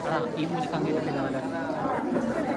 Parang ibu ni Kang Gila pinangalan.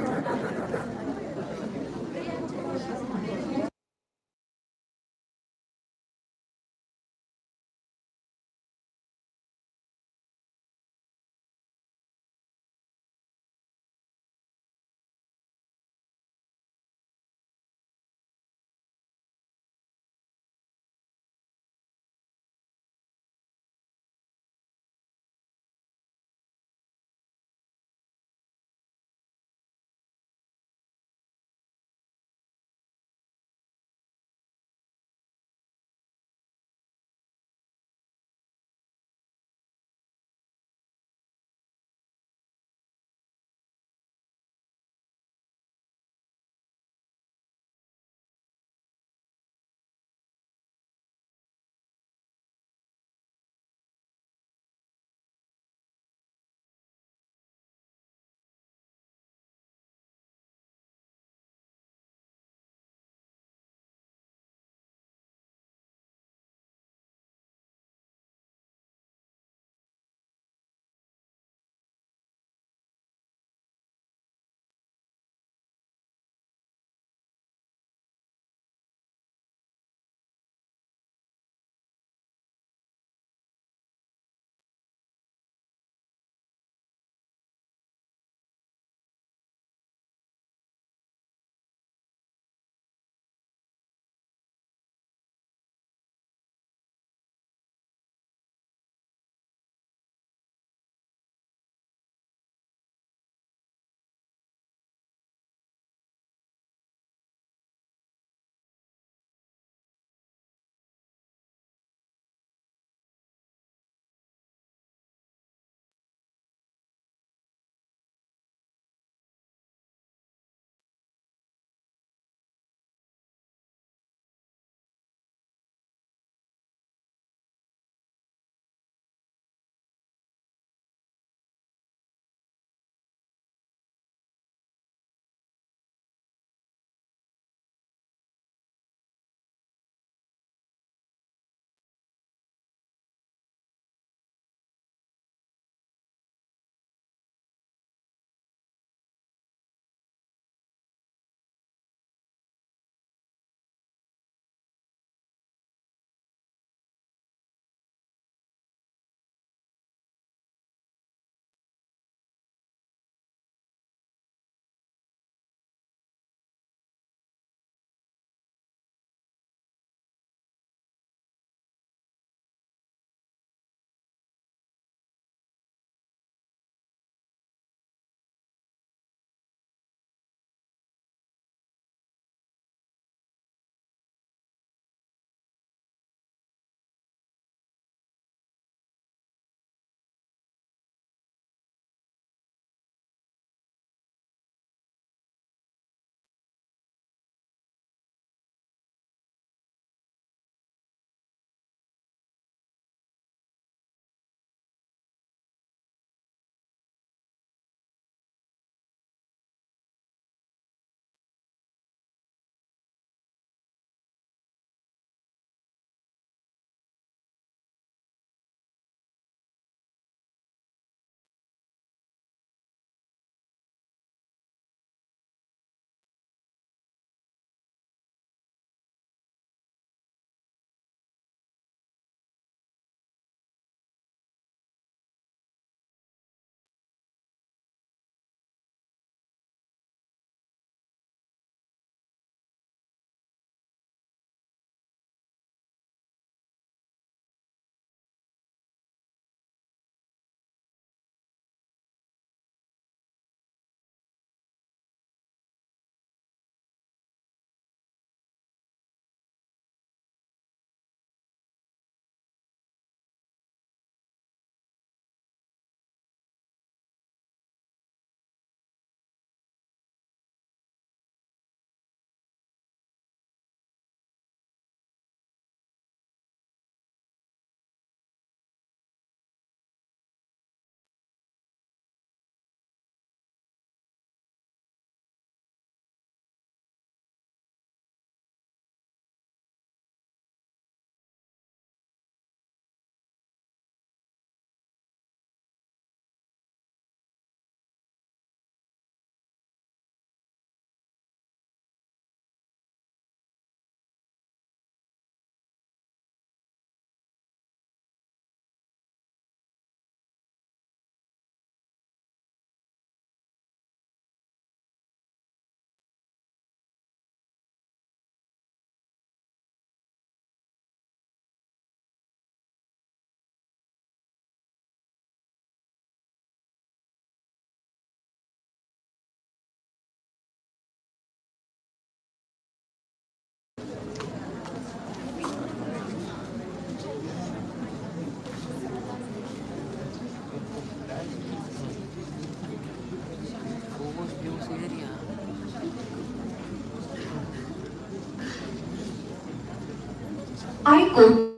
I quote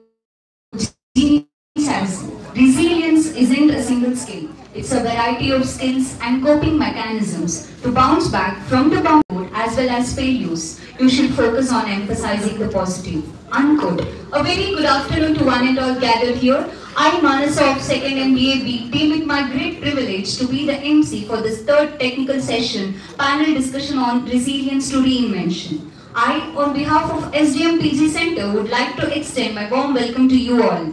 resilience isn't a single skill. It's a variety of skills and coping mechanisms to bounce back from the bound as well as failures. You should focus on emphasizing the positive. Unquote. A very good afternoon to one and all gathered here. I, Manasa of 2nd MBA B, deem it my great privilege to be the MC for this third technical session, panel discussion on resilience to reinvention. I, on behalf of SDM PG Center, would like to extend my warm welcome to you all.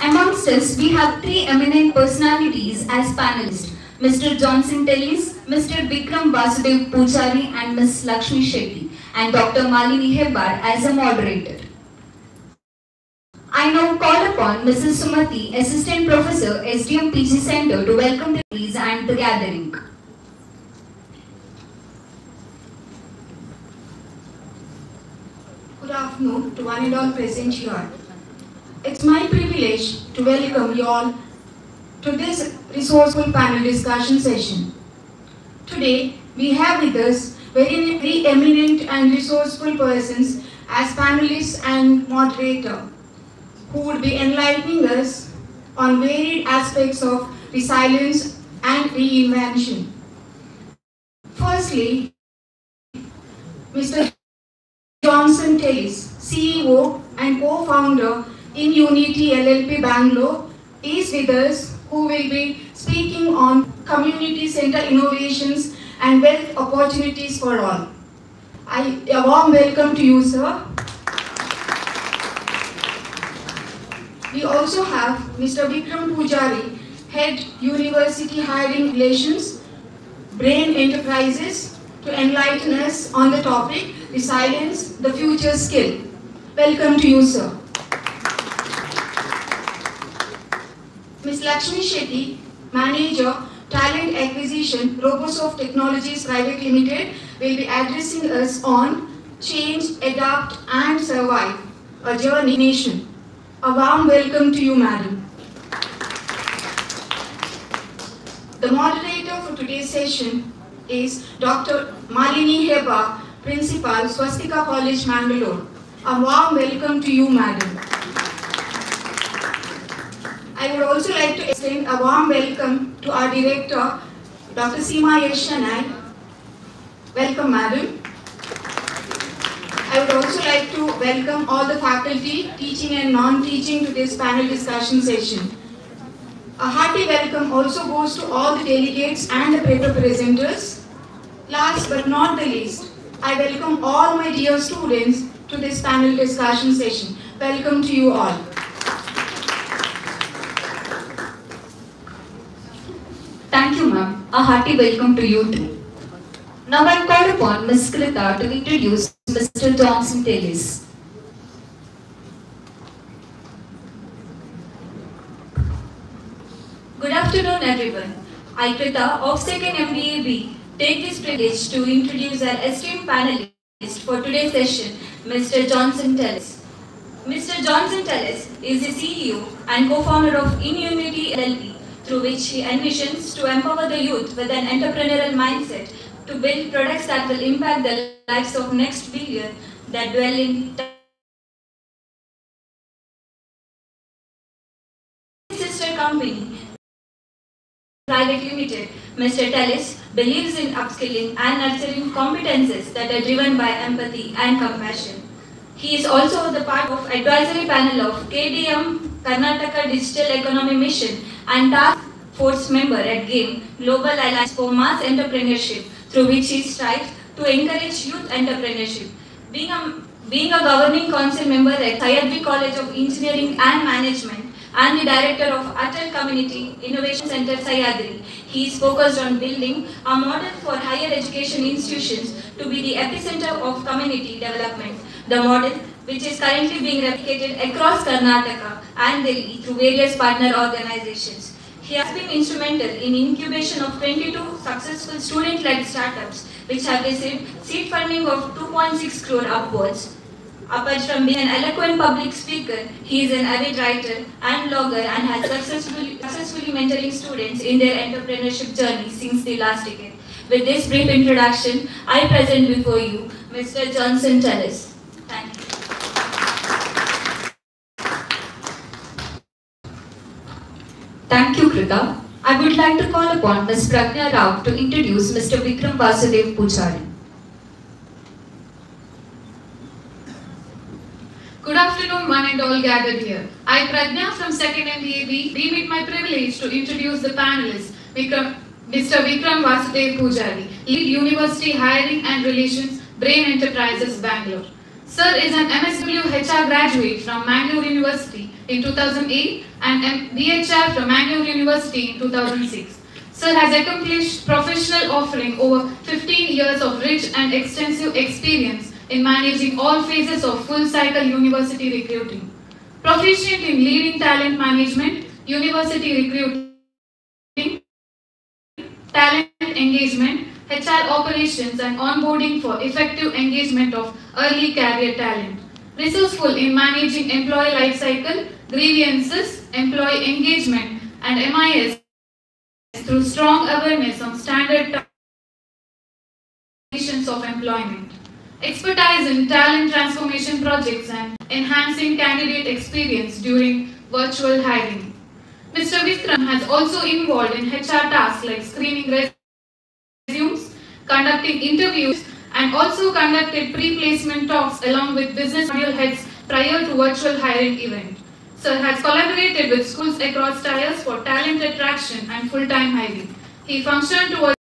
Amongst us, we have three eminent personalities as panelists. Mr. Johnson Tellis, Mr. Vikram Vasudev Pujari and Ms. Lakshmi Shetty and Dr. Malini Hebbar as a moderator. I now call upon Mrs. Sumati, Assistant Professor, SDM PG Center to welcome the ladies and the gathering. Good afternoon to one and all present here. It's my privilege to welcome you all to this resourceful panel discussion session. Today, we have with us very, very eminent and resourceful persons as panelists and moderator who would be enlightening us on varied aspects of resilience and reinvention. Firstly, Mr. Johnson Tellis, CEO and co-founder InUnity LLP Bangalore, is with us who will be speaking on community center innovations and wealth opportunities for all. I, a warm welcome to you, sir. We also have Mr. Vikram Pujari, Head University Hiring Relations, Brain Enterprises, to enlighten us on the topic Resilience, the Future Skill. Welcome to you, sir. Ms. Lakshmi Shetty, Manager, Talent Acquisition, Robosoft Technologies Private Limited, will be addressing us on Change, Adapt and Survive, a journey nation. A warm welcome to you, madam. The moderator for today's session is Dr. Malini Hebbar, Principal, Swastika College, Mangalore. A warm welcome to you, madam. I would also like to extend a warm welcome to our director, Dr. Seema Yeshanai. Welcome, madam. I would also like to welcome all the faculty, teaching and non-teaching to this panel discussion session. A hearty welcome also goes to all the delegates and the paper presenters. Last but not the least, I welcome all my dear students to this panel discussion session. Welcome to you all. Thank you, ma'am. A hearty welcome to you too. Now I call upon Ms. Krita to introduce Mr. Johnson Tellis. Good afternoon, everyone. I, Krita of 2nd MBAB, take this privilege to introduce our esteemed panelist for today's session, Mr. Johnson Tellis. Mr. Johnson Tellis is the CEO and co-founder of InUnity LLP, through which he envisions to empower the youth with an entrepreneurial mindset to build products that will impact the lives of next billion that dwell in sister company Private Limited, Mr. Tellis believes in upskilling and nurturing competences that are driven by empathy and compassion. He is also the part of advisory panel of KDEM Karnataka Digital Economy Mission and task force member at GAME Global Alliance for Mass Entrepreneurship, through which he strives to encourage youth entrepreneurship. Being a, being a governing council member at Sahyadri College of Engineering and Management, and the director of Atal Community Innovation Center Sahyadri. He is focused on building a model for higher education institutions to be the epicenter of community development. The model, which is currently being replicated across Karnataka and Delhi through various partner organizations. He has been instrumental in incubation of 22 successful student-led startups, which have received seed funding of 2.6 crore upwards. Apart from being an eloquent public speaker, he is an avid writer and blogger and has successfully, successfully mentoring students in their entrepreneurship journey since the last decade. With this brief introduction, I present before you Mr. Johnson Tellis. Thank you. Thank you, Krita. I would like to call upon Ms. Pragna Rao to introduce Mr. Vikram Vasudev Pujari. Good and all gathered here. I, Pragna from 2nd MBAB, deem it my privilege to introduce the panelists, Vikram, Mr. Vikram Vasudev Pujari, Lead University Hiring and Relations, Brain Enterprises, Bangalore. Sir is an MSW HR graduate from Mangalore University in 2008 and BHR from Mangalore University in 2006. Sir has accomplished professional offering over 15 years of rich and extensive experience in managing all phases of full cycle university recruiting. Proficient in leading talent management, university recruiting, talent engagement, HR operations and onboarding for effective engagement of early career talent. Resourceful in managing employee life cycle, grievances, employee engagement and MIS through strong awareness on standard conditions of employment. Expertise in talent transformation projects and enhancing candidate experience during virtual hiring. Mr. Vikram has also involved in HR tasks like screening resumes, conducting interviews, and also conducted pre-placement talks along with business module heads prior to virtual hiring event. Sir has collaborated with schools across tiers for talent attraction and full-time hiring. He functioned towards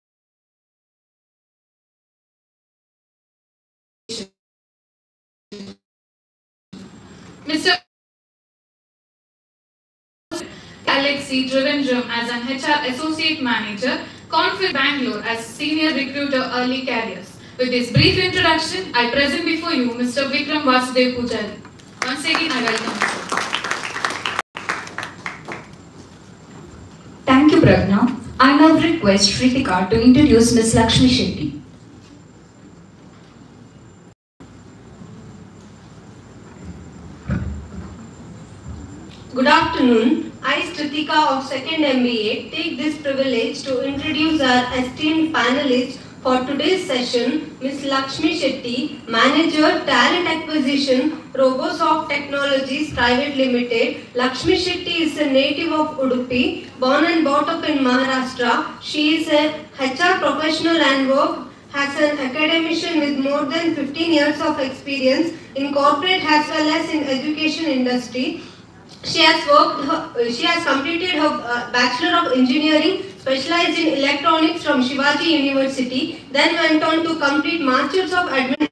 Alexi Trivandrum as an HR Associate Manager, Config Bangalore as Senior Recruiter Early Careers. With this brief introduction, I present before you Mr. Vikram Vasudev Pujari. Once again, I welcome you. Thank you, Pragna. I now request Shritika to introduce Ms. Lakshmi Shetty. Good afternoon. I, Kritika of 2nd MBA, take this privilege to introduce our esteemed panelists for today's session, Ms. Lakshmi Shetty, Manager, Talent Acquisition, Robosoft Technologies Private Limited. Lakshmi Shetty is a native of Udupi, born and brought up in Maharashtra. She is a HR professional and work has an academician with more than 15 years of experience in corporate as well as in education industry. She has worked. Her, she has completed her uh, Bachelor of Engineering, specialized in electronics from Shivaji University. Then went on to complete Masters of Administration.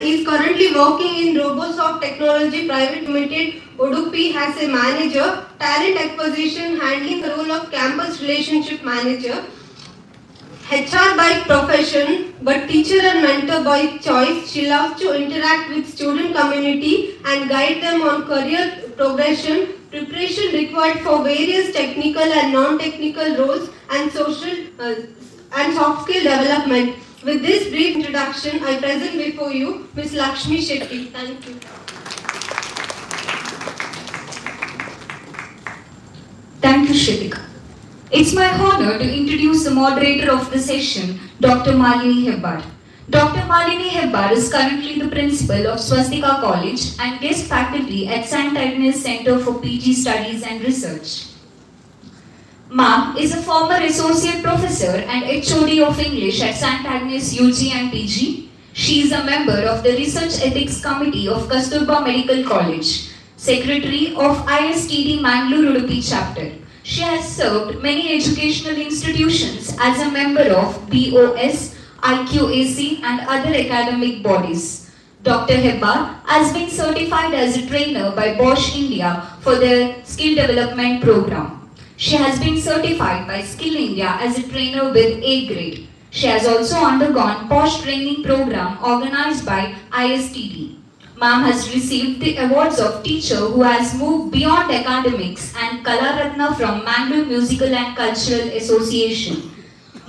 Is currently working in Robosoft Technology Private Limited, Udupi, as a manager, talent acquisition, handling the role of campus relationship manager. HR by profession, but teacher and mentor by choice. She loves to interact with student community and guide them on career progression, preparation required for various technical and non-technical roles and social uh, and soft skill development. With this brief introduction, I present before you Ms. Lakshmi Shetty. Thank you. Thank you, Shritika. It's my honor to introduce the moderator of the session, Dr. Malini Hebbar. Dr. Malini Hebbar is currently the principal of Swastika College and guest faculty at St. Agnes Center for PG Studies and Research. Ma'am is a former associate professor and HOD of English at St. Agnes UG and PG. She is a member of the Research Ethics Committee of Kasturba Medical College, secretary of ISTD Mangalore Udupi chapter. She has served many educational institutions as a member of BOS, IQAC and other academic bodies. Dr. Hebbar has been certified as a trainer by Bosch India for their skill development program. She has been certified by Skill India as a trainer with A grade. She has also undergone POSH training program organized by ISTD. Ma'am has received the awards of teacher who has moved beyond academics and Kala Kalaratna from Mangalore Musical and Cultural Association.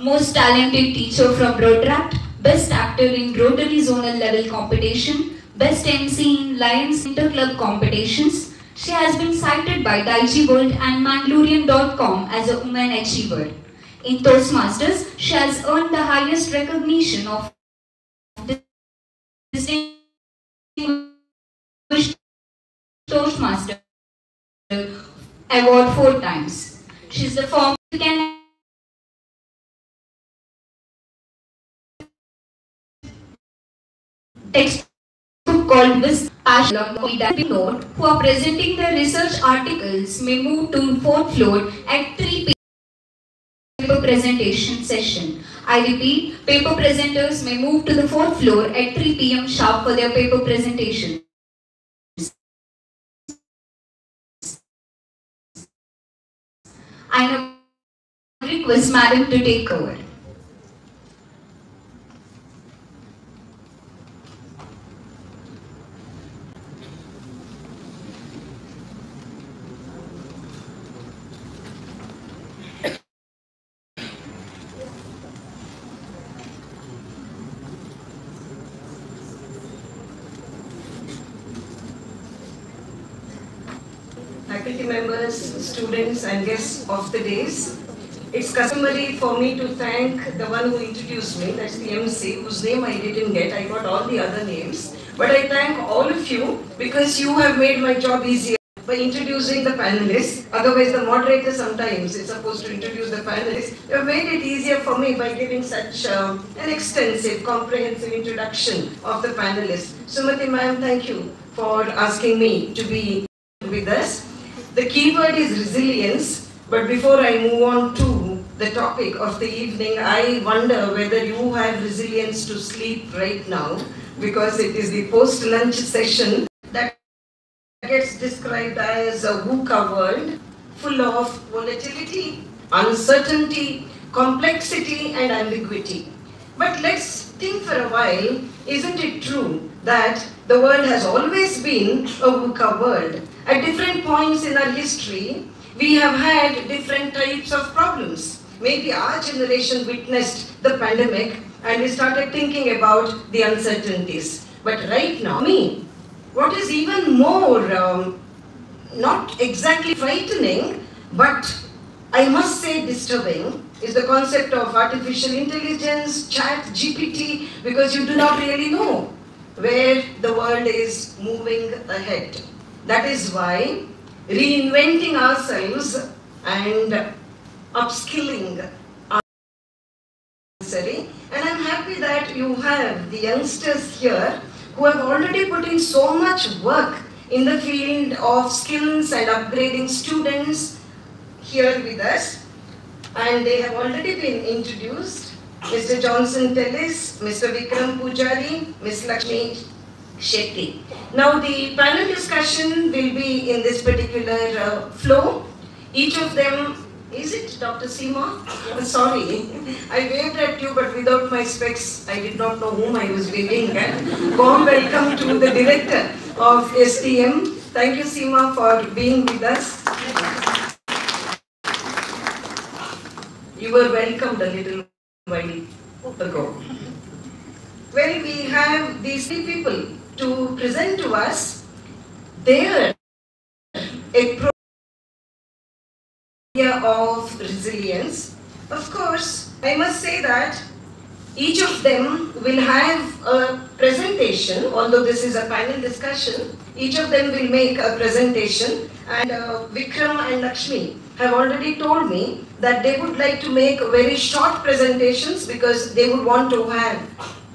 Most talented teacher from Rotaract, best actor in Rotary Zonal level competition, best MC in Lions Interclub competitions. She has been cited by Daijiworld and Mangalorean.com as a woman achiever. In Toastmasters, she has earned the highest recognition of Distinguished Four times. She is the former can textbook called this Passion Note who are presenting their research articles may move to fourth floor at 3 p.m. paper presentation session. I repeat, paper presenters may move to the fourth floor at 3 p.m. sharp for their paper presentation. I request Madam to take over. faculty members, students and guests of the days. It's customary for me to thank the one who introduced me, that's the MC, whose name I didn't get, I got all the other names. But I thank all of you because you have made my job easier by introducing the panelists. Otherwise, the moderator sometimes is supposed to introduce the panelists. You have made it easier for me by giving such uh, an extensive, comprehensive introduction of the panelists. Sumati ma'am, thank you for asking me to be with us. The keyword is resilience, but before I move on to the topic of the evening, I wonder whether you have resilience to sleep right now because it is the post-lunch session that gets described as a VUCA world full of volatility, uncertainty, complexity and ambiguity. But let's think for a while, isn't it true that the world has always been a VUCA world? At different points in our history, we have had different types of problems. Maybe our generation witnessed the pandemic and we started thinking about the uncertainties. But right now, me, what is even more um, not exactly frightening, but I must say disturbing, is the concept of artificial intelligence, chat, GPT, because you do not really know where the world is moving ahead. That is why reinventing ourselves and upskilling necessary. And I'm happy that you have the youngsters here who have already put in so much work in the field of skills and upgrading students here with us. And they have already been introduced. Mr. Johnson Tellis, Mr. Vikram Pujari, Ms. Lakshmi Shetty. Now the panel discussion will be in this particular uh, flow. Each of them, is it Dr. Seema? I'm sorry, I waved at you but without my specs, I did not know whom I was waving at. Warm welcome to the director of SDM. Thank you Seema for being with us. You were welcomed a little while ago. Well, we have these three people to present to us their approach of resilience. Of course, I must say that each of them will have a presentation, although this is a panel discussion, each of them will make a presentation and uh, Vikram and Lakshmi have already told me that they would like to make very short presentations because they would want to have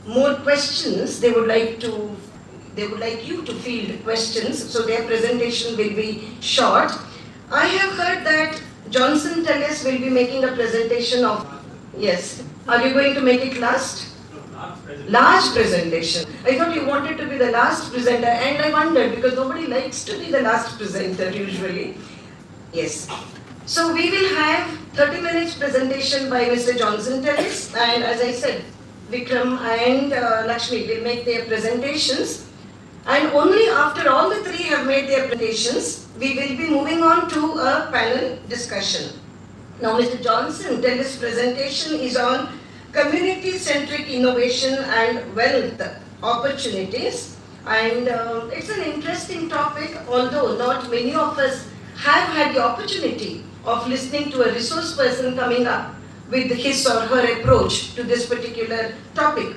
more questions, they would like to they would like you to field questions, so their presentation will be short. I have heard that Johnson Tellis will be making a presentation of, yes, are you going to make it last? Last presentation. I thought you wanted to be the last presenter and I wondered because nobody likes to be the last presenter usually. Yes. So we will have 30 minutes presentation by Mr. Johnson Tellis and as I said, Vikram and uh, Lakshmi will make their presentations and only after all the three have made their presentations, we will be moving on to a panel discussion. Now Mr. Johnson Tellis' presentation is on community-centric innovation and wealth opportunities and uh, it's an interesting topic although not many of us have had the opportunity of listening to a resource person coming up with his or her approach to this particular topic.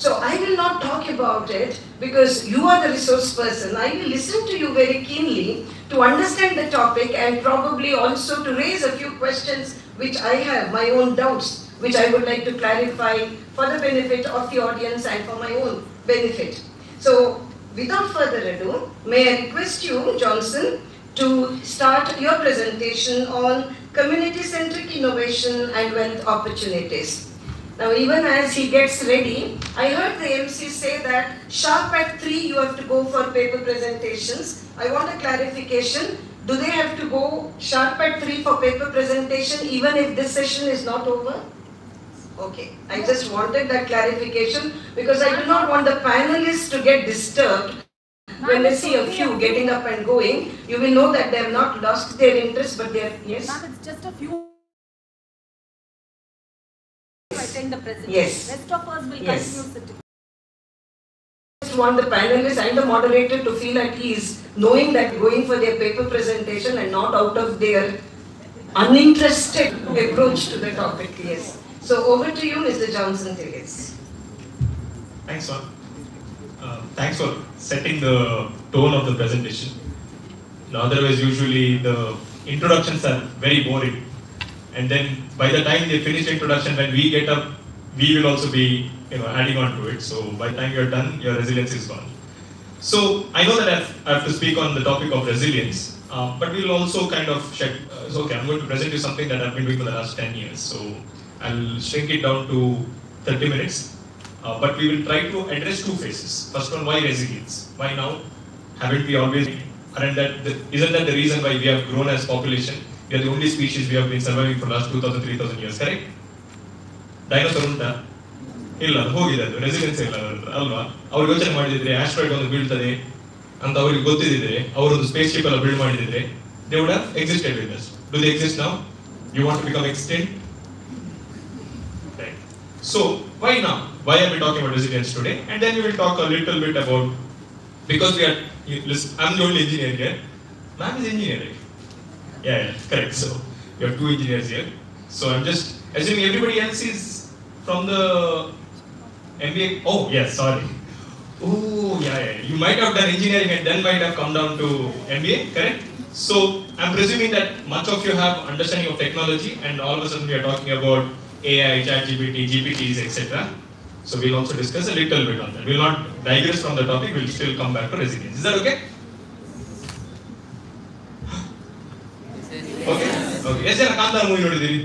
So I will not talk about it because you are the resource person. I will listen to you very keenly to understand the topic and probably also to raise a few questions which I have, my own doubts, which I would like to clarify for the benefit of the audience and for my own benefit. So without further ado, may I request you, Johnson, to start your presentation on community-centric innovation and wealth opportunities. Now, even as he gets ready, I heard the MC say that sharp at 3 you have to go for paper presentations. I want a clarification. Do they have to go sharp at 3 for paper presentation even if this session is not over? Okay, I just wanted that clarification because I do not want the panelists to get disturbed when they see a few getting up and going. You will know that they have not lost their interest, but they are, yes? Ma'am, it's just a few. Attend the presentation. Yes. Rest of us will Yes. continue sitting. just want the panelists and the moderator to feel at ease, knowing that going for their paper presentation and not out of their uninterested approach to the topic. Yes. So over to you, Mr. Johnson Tellis. Thanks, sir. Uh, thanks for setting the tone of the presentation. Now, otherwise, usually the introductions are very boring. And then by the time they finish the introduction, when we get up, we will also be you know, adding on to it. So by the time you're done, your resilience is gone. So I know that I have, I have to speak on the topic of resilience, uh, but we'll also kind of check. Uh, so okay, I'm going to present you something that I've been doing for the last 10 years. So I'll shrink it down to 30 minutes. Uh, but we will try to address two phases. First one, why resilience? Why now? Haven't we always? Aren't that the, isn't that the reason why we have grown as population? We are the only species we have been surviving for the last 2,000, 3,000 years, correct? Dinosaur ಉಂಟಾ? ಇಲ್ಲ ಅದು ಹೋಗಿದೆ ಅದು residence ಇಲ್ಲ ಅಲ್ವಾ? ಅವ್ರು ಯೋಚನೆ ಮಾಡಿದ್ರೆ ಆಸ್ಟ್ರಾಯ್ಡ್ ಒಂದು ಬೀಳ್ತದೆ ಅಂತ ಅವ್ರಿಗೆ ಗೊತ್ತಿದ್ರೆ ಅವರೊಂದು ಸ್ಪೇಸ್ ಶಿಪ್ ಎಲ್ಲ ಬಿಲ್ಡ್ ಮಾಡಿದ್ರೆ they would have existed with us do they exist ನಾವು you want to become extinct so why ನಾ why are we talking about resilience today and then you will talk a little bit about because we are I am the only engineer here ನಾನು is engineering Yeah, yeah, correct. So you have two engineers here. So I'm just assuming everybody else is from the MBA. Oh, yes, sorry. Oh, yeah, yeah. You might have done engineering and then might have come down to MBA, correct? So I'm presuming that much of you have understanding of technology, and all of a sudden we are talking about AI, ChatGPT, GPTs, etc. So we'll also discuss a little bit on that. We'll not digress from the topic. We'll still come back to resilience. Is that okay? Okay okay ಎಷ್ಟು ಜನ Kantara movie ನೋಡಿದಿರಿ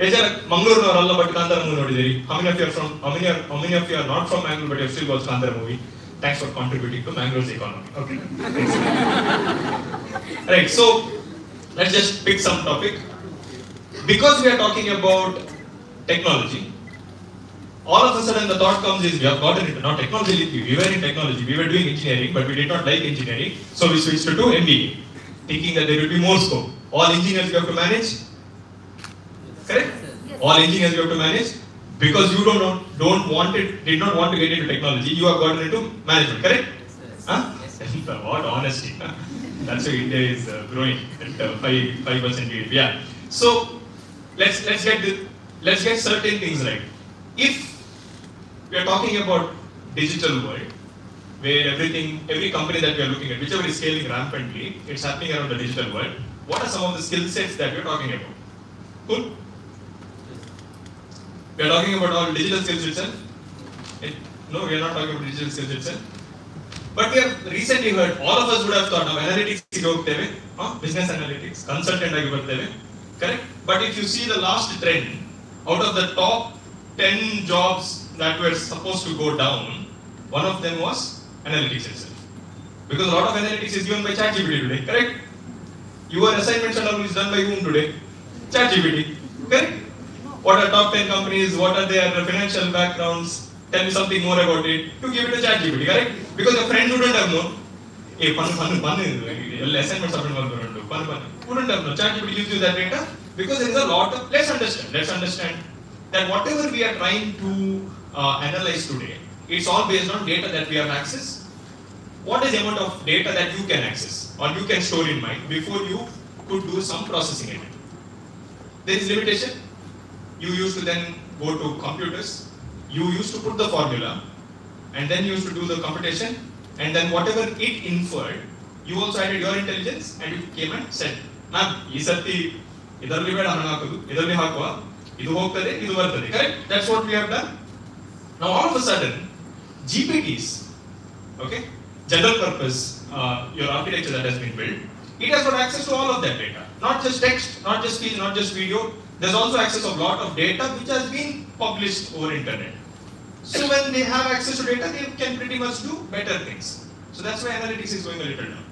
ಎಷ್ಟು ಜನ ಮಂಗಳೂರಿನವರಲ್ಲ but Kantara movie ನೋಡಿದಿರಿ how many of you from how many how many of you are not from Mangalore but you still watch Kantara movie thanks for contributing to Mangalore's economy okay right so let's just pick some topic because we are talking about technology all of a sudden the thought comes is we have gotten into now technology we were in technology we were doing engineering but we did not like engineering so we switched to do MBA thinking that there will be more scope. All engineers you have to manage? Correct? All engineers you have to manage? Because you don't know, don't want it did not want to get into technology you have gotten into management correct? Huh? what honesty. Huh? that's why India is uh, growing at uh, 5 5 percent GDP yeah. So let's let's get the, let's get certain things right. If we are talking about digital world where everything, every company that we are looking at, whichever is scaling rampantly, it's happening around the digital world. What are some of the skill sets that we're talking about? Cool? We are talking about all digital skills itself? It- no, we are not talking about digital skills itself. But we have recently heard, all of us would have thought, now analytics ಗೆ ಹೋಗ್ತೇವೆ, huh? business analytics, consultant ಆಗಿ ಬರ್ತೇವೆ, correct? But if you see the last trend, out of the top 10 jobs that were supposed to go down, one of them was analytics itself. Because a lot of analytics is given by ChatGPT today, correct? Your assignments and all is done by whom today? ChatGPT, correct? What are top 10 companies, what are their financial backgrounds, tell me something more about it, you give it to ChatGPT, correct? Because your friend wouldn't have known. Hey, pannu, pannu, pannu, assignments are not pannu, pannu, wouldn't have known. ChatGPT gives you that data because there is a lot of, let's understand, let's understand that whatever we are trying to uh, analyze today, it's all based on data that we have access. What is the amount of data that you can access or you can store in mind before you could do some processing in it? There is limitation. You used to then go to computers, you used to put the formula and then you used to do the computation and then whatever it inferred, you also added your intelligence and you came and said, ma'am ಈ ಸರ್ತಿ ಇದರಲ್ಲಿ ಬೇಡ ಹಣ ಹಾಕೋದು ಇದರಲ್ಲಿ ಹಾಕುವ ಇದು ಹೋಗ್ತದೆ ಇದು ಬರ್ತದೆ correct that's what we have done ನಾವು all of a sudden GPTs, okay, general purpose, uh, your architecture that has been built, it has got access to all of that data. Not just text, not just speech, not just video. There's also access of a lot of data which has been published over internet. So when they have access to data, they can pretty much do better things. So that's why analytics is going a little down.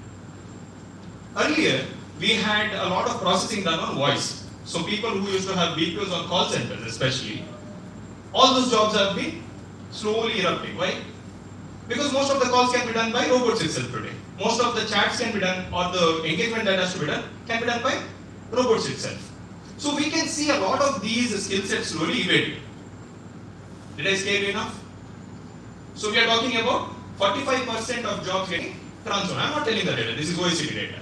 Earlier, we had a lot of processing done on voice. So people who used to have BPOs on call centers especially, all those jobs have been slowly erupting. Why? Because most of the calls can be done by robots itself today. Most of the chats can be done, or the engagement that has to be done, can be done by robots itself. So we can see a lot of these skill sets slowly evading. Did I scare you enough? So we are talking about 45% of jobs getting transformed. I'm not telling the data, this is OECD data.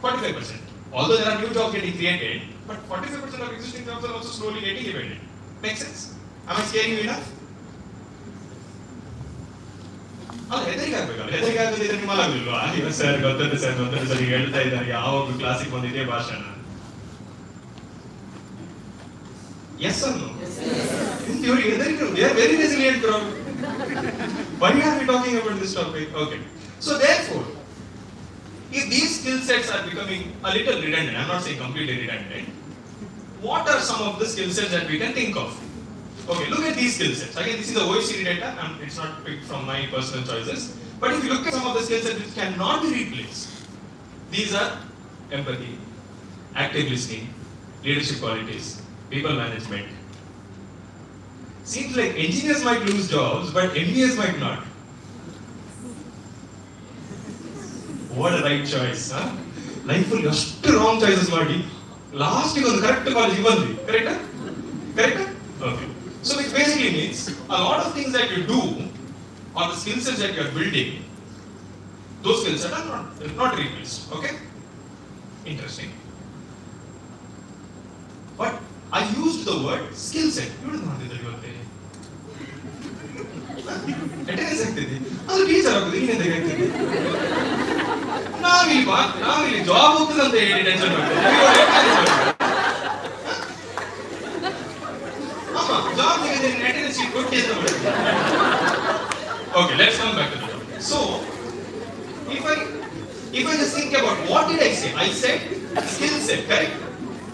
45%. Although there are new jobs getting created, but 45% of existing jobs are also slowly getting evaded. Make sense? Am I scaring you enough? ಅಲ್ಲ ಹೆದರಿಕೆ ಆಗ್ಬೇಕಲ್ಲ ಹೆದರಿಕೆ ಆಗದಿದ್ರೆ ನಿಮ್ಮ ಆಗಲಿಲ್ವಾ ಇವ sir ಗೊತ್ತದೆ sir ಗೊತ್ತದೆ sir ಈಗ ಹೇಳ್ತಾ ಇದ್ದಾರೆ ಯಾವಾಗಲೂ ಕ್ಲಾಸಿಗೆ ಬಂದಿದೆ ಭಾಷಣ ಎಸ್ ಅನ್ನು ಇವ್ರಿಗೆ ಹೆದರಿಕೆ they are very resilient crowd Y are we talking about this topic okay so therefore if these skill sets are becoming a little redundant, I'm not saying completely redundant, what are some of the skill sets that we can think of? Okay, look at these skill sets. Again, this is the OECD data, and it's not picked from my personal choices. But if you look at some of the skill sets which cannot be replaced, these are empathy, active listening, leadership qualities, people management. Seems like engineers might lose jobs, but MBAs might not. What a right choice, huh? Life will just wrong choices, Marty. Last year was correct college, you Correct? Correct? Okay. So which basically means a lot of things that you do are the skill sets that you are building those skill sets are not, not replaced. Okay? Interesting. But I used the word skill set. You don't know what ಇವತ್ತೆ attendance ಆಗ್ತಿದೆ ಅದು teacher ಆಗುದು ಇನ್ನೆಂತ ಆಗ್ತಿದೆ ನಾವಿಲ್ಲಿ ಬಾ ನಾವಿಲ್ಲಿ job ಹೋಗ್ತದೆ ಅಂತ ಹೇಳಿ ಟೆನ್ಷನ್ ಮಾಡ್ತೇವೆ Okay, let's come back to the topic. So, if I, if I just think about what did I say? I said skill set, correct?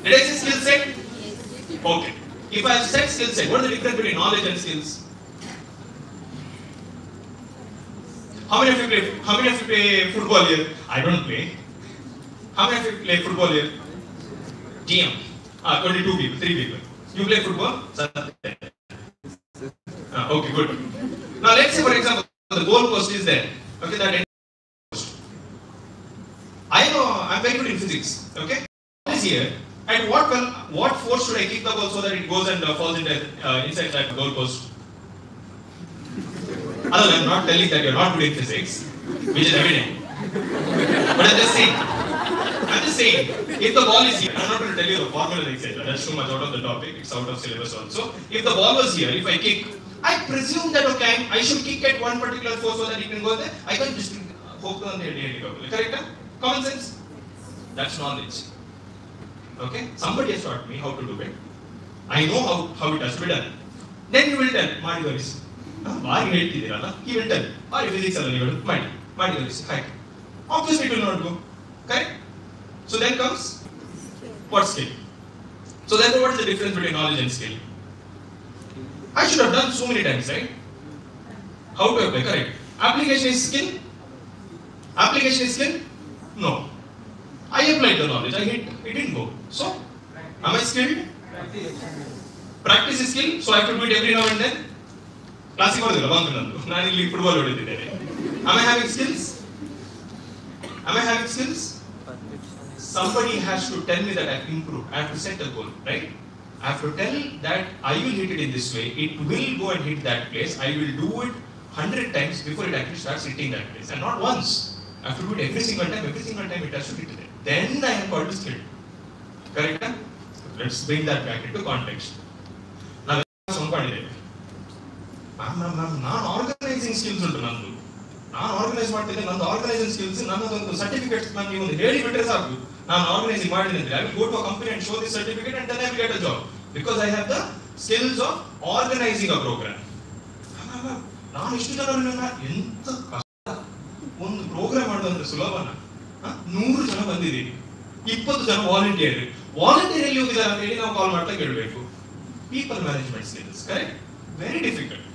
Did I say skill set? Okay. If I have said skill set, what is the difference between knowledge and skills? How many of you play? How many of you play football here? I don't play. How many of you play football here? DM. Ah, 22 people, 3 people. You play football? Ah, okay, good. Now let's say, for example, the goal post is there. Okay, that post. I know I'm very good in physics. Okay, is here. At what well, what force should I kick the ball so that it goes and uh, falls into, uh, inside that goal post? Other I'm not telling that you're not good in physics, which is evident. But I'm just saying. I'm just saying, if the ball is here, I'm not going to tell you the formula, etc. That's too much out of the topic. It's out of syllabus also. If the ball was here, if I kick, I presume that okay, I should kick at one particular force so that it can go there. I can't just hope on the Correct? Common sense. That's knowledge. Okay? Somebody has taught me how to do it. I know how, how it has to be done. Then you will tell, ಮಾಡಿ ತೋರಿಸಿ ಭಾರಿ ಹೇಳ್ತಿದ್ದೀರಲ್ಲ ಈ will tell ಭಾರಿ physics ಅಲ್ಲ ನೀವು ಮಾಡಿ ಮಾಡಿ ತೋರಿಸಿ ಹಾಗೆ obviously it will not go correct so then comes what skill so then what is the difference between knowledge and skill I should have done so many times, right? How to apply? Correct. Application is skill. Application is skill? No. I applied the knowledge. I hit. It didn't go. So, am I skilled? Practice is skill. So I have to do it every now and then. ಕ್ಲಾಸಿಗೆ ಬರೋದಿಲ್ಲ ಬಂದು ನಂದು ನಾನು ಇಲ್ಲಿ football ಹೊಡೆದಿದ್ದೇನೆ Am I having skills? Am I having skills? Somebody has to tell me that I've improved. I have to set a goal, right? I have to tell that I will hit it in this way. It will go and hit that place. I will do it hundred times before it actually starts hitting that place, and not once. I have to do it every single time. Every single time it has to hit there. Then I am called skilled. Correct? Let's bring that back into context. Now, ಅನ್ಕೊಂಡಿದ್ದೇವೆ ma'am ma'am ma'am ನಾನು organising skills ಉಂಟು ನಂದು ನಾನು organise ಮಾಡ್ತಿದ್ದೆ ನಂದು organising skills ನನ್ನದೊಂದು certificate ನಾನು ನೀವು ಒಂದು ಹೇಳಿಬಿಟ್ರೆ ಸಾಕು ನಾನು ಆರ್ಗನೈಸ್ ಮಾಡಿದ್ರೆ I will go to a company and show this certificate and then I will get a job because I have the skills of ನಾನು ಇಷ್ಟು ಜನ ಎಂತ ಕಷ್ಟ? ಒಂದು ಪ್ರೋಗ್ರಾಮ್ ಮಾಡೋದಂದ್ರೆ ಸುಲಭನ? ನೂರು ಜನ ಬಂದಿದ್ದೀವಿ. ಇಪ್ಪತ್ತು ಜನ ವಾಲಂಟಿಯರ್ ವಾಲಂಟಿಯರ್ ಎಲ್ಲಿ ಹೋಗಿದ್ದಾರೆ ಅಂತ ಹೇಳಿ ನಾವು ಕಾಲ್ ಮಾಡ್ತಾ ಕೇಳಬೇಕು. People management skills correct very difficult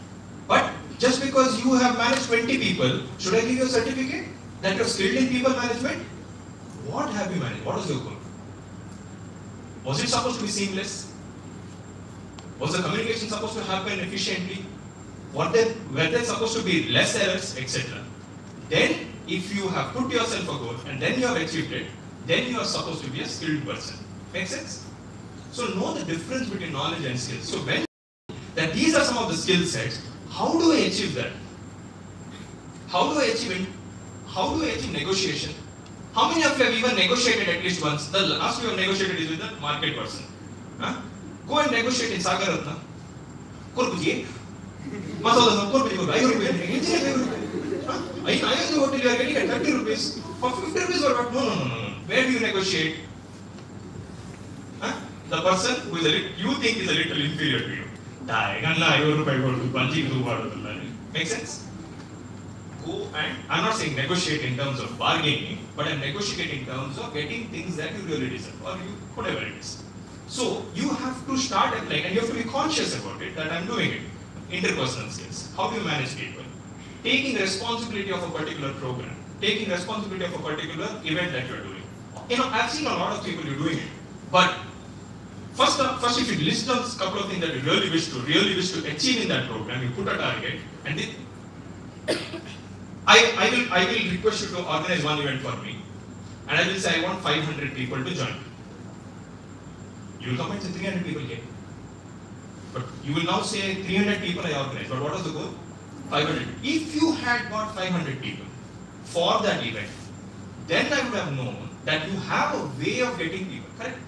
but just because you have manage twenty people should I give you certificate that you skilled in people management What have you managed? What was your goal? Was it supposed to be seamless? Was the communication supposed to happen efficiently? Were there, were there supposed to be less errors, etc.? Then, if you have put yourself a goal and then you have achieved it, then you are supposed to be a skilled person. Make sense? So, know the difference between knowledge and skills. So, when that these are some of the skill sets, how do I achieve that? How do I achieve it? How do I achieve negotiation? How many of you have even negotiated at least once? The last you have negotiated is with the market person. Huh? Go and negotiate in Sagaratna. ಕೊರ್ಬುಜಿ masala ಕೊರ್ಬುಜಿ ಐದು ರೂಪಾಯಿ ಎಂಜಿನ ಐದು ರೂಪಾಯಿ ಐದು ಐದು hotel you are getting at 30 rupees for 50 rupees or what no no no no no where do you negotiate huh? the person who is a lit- you think is a little inferior to you ಗನ್ನ ಐವತ್ತು ರೂಪಾಯಿ ಕೊಟ್ಟು ಪಂಚಿಗೆ ಇದು ಮಾಡೋದಿಲ್ಲ make sense go and I'm not saying negotiate in terms of bargaining, but I'm negotiating in terms of getting things that you really deserve or you whatever it is. So you have to start applying and you have to be conscious about it that I'm doing it. Interpersonal skills. How do you manage people? Taking responsibility of a particular program, taking responsibility of a particular event that you're doing. You know, I've seen a lot of people you doing it, but First, first, if you list a couple of things that you really wish to, really wish to achieve in that program, you put a target, and then I, I will, I will request you to organize one event for me, and I will say I want 500 people to join. You will come and say 300 people came, but you will now say 300 people I organized. But what was the goal? 500. If you had got 500 people for that event, then I would have known that you have a way of getting people. Correct?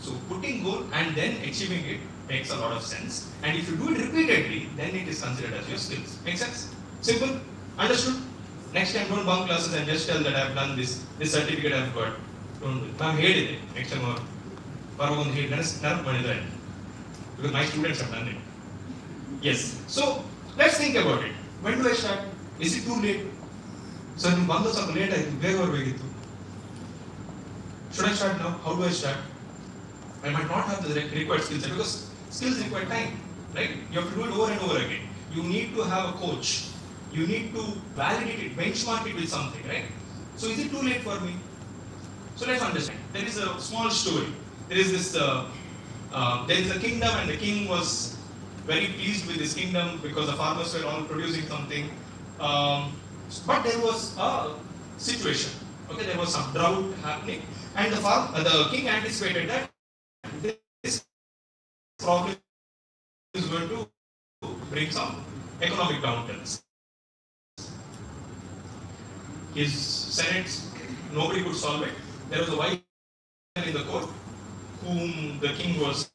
So putting goal and then achieving it makes a lot of sense. And if you do it repeatedly, then it is considered as your skills. Make sense? Simple? Understood? Next time don't bunk classes and just tell that I have done this, this certificate I have got. Don't do it. ನಾನು ಹೇಳಿದೆ next time ಅವರು ಬರುವ ಒಂದು ಹೇಳಿ ನೆನಸ್ ನೆನಪು ಮಾಡಿದ್ದಾರೆ because my students have done it. Yes. So let's think about it. When do I start? Is it too late? Sir ನೀವು ಬಂದು ಸ್ವಲ್ಪ ಲೇಟ್ ಆಯ್ತು ಬೇಗ ಬರಬೇಕಿತ್ತು Should I start now? How do I start? I might not have the re- required skill set because skills require time, right? You have to do it over and over again. You need to have a coach. you need to validate it, benchmark it with something, right? So is it too late for me? So let's understand. There is a small story. There is this, uh, uh, there is a kingdom and the king was very pleased with his kingdom because the farmers were all producing something. Um, but there was a situation. Okay, there was some drought happening, and the farm, uh, the king anticipated that this problem is going to bring some economic downturns His senate, nobody could solve it. There was a wise man in the court whom the king was.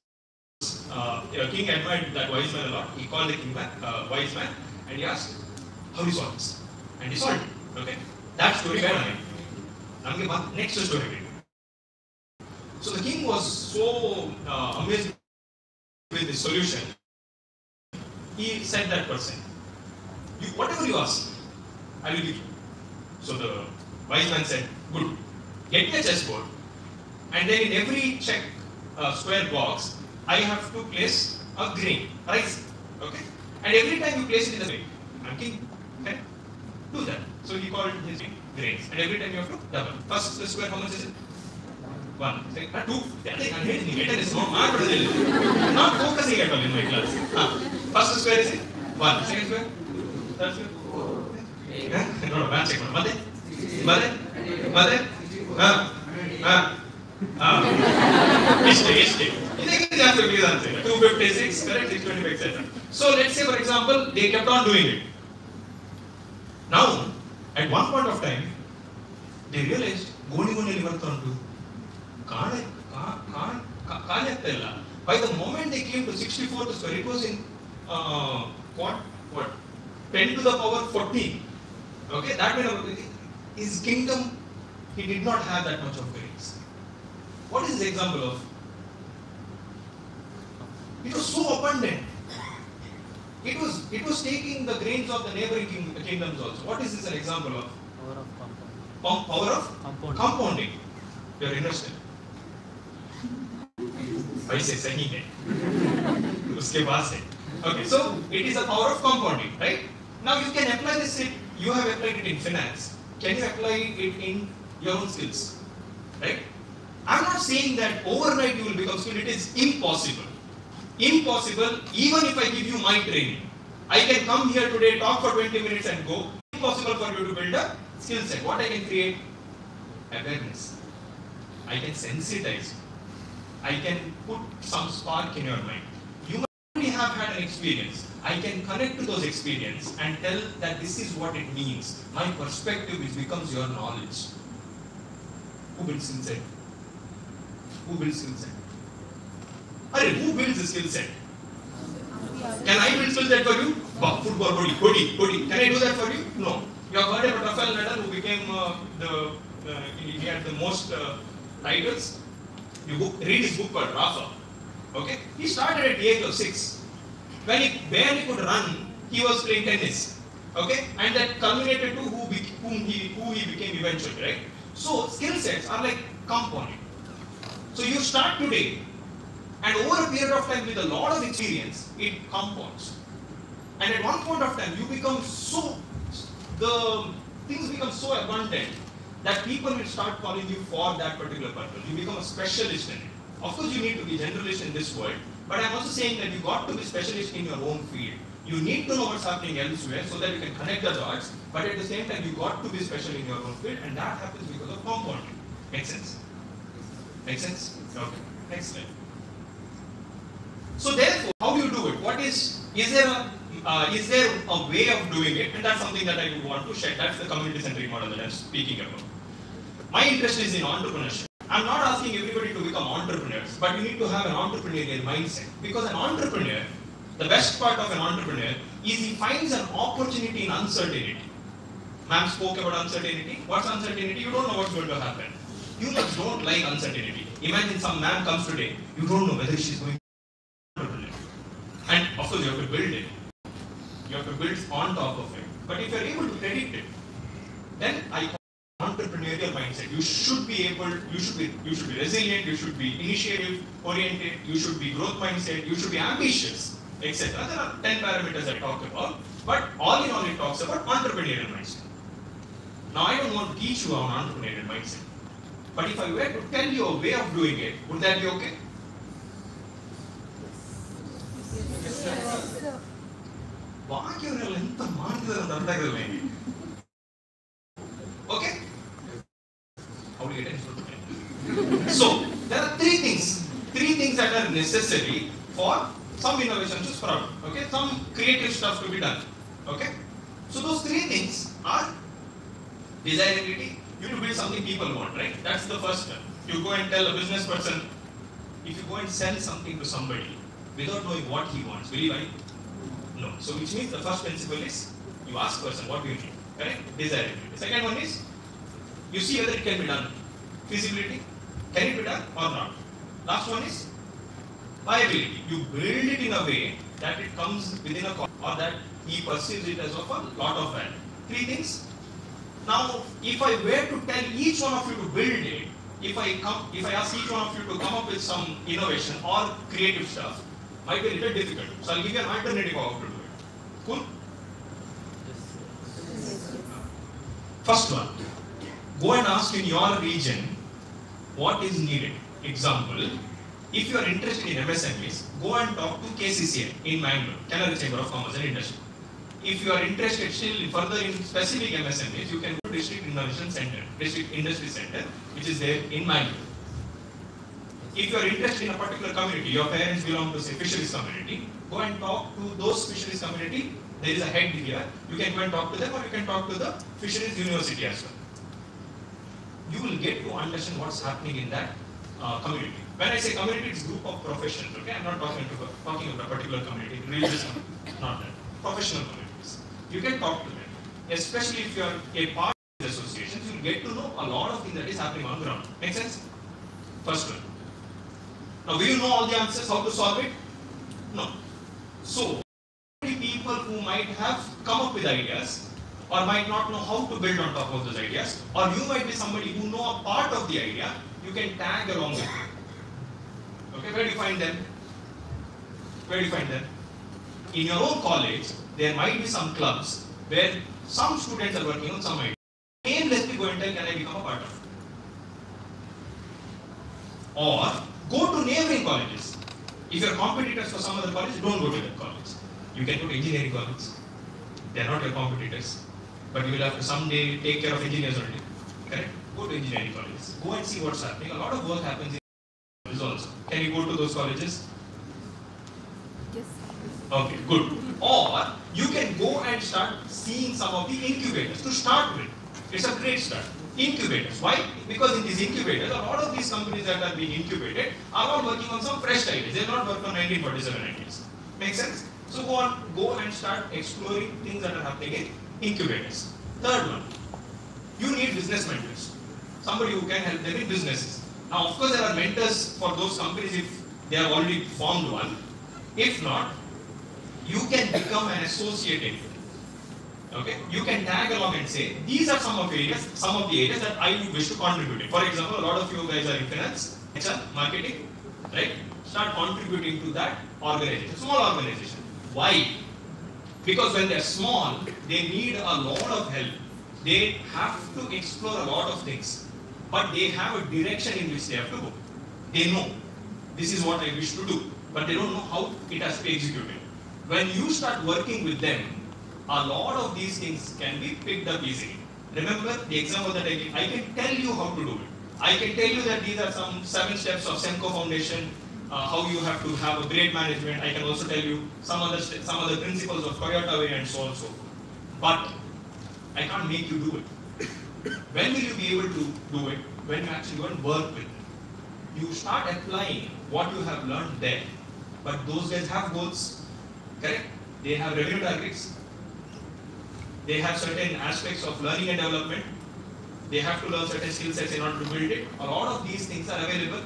Uh, the king admired that wise man a lot. He called the king man, uh, wise man, and he asked, "How do you solve this?" And he solved it. Okay, that story ಬೇಡ ನನಗೆ. ನಮಗೆ next story ಬೇಕು. So the king was so uh, amazed with the solution. He said that person, you, whatever you ask, I will give you. so the wise man said, good, get me a chessboard and then in every check uh, square box, I have to place a grain, rice, okay? And every time you place it in the grain, I'm king, okay? Do that. So he called his grains. And every time you have to double. First the square, how much is it? One. Second, two. That is unhinged. It is no mark. Not focusing at all in my class. Huh? First square is it? One. Second square? Third square? Square ನೋಡು match check ಮಾಡು ಮತ್ತೆ ಮತ್ತೆ ಮತ್ತೆ ಹಾ ಹಾ ಹಾ ಇಷ್ಟೇ ಇಷ್ಟೇ ಇದಕ್ಕೆ ಜಾಸ್ತಿ ಬಿಗಿದೆ ಅಂತ two fifty six correct six twenty five seven so let say for example they kept on doing it now at one point of time they realise ಗೋಣಿ ಗೋಣಿಯಲ್ಲಿ ಬರ್ತಾ ಉಂಟು ಕಾಣೆ ಕಾ- ಕಾ- ಕಾ- ಖಾಲಿ ಆಗ್ತಾ ಇಲ್ಲ by the moment they came to sixty four square it was in what? What? 10 to the power 14. Okay, that kind of his kingdom, he did not have that much of grains. What is the example of? It was so abundant. It was it was taking the grains of the neighboring king, kingdoms also. What is this an example of? Power of compound. Pom- power of Compounding. compounding. You are interested. पैसे सही है उसके पास है okay so it is a power of compounding right now you can apply this it you have applied it in finance. Can you apply it in your own skills? Right? I'm not saying that overnight you will become skilled it is impossible. Impossible even if i give you my training. I can come here today talk for 20 minutes and go. Impossible for you to build a skill set. What i can create? Awareness. I can sensitize. You I can put some spark in your mind. Already have had an experience. I can connect to those experiences and tell that this is what it means. My perspective which becomes your knowledge. Who builds skill set? Who builds skill set? Are who builds the skill set? Can I build skill set for you? Football, body, body, body. Can I do that for you? No. You have heard about Rafael Nadal who became uh, the, uh, he had the most uh, titles. You book, read his book called Rafa. Okay? He started at the age of six. When he barely could run, he was playing tennis. Okay? And that culminated to who, whom he, who he became eventually, right? So, skill sets are like compounding. So, you start today, and over a period of time with a lot of experience, it compounds. And at one point of time, you become so, the things become so abundant that people will start calling you for that particular purpose. You become a specialist in it. Of course, you need to be generalist in this world, but I'm also saying that you got to be specialist in your own field. You need to know what's happening elsewhere so that you can connect the dots, but at the same time, you got to be special in your own field, and that happens because of compounding. Make sense? Make sense? Okay. Next slide. So therefore, how do you do it? What is is there a uh, is there a way of doing it? And that's something that I would want to share. That's the community-centric model that I'm speaking about. My interest is in entrepreneurship. I'm not asking everybody to become entrepreneurs, but you need to have an entrepreneurial mindset. Because an entrepreneur, the best part of an entrepreneur is he finds an opportunity in uncertainty. Ma'am spoke about uncertainty. What's uncertainty? You don't know what's going to happen. Humans don't like uncertainty. Imagine some ma'am comes today, you don't know whether she's going to be an entrepreneur. And of course, you have to build it. You have to build on top of it. But if you're able to predict it, then I call entrepreneurial mindset. You should be able, you should be, you should be resilient, you should be initiative oriented, you should be growth mindset, you should be ambitious, etc. There are 10 parameters I talked about, but all in all it talks about entrepreneurial mindset. Now I don't want to teach you on entrepreneurial mindset. But if I were to tell you a way of doing it, would that be okay? ಬಾಕಿಯವರೆಲ್ಲ ಎಂತ ಮಾಡ್ತಿದ್ದಾರೆ ಅಂತ ಅರ್ಥ ಆಗಿರಲ್ಲ necessary for some innovation to sprout okay some creative stuff to be done okay so those three things are desirability you need to build something people want right that's the first one you go and tell a business person if you go and sell something to somebody without knowing what he wants will he buy no. So which means the first principle is you ask person what do you need, correct? Desirability. The second one is you see whether it can be done. Feasibility, can it be done or not? Last one is viability. You build it in a way that it comes within a or that he perceives it as of a lot of value. Three things. Now, if I were to tell each one of you to build it, if I come, if I ask each one of you to come up with some innovation or creative stuff, might be a little difficult. So I'll give you an alternative how to do it. Cool? First one, go and ask in your region what is needed. Example, if you are interested in MSMEs, go and talk to KCCI in Mangalore, Kanara Chamber of Commerce and Industry. If you are interested still further in specific MSMEs, you can go to District Innovation Center, District Industry Center, which is there in Mangalore. If you are interested in a particular community, your parents belong to say fisheries community, go and talk to those fisheries community. There is a head here. You can go and talk to them, or you can talk to the fisheries university as well. You will get to understand what's happening in that uh, community. When I say community, it's group of professionals. Okay, I'm not talking to talking about a particular community, religious, community, not that. professional communities. You can talk to them, especially if you are a part of the associations. You will get to know a lot of things that is happening on the ground. Make sense? First one. Now, do you know all the answers? How to solve it? No. So, many people who might have come up with ideas or might not know how to build on top of those ideas, or you might be somebody who know a part of the idea, you can tag along with it. Okay, where do you find them? Where do you find them? In your own college, there might be some clubs where some students are working on some idea. Aimlessly go and tell, can I become a part of it? Or go to neighboring colleges. If you're competitors for some other college, don't go to that college. You can go to engineering college. They're not your competitors. But you will have to someday take care of engineers only. Correct? Go to engineering colleges. Go and see what's happening. A lot of work happens colleges also. Can you go to those colleges? Yes. Okay, good. Or you can go and start seeing some of the incubators to start with. It's a great start. Incubators. Why? Because in these incubators, a lot of these companies that are being incubated are all working on some fresh ideas. They're not working on 1947 ideas. Make sense? So go on, go and start exploring things that are happening in incubators. Third one, you need business mentors. Somebody who can help them in businesses. Now, of course, there are mentors for those companies if they have already formed one. If not, you can become an associate. Okay, you can tag along and say these are some of the areas, some of the areas that I wish to contribute in. For example, a lot of you guys are in finance, HR, marketing, right? Start contributing to that organization, small organization. Why? Because when they're small, they need a lot of help. They have to explore a lot of things, but they have a direction in which they have to go. They know this is what I wish to do, but they don't know how it has to be executed. When you start working with them, a lot of these things can be picked up easily. Remember the example that I gave? I can tell you how to do it. I can tell you that these are some seven steps of Semco Foundation, uh, how you have to have a great management. I can also tell you some other some other principles of Toyota way and so on so. But I can't make you do it. When will you be able to do it? When you actually go and work with them. You start applying what you have learned there. But those guys have goals, correct? They have revenue targets. They have certain aspects of learning and development. They have to learn certain skill sets in order to build it. A lot of these things are available.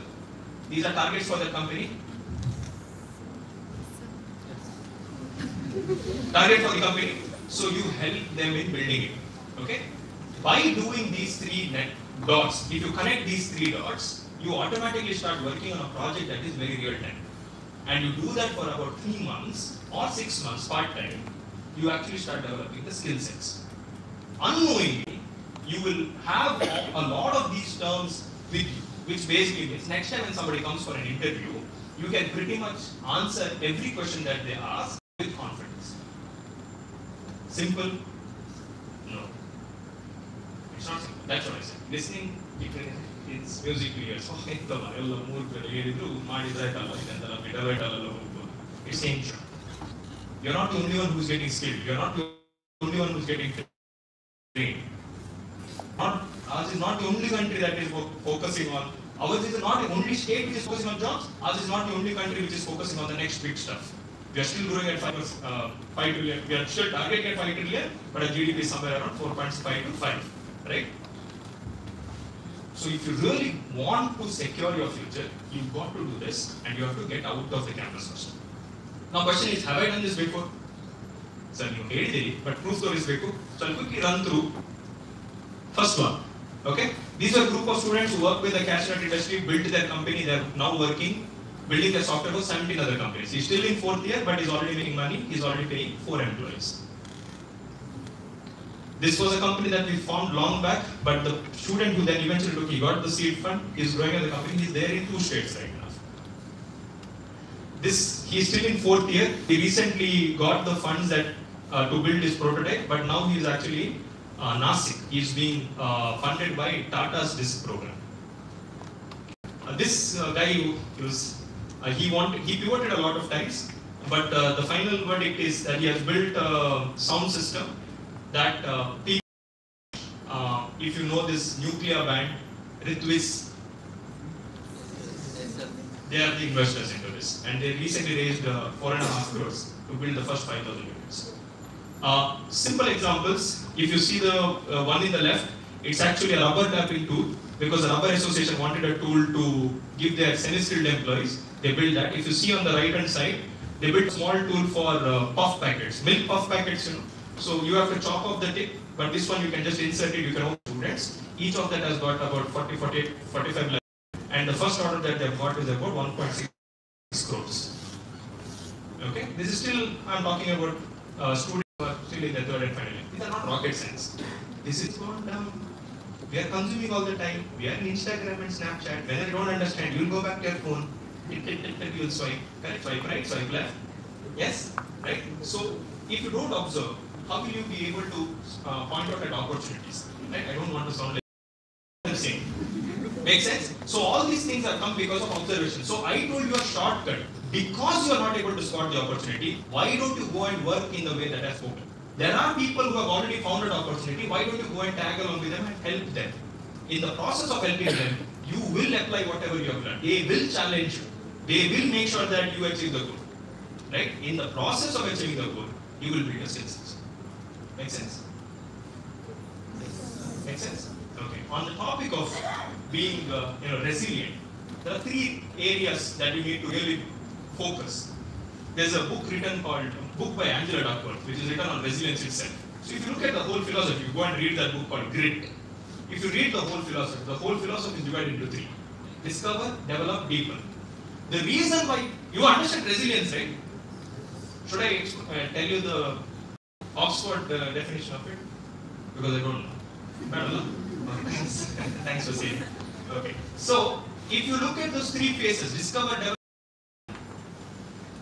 These are targets for the company. Target for the company. So you help them in building it. Okay? By doing these three net dots, if you connect these three dots, you automatically start working on a project that is very real time. And you do that for about three months or six months part time, you actually start developing the skill sets. Unknowingly, you will have a lot of these terms with you, which basically means next time when somebody comes for an interview, you can pretty much answer every question that they ask with confidence. Simple? No. It's not simple That's what I said. Listening, you can, it's musically ears. Oh, ಎಂತಲ್ಲ ಎಲ್ಲ ಮೂರ್ಖರು ಹೇಳಿದ್ರು ಮಾಡಿದ್ರಾಯ್ತಲ್ಲ ಇದೆಂತಲ್ಲ ಬಿಡಬೇಕಲ್ಲ ಹೋಗ್ಬೋದು it's same You're not the only one who's getting skilled. You're not the only one who's getting trained. Not, ours is not the only country that is fo- focusing on. Ours is not the only state which is focusing on jobs. Ours is not the only country which is focusing on the next big stuff. We are still growing at 5, uh, 5 trillion. We are still targeting at 5 trillion, but our GDP is somewhere around 4.5 to 5. Right? So if you really want to secure your future, you've got to do this and you have to get out of the campus first. Now question is, have I done this before? Sir, you did it, but proof there is before. So I'll quickly run through. First one, okay? These are a group of students who work with the cashew industry, built their company, they're now working, building their software for 17 other companies. He's still in fourth year, but he's already making money, he's already paying four employees this was a company that we formed long back but the student who then eventually took he got the seed fund he's growing the company he's there in two states right now this he's still in fourth year. He recently got the funds that uh, to build his prototype, but now he's actually uh, Nasik. He's being uh, funded by Tata's this program. Uh, this uh, guy was uh, he wanted he pivoted a lot of times, but uh, the final verdict is that he has built a sound system that uh, pe- uh, if you know this nuclear band, Ritviz they are the investors into this, and they recently raised uh, four and a half crores to build the first 5,000 units. Uh, simple examples, if you see the uh, one in the left, it's actually a rubber tapping tool because the Rubber Association wanted a tool to give their semi-skilled employees. They built that. If you see on the right hand side, they built a small tool for uh, puff packets, milk puff packets, you know. So you have to chop off the tip, but this one you can just insert it, you can open students. Each of that has got about 40, 40, 45 lakhs. And the first order that they've got is about 1.6 crores. Okay, this is still, I'm talking about uh, students who are still in the third and final year. These are not rocket science. This is gone down. We are consuming all the time. We are in Instagram and Snapchat. When I don't understand, you'll go back to your phone. Tick, tick, tick, tick, you'll swipe. Correct, swipe right, swipe left. Yes, right? So, if you don't observe, how will you be able to uh, point out at opportunities? Right? I don't want to sound like same. Make sense? So all these things have come because of observation. So I told you a shortcut. Because you are not able to spot the opportunity, why don't you go and work in the way that I have spoken? There are people who have already found an opportunity. Why don't you go and tag along with them and help them? In the process of helping them, you will apply whatever you have learned. They will challenge you. They will make sure that you achieve the goal. Right? In the process of achieving the goal, you will build a skills. Make sense? Make sense? Okay. On the topic of being, uh, you know, resilient, there are three areas that you need to really focus. There's a book written called book by Angela Duckworth, which is written on resilience itself. So if you look at the whole philosophy, you go and read that book called Grit. If you read the whole philosophy, the whole philosophy is divided into three: discover, develop, deepen. The reason why you understand resilience, right? Should I uh, tell you the Oxford uh, definition of it? Because I don't know. Thanks. For saying. Okay. So if you look at those three phases, discover, develop,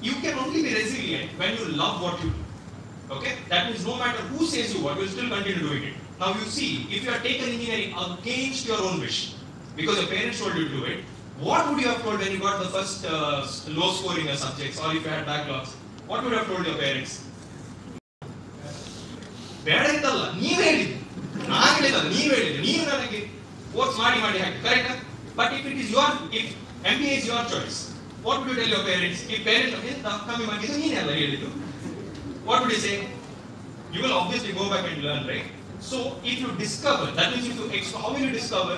you can only be resilient when you love what you do. Okay? That means no matter who says you what, you'll still continue doing it. Now you see, if you have taken engineering against your own wish, because your parents told you to do it, what would you have told when you got the first uh, low scoring subjects or if you had backlogs? What would you have told your parents? ಬೇಡ ಇತ್ತಲ್ಲ ನೀವ್ ಹೇಳಿದ್ದು ನಾನು ಹೇಳಿದಲ್ಲ ನೀವ್ ಹೇಳಿದ್ದು ನೀವು ನನಗೆ ಫೋರ್ಸ್ ಮಾಡಿ ಮಾಡಿ ಹಾಕಿ correct but if it is your if M B is your choice what would you tell your parents ಈ ಪೇರೆಂಟ್ಸ್ ಎಂತ ಕಮ್ಮಿ ಮಾಡಿದ್ದು ನೀನೇ ಅಲ್ಲ ಹೇಳಿದ್ದು what would you say you will obviously go back and learn, right? So if you discover, that means if you exp- how will you discover?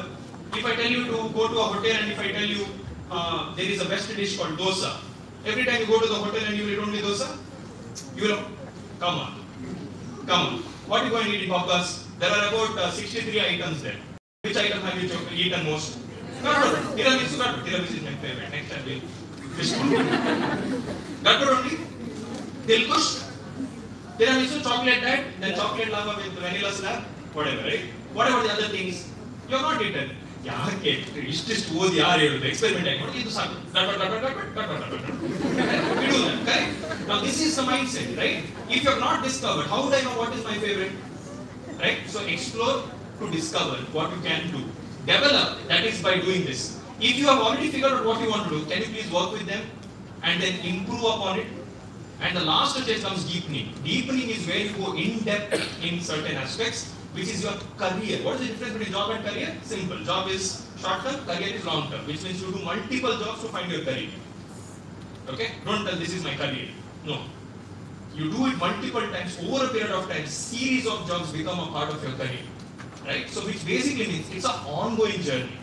If I tell you to go to a hotel and if I tell you uh, there is a best dish called dosa, every time you go to the hotel and you will eat only dosa, you will come on, come on. What you going to eat in Pabba's? There are about uh, 63 items there. Which item have you eaten most? Gatur. Tiramisu, gatur. Tiramisu is my favorite. Next time we'll fish one. Only. Dilkush. Tiramisu, chocolate that, then chocolate lava with vanilla slab, whatever, right? What about the other things? You have not eaten. ಯಾಕೆ ಇಷ್ಟಿಷ್ಟು ಓದಿ ಯಾರು ಹೇಳುದು experiment ಆಗಿ ಮಾಡಿ ಇದು ಸಾಕು Now this is the mindset, right? If you have not discovered, how would I know what is my favorite? Right? So explore to discover what you can do. Develop, that is by doing this. If you have already figured out what you want to do, can you please work with them and then improve upon it? And the last stage comes deepening. Deepening is where you go in depth in certain aspects which is your career. What is the difference between job and career? Simple. Job is short term, career is long term, which means you do multiple jobs to find your career. Okay? Don't tell this is my career. No. You do it multiple times over a period of time, series of jobs become a part of your career. Right? So which basically means it's an ongoing journey.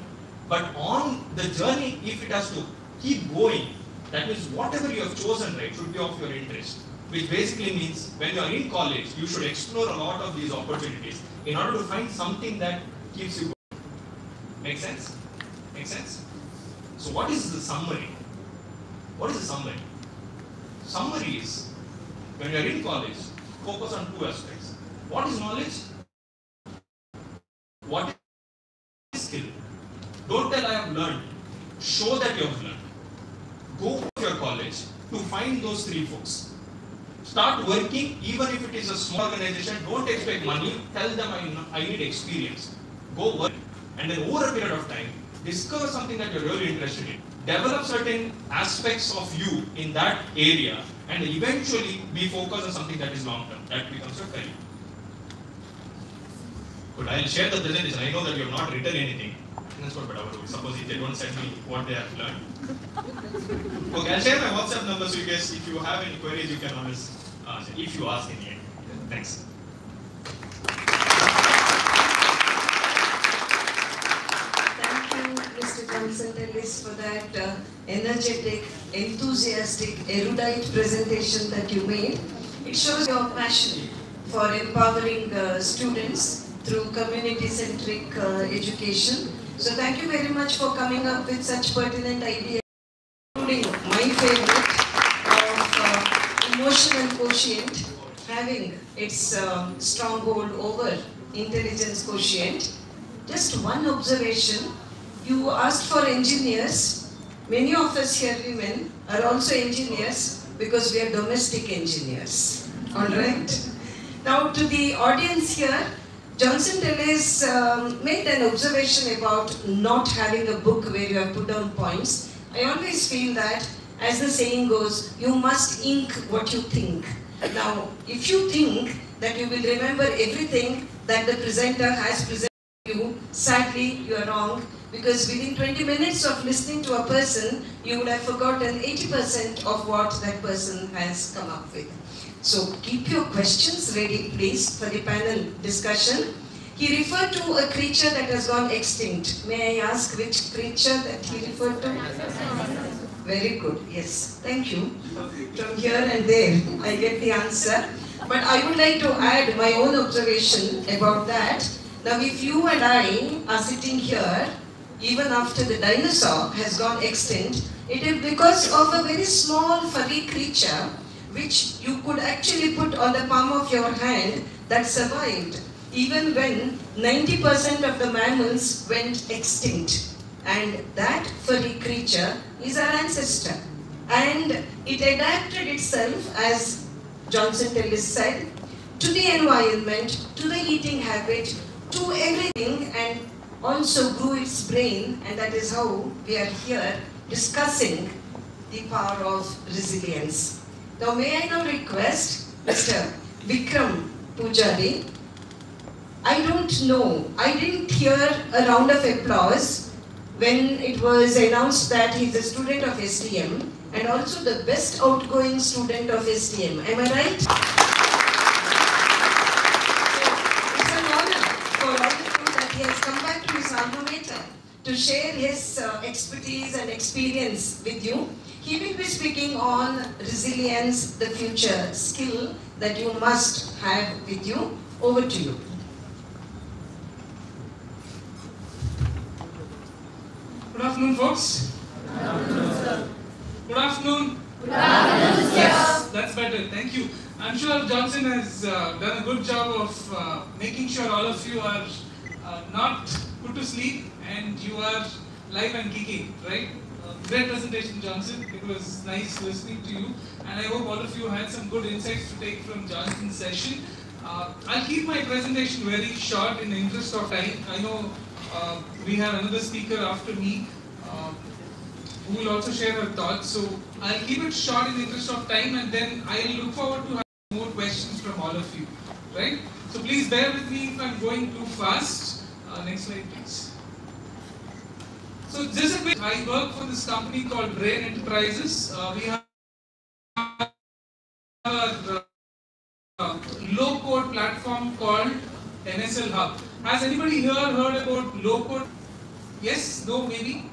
But on the journey, if it has to keep going, that means whatever you have chosen, right, should be of your interest. Which basically means when you are in college, you should explore a lot of these opportunities in order to find something that keeps you going. Make sense? Make sense? So what is the summary? What is the summary? Summary is when you are in college, focus on two aspects. What is knowledge? What is skill? Don't tell I have learned. Show that you have learned. Go to your college to find those three folks. Start working, even if it is a small organization. Don't expect money. Tell them I, I need experience. Go work, and then over a period of time, discover something that you're really interested in. Develop certain aspects of you in that area, and eventually be focused on something that is long term. That becomes your career. Good. I'll share the presentation. I know that you have not written anything. That's what would. Suppose if they don't send me what they have learned. Okay, I'll share my WhatsApp number so you guys, if you have any queries, you can always ask. If you ask end. Thanks. Thank you, Mr. Johnson Tellis, for that uh, energetic, enthusiastic, erudite presentation that you made. It shows your passion for empowering uh, students through community-centric uh, education. So thank you very much for coming up with such pertinent ideas, including my favorite of uh, emotional quotient having its um, stronghold over intelligence quotient. Just one observation. You asked for engineers. Many of us here women are also engineers because we are domestic engineers. All right. Now to the audience here, Johnson Tellis um, made an observation about not having a book where you have put down points. I always feel that, as the saying goes, you must ink what you think. Now, if you think that you will remember everything that the presenter has presented you, sadly, you are wrong because within 20 minutes of listening to a person, you would have forgotten 80% of what that person has come up with. So keep your questions ready, please, for the panel discussion. He referred to a creature that has gone extinct. May I ask which creature that he referred to? Very good, yes. Thank you. From here and there, I get the answer. But I would like to add my own observation about that. Now, if you and I are sitting here, even after the dinosaur has gone extinct, it is because of a very small furry creature which you could actually put on the palm of your hand that survived, even when 90% of the mammals went extinct. And that furry creature is our ancestor. And it adapted itself, as Johnson Tellis said, to the environment, to the eating habit, to everything, and also grew its brain, and that is how we are here discussing the power of resilience. Now, may I now request Mr. Vikram Pujari? I don't know, I didn't hear a round of applause when it was announced that he's a student of SDM and also the best outgoing student of SDM. Am I right? It's an honor for all that he has come back to his to share his uh, expertise and experience with you. He will be speaking on resilience, the future skill that you must have with you. Over to you. Good afternoon, folks. Good afternoon. Yes, that's better. Thank you. I'm sure Johnson has uh, done a good job of uh, making sure all of you are uh, not put to sleep and you are live and kicking, right? Uh, great presentation, Johnson. It was nice listening to you, and I hope all of you had some good insights to take from Johnson's session. Uh, I'll keep my presentation very short in the interest of time. I know uh, we have another speaker after me uh, who will also share her thoughts. So I'll keep it short in the interest of time and then I'll look forward to having more questions from all of you. Right? So please bear with me if I'm going too fast. Uh, next slide please. So just a quick, I work for this company called Brane Enterprises. Uh, we have a uh, low code platform called NSL Hub. Has anybody here heard about low code? Yes? No? Maybe?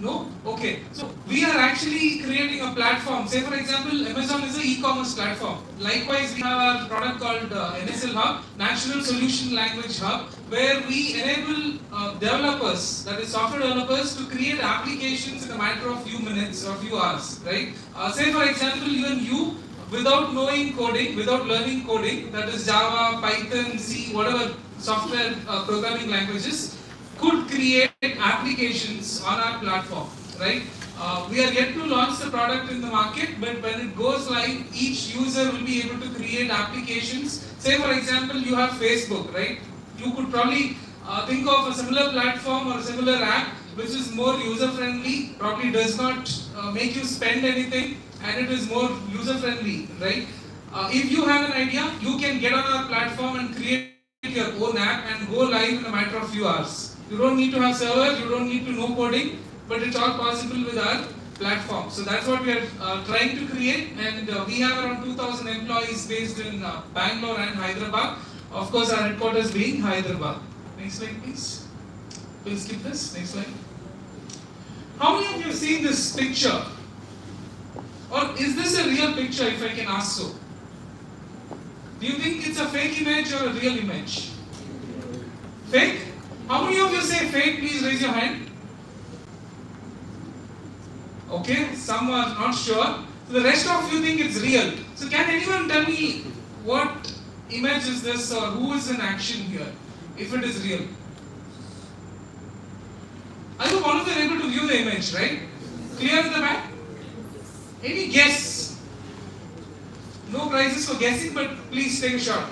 No? Okay. So we are actually creating a platform. Say for example, Amazon is an e-commerce platform. Likewise, we have a product called uh, NSL Hub, Natural Solution Language Hub, where we enable uh, developers, that is software developers, to create applications in a matter of few minutes or few hours, right? Uh, say for example, even you, without knowing coding, without learning coding, that is Java, Python, C, whatever software uh, programming languages, could create applications on our platform, right? Uh, we are yet to launch the product in the market, but when it goes live, each user will be able to create applications. Say, for example, you have Facebook, right? You could probably uh, think of a similar platform or a similar app which is more user friendly, probably does not uh, make you spend anything, and it is more user friendly, right? Uh, if you have an idea, you can get on our platform and create your own app and go live in a matter of few hours. You don't need to have server, you don't need to know coding, but it's all possible with our platform. So that's what we are uh, trying to create, and uh, we have around 2,000 employees based in uh, Bangalore and Hyderabad. Of course, our headquarters being Hyderabad. Next slide, please. Please skip this. Next slide. How many of you have seen this picture? Or is this a real picture, if I can ask so? Do you think it's a fake image or a real image? Fake? How many of you say fake? Please raise your hand. Okay, some are not sure. So the rest of you think it's real. So can anyone tell me what image is this or who is in action here? If it is real. I hope all of you are able to view the image, right? Clear in the back? Any guess? No prizes for guessing, but please take a shot.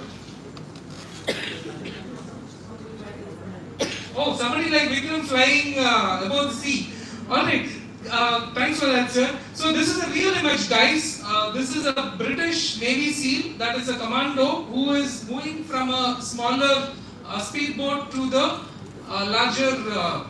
Oh, somebody like Vikram flying uh, above the sea. Alright, uh, thanks for that, sir. So, this is a real image, guys. Uh, this is a British Navy SEAL, that is a commando, who is moving from a smaller uh, speedboat to the uh, larger uh,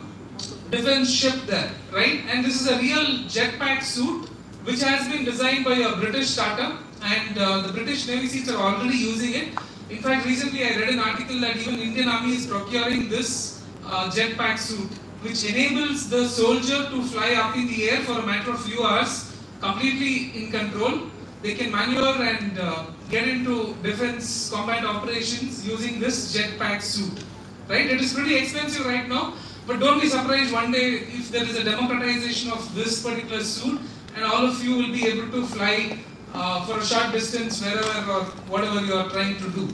defense ship there, right? And this is a real jetpack suit which has been designed by a British startup and uh, the British Navy SEALs are already using it. In fact, recently I read an article that even Indian Army is procuring this uh, jetpack suit which enables the soldier to fly up in the air for a matter of few hours completely in control. They can maneuver and uh, get into defense combat operations using this jetpack suit. Right? It is pretty expensive right now, but don't be surprised one day if there is a democratization of this particular suit and all of you will be able to fly uh, for a short distance wherever or whatever you are trying to do.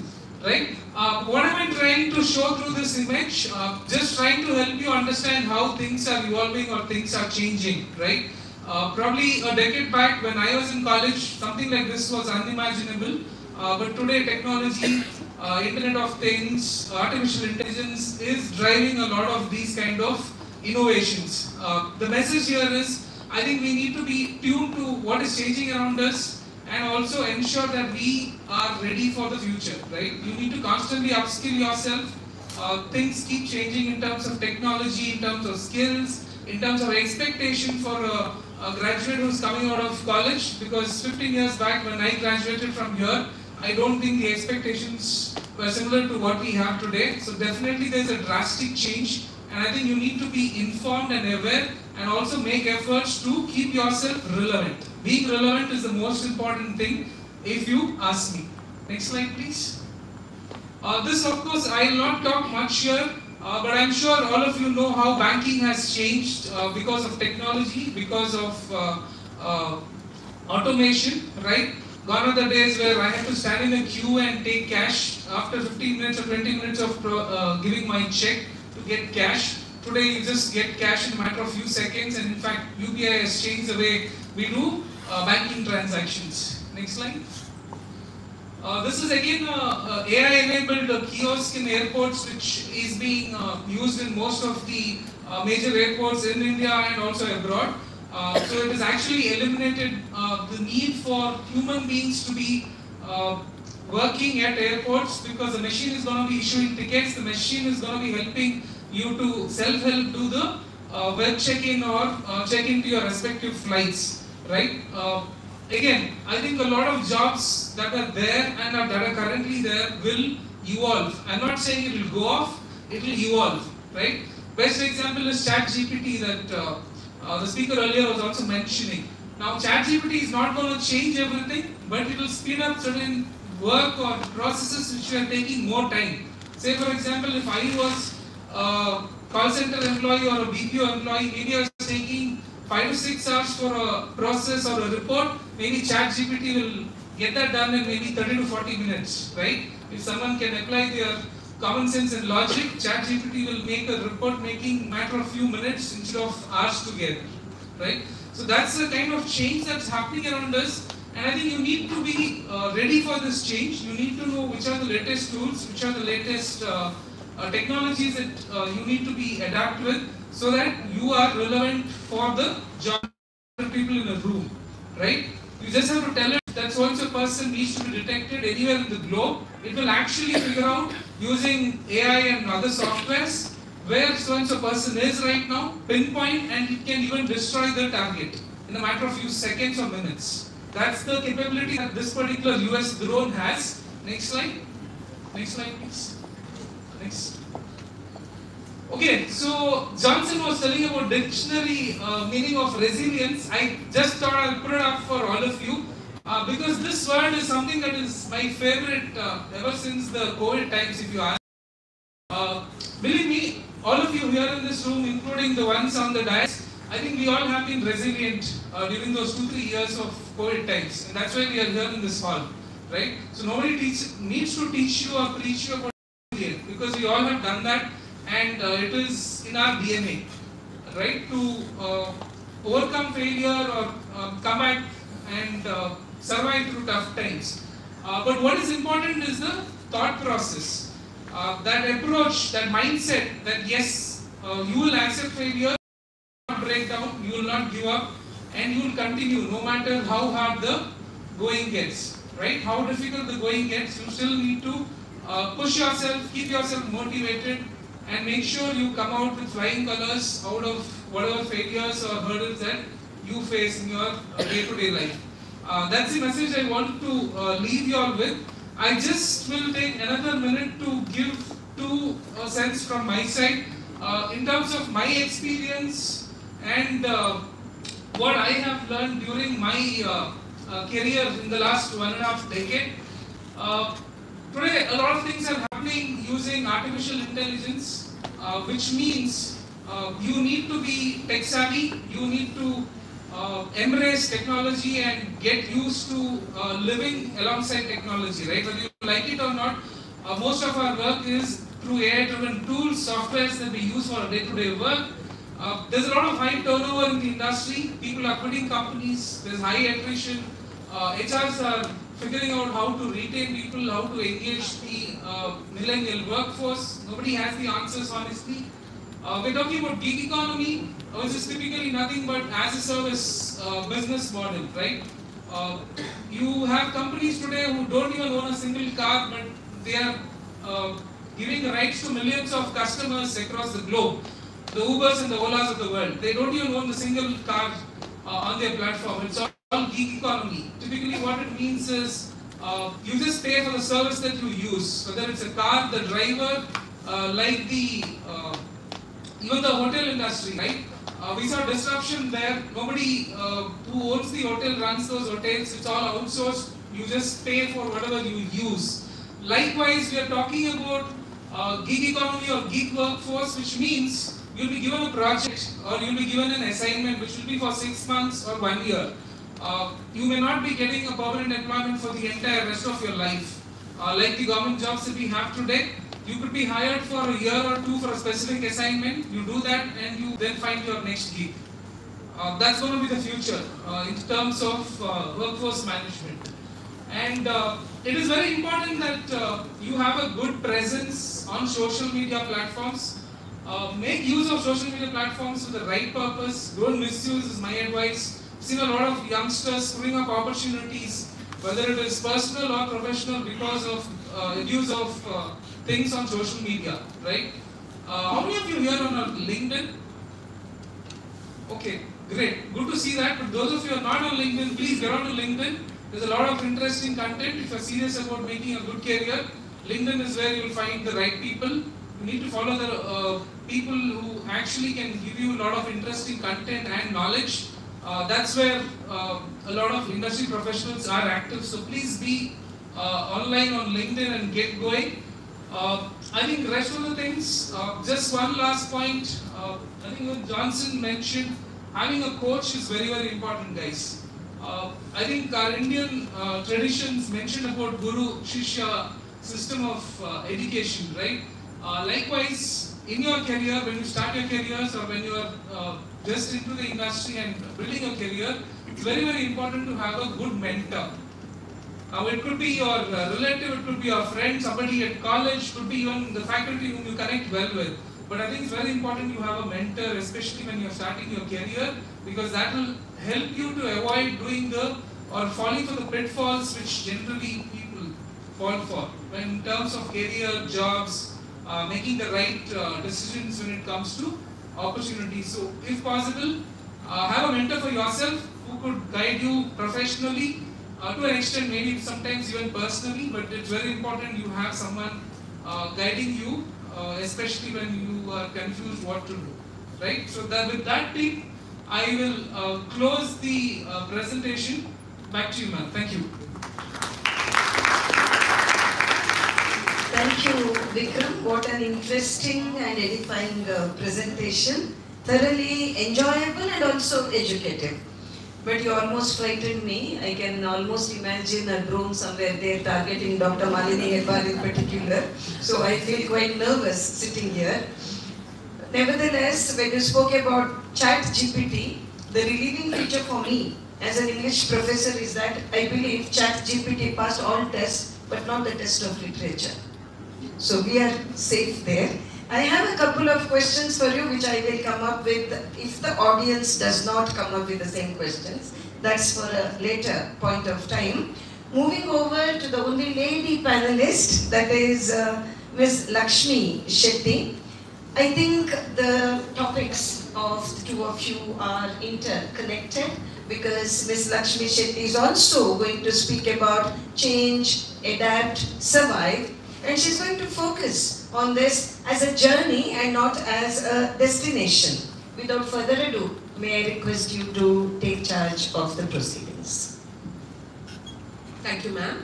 Right? Uh, what am I trying to show through this image? Uh, just trying to help you understand how things are evolving or things are changing. Right? Uh, probably a decade back when I was in college, something like this was unimaginable. Uh, but today, technology, uh, Internet of Things, artificial intelligence is driving a lot of these kind of innovations. Uh, the message here is, I think we need to be tuned to what is changing around us and also ensure that we are ready for the future, right? You need to constantly upskill yourself. Uh, things keep changing in terms of technology, in terms of skills, in terms of expectation for a, a graduate who's coming out of college. Because 15 years back, when I graduated from here, I don't think the expectations were similar to what we have today. So definitely there's a drastic change and I think you need to be informed and aware and also make efforts to keep yourself relevant. Being relevant is the most important thing if you ask me. Next slide please. Uh, this of course I will not talk much here uh, but I'm sure all of you know how banking has changed uh, because of technology, because of uh, uh, automation, right? Gone are the days where I had to stand in a queue and take cash after 15 minutes or 20 minutes of uh, giving my check to get cash. Today you just get cash in a matter of few seconds and in fact UPI has changed the way we do uh, banking transactions. Next slide. Uh, this is again uh, AI-enabled kiosk in airports, which is being uh, used in most of the uh, major airports in India and also abroad. Uh, so it has actually eliminated the need for human beings to be working at airports because the machine is going to be issuing tickets. The machine is going to be helping you to self-help do the uh, web check-in or uh, check into your respective flights, right? Uh, again, I think a lot of jobs that are there and are, that are currently there will evolve. I'm not saying it will go off, it will evolve, right? Best example is ChatGPT that uh, uh, the speaker earlier was also mentioning. Now, ChatGPT is not going to change everything, but it will speed up certain work or processes which are taking more time. Say, for example, if I was a call center employee or a BPO employee, maybe I was taking five to six hours for a process or a report, maybe ChatGPT will get that done in maybe 30 to 40 minutes, right? If someone can apply their common sense and logic, ChatGPT will make a report making matter of few minutes instead of hours together, right? So that's the kind of change that's happening around us. And I think you need to be uh, ready for this change. You need to know which are the latest tools, which are the latest uh, uh, technologies that uh, you need to be adapt with so that you are relevant for the people in a room, right? You just have to tell it that a person needs to be detected anywhere in the globe, it will actually figure out using AI and other softwares where so and so person is right now, pinpoint, and it can even destroy the target, in a matter of few seconds or minutes. That's the capability that this particular US drone has. Next slide. Next slide, please. Next. Okay, so Johnson was telling about dictionary uh, meaning of resilience. I just thought I'll put it up for all of you uh, because this word is something that is my favorite uh, ever since the COVID times. If you ask, uh, believe me, all of you here in this room, including the ones on the dais, I think we all have been resilient uh, during those two three years of COVID times, and that's why we are here in this hall, right? So nobody teach, needs to teach you or preach you about because we all have done that and uh, it is in our DNA, right? To uh, overcome failure or uh, come back and uh, survive through tough times. Uh, but what is important is the thought process, uh, that approach, that mindset that yes, you will accept failure, not break down, you will not give up, and you will continue no matter how hard the going gets, right? How difficult the going gets, you still need to uh, push yourself, keep yourself motivated, and make sure you come out with flying colors out of whatever failures or hurdles that you face in your day to day life. Uh, that's the message I want to uh, leave you all with. I just will take another minute to give two uh, cents from my side uh, in terms of my experience and uh, what I have learned during my uh, uh, career in the last one and a half decade. Today, a lot of things are happening using artificial intelligence, uh, which means uh, you need to be tech savvy, you need to uh, embrace technology and get used to uh, living alongside technology, right? Whether you like it or not, uh, most of our work is through AI-driven tools, softwares that we use for day-to-day work. Uh, there's a lot of high turnover in the industry. People are quitting companies. There's high attrition. HRs are figuring out how to retain people, how to engage the uh, millennial workforce. Nobody has the answers, honestly. Uh, we're talking about gig economy, which is typically nothing but as a service uh, business model, right? Uh, you have companies today who don't even own a single car, but they are uh, giving rights to millions of customers across the globe. The Ubers and the Olas of the world. They don't even own a single car uh, on their platform. It's all gig economy. Typically, what it means is uh, you just pay for the service that you use, whether it's a car, the driver, uh, like the uh, even the hotel industry, right? Uh, we saw disruption there. Nobody uh, who owns the hotel runs those hotels. It's all outsourced. You just pay for whatever you use. Likewise, we are talking about uh, gig economy or gig workforce, which means you'll be given a project or you'll be given an assignment which will be for six months or one year. Uh, you may not be getting a permanent employment for the entire rest of your life. Uh, like the government jobs that we have today, you could be hired for a year or two for a specific assignment. You do that and you then find your next gig. Uh, that's going to be the future uh, in terms of uh, workforce management. And uh, it is very important that you have a good presence on social media platforms. Make use of social media platforms for the right purpose. Don't misuse is my advice. Seen a lot of youngsters screwing up opportunities, whether it is personal or professional, because of uh, use of uh, things on social media, right? Uh, how many of you here on LinkedIn? Okay, great. Good to see that. But those of you who are not on LinkedIn, please get on to LinkedIn. There's a lot of interesting content. If you're serious about making a good career, LinkedIn is where you'll find the right people. You need to follow the uh, people who actually can give you a lot of interesting content and knowledge. Uh, that's where uh, a lot of industry professionals are active. So please be uh, online on LinkedIn and get going. Uh, I think rest of the things, uh, just one last point. I think what Johnson mentioned, having a coach is very, very important, guys. I think our Indian traditions mentioned about Guru Shishya system of education, right? Likewise, in your career, when you start your careers or when you are just into the industry and building a career, it's very, very important to have a good mentor. Now, it could be your uh, relative, it could be your friend, somebody at college, could be even the faculty whom you connect well with. But I think it's very important you have a mentor, especially when you're starting your career, because that will help you to avoid doing the or falling for the pitfalls which generally people fall for in terms of career, jobs, uh, making the right uh, decisions when it comes to opportunities. So, if possible, uh, have a mentor for yourself who could guide you professionally, uh, to an extent, maybe sometimes even personally, but it's very important you have someone uh, guiding you, uh, especially when you are confused what to do. Right? So that with that tip, I will uh, close the uh, presentation. Back to you, ma'am. Thank you. Thank you, Vikram. What an interesting and edifying uh, presentation. Thoroughly enjoyable and also educative. But you almost frightened me. I can almost imagine a drone somewhere there targeting Dr. Malini Hebbar in particular. So I feel quite nervous sitting here. Nevertheless, when you spoke about chat GPT, the relieving feature for me as an English professor is that I believe chat GPT passed all tests but not the test of literature. So we are safe there. I have a couple of questions for you which I will come up with if the audience does not come up with the same questions. That's for a later point of time. Moving over to the only lady panelist, that is uh, Ms. Lakshmi Shetty. I think the topics of the two of you are interconnected because Ms. Lakshmi Shetty is also going to speak about change, adapt, survive and she's going to focus on this as a journey and not as a destination. Without further ado, may I request you to take charge of the proceedings. Thank you, ma'am.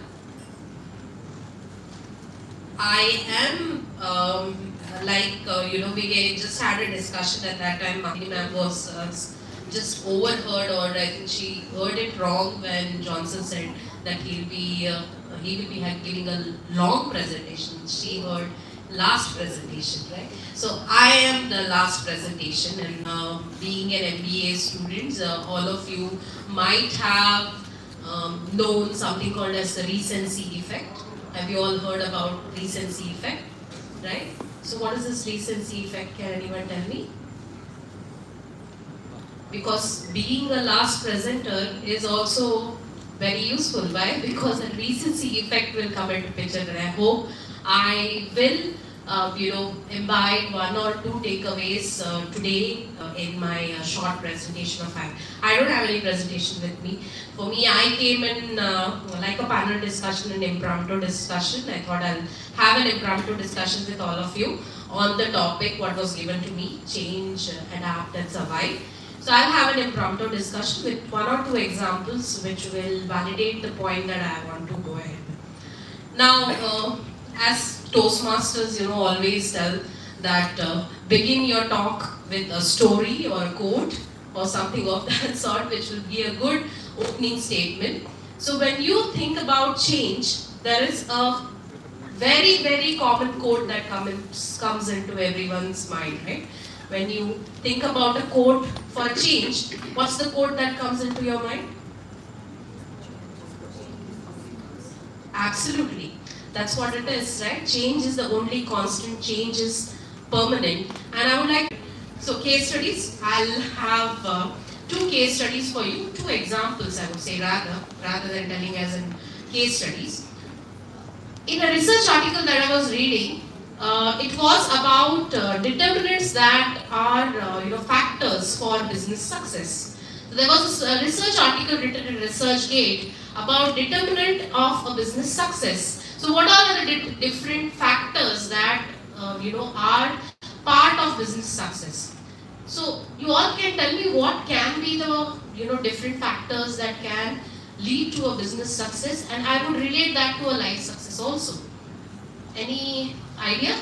I am, um, like, uh, you know, we just had a discussion at that time. Malini ma'am was uh, just overheard, or I think she heard it wrong when Johnson said that he'll be, uh, he will be giving a long presentation. She heard last presentation, right? So I am the last presentation, and uh, being an MBA student, uh, all of you might have um, known something called as the recency effect. Have you all heard about recency effect? Right? So what is this recency effect? Can anyone tell me? Because being a last presenter is also very useful. Why? Because the recency effect will come into picture and I hope I will uh, you know, imbibe one or two takeaways uh, today uh, in my uh, short presentation of fact. I don't have any presentation with me. For me, I came in uh, like a panel discussion, an impromptu discussion. I thought I'll have an impromptu discussion with all of you on the topic what was given to me, change, uh, adapt and survive. So I'll have an impromptu discussion with one or two examples which will validate the point that I want to go ahead. Now, uh, as Toastmasters, you know, always tell that uh, begin your talk with a story or a quote or something of that sort, which will be a good opening statement. So when you think about change, there is a very, very common quote that comes, comes into everyone's mind, right? When you think about a quote for change, what's the quote that comes into your mind? Absolutely. That's what it is, right? Change is the only constant, change is permanent. And I would like, so case studies, I'll have uh, two case studies for you, two examples I would say rather, rather than telling as in case studies. In a research article that I was reading, uh, it was about uh, determinants that are, uh, you know, factors for business success. So there was a research article written in ResearchGate about determinant of a business success. So what are the di- different factors that uh, you know are part of business success? So you all can tell me what can be the you know different factors that can lead to a business success, and I would relate that to a life success also. Any idea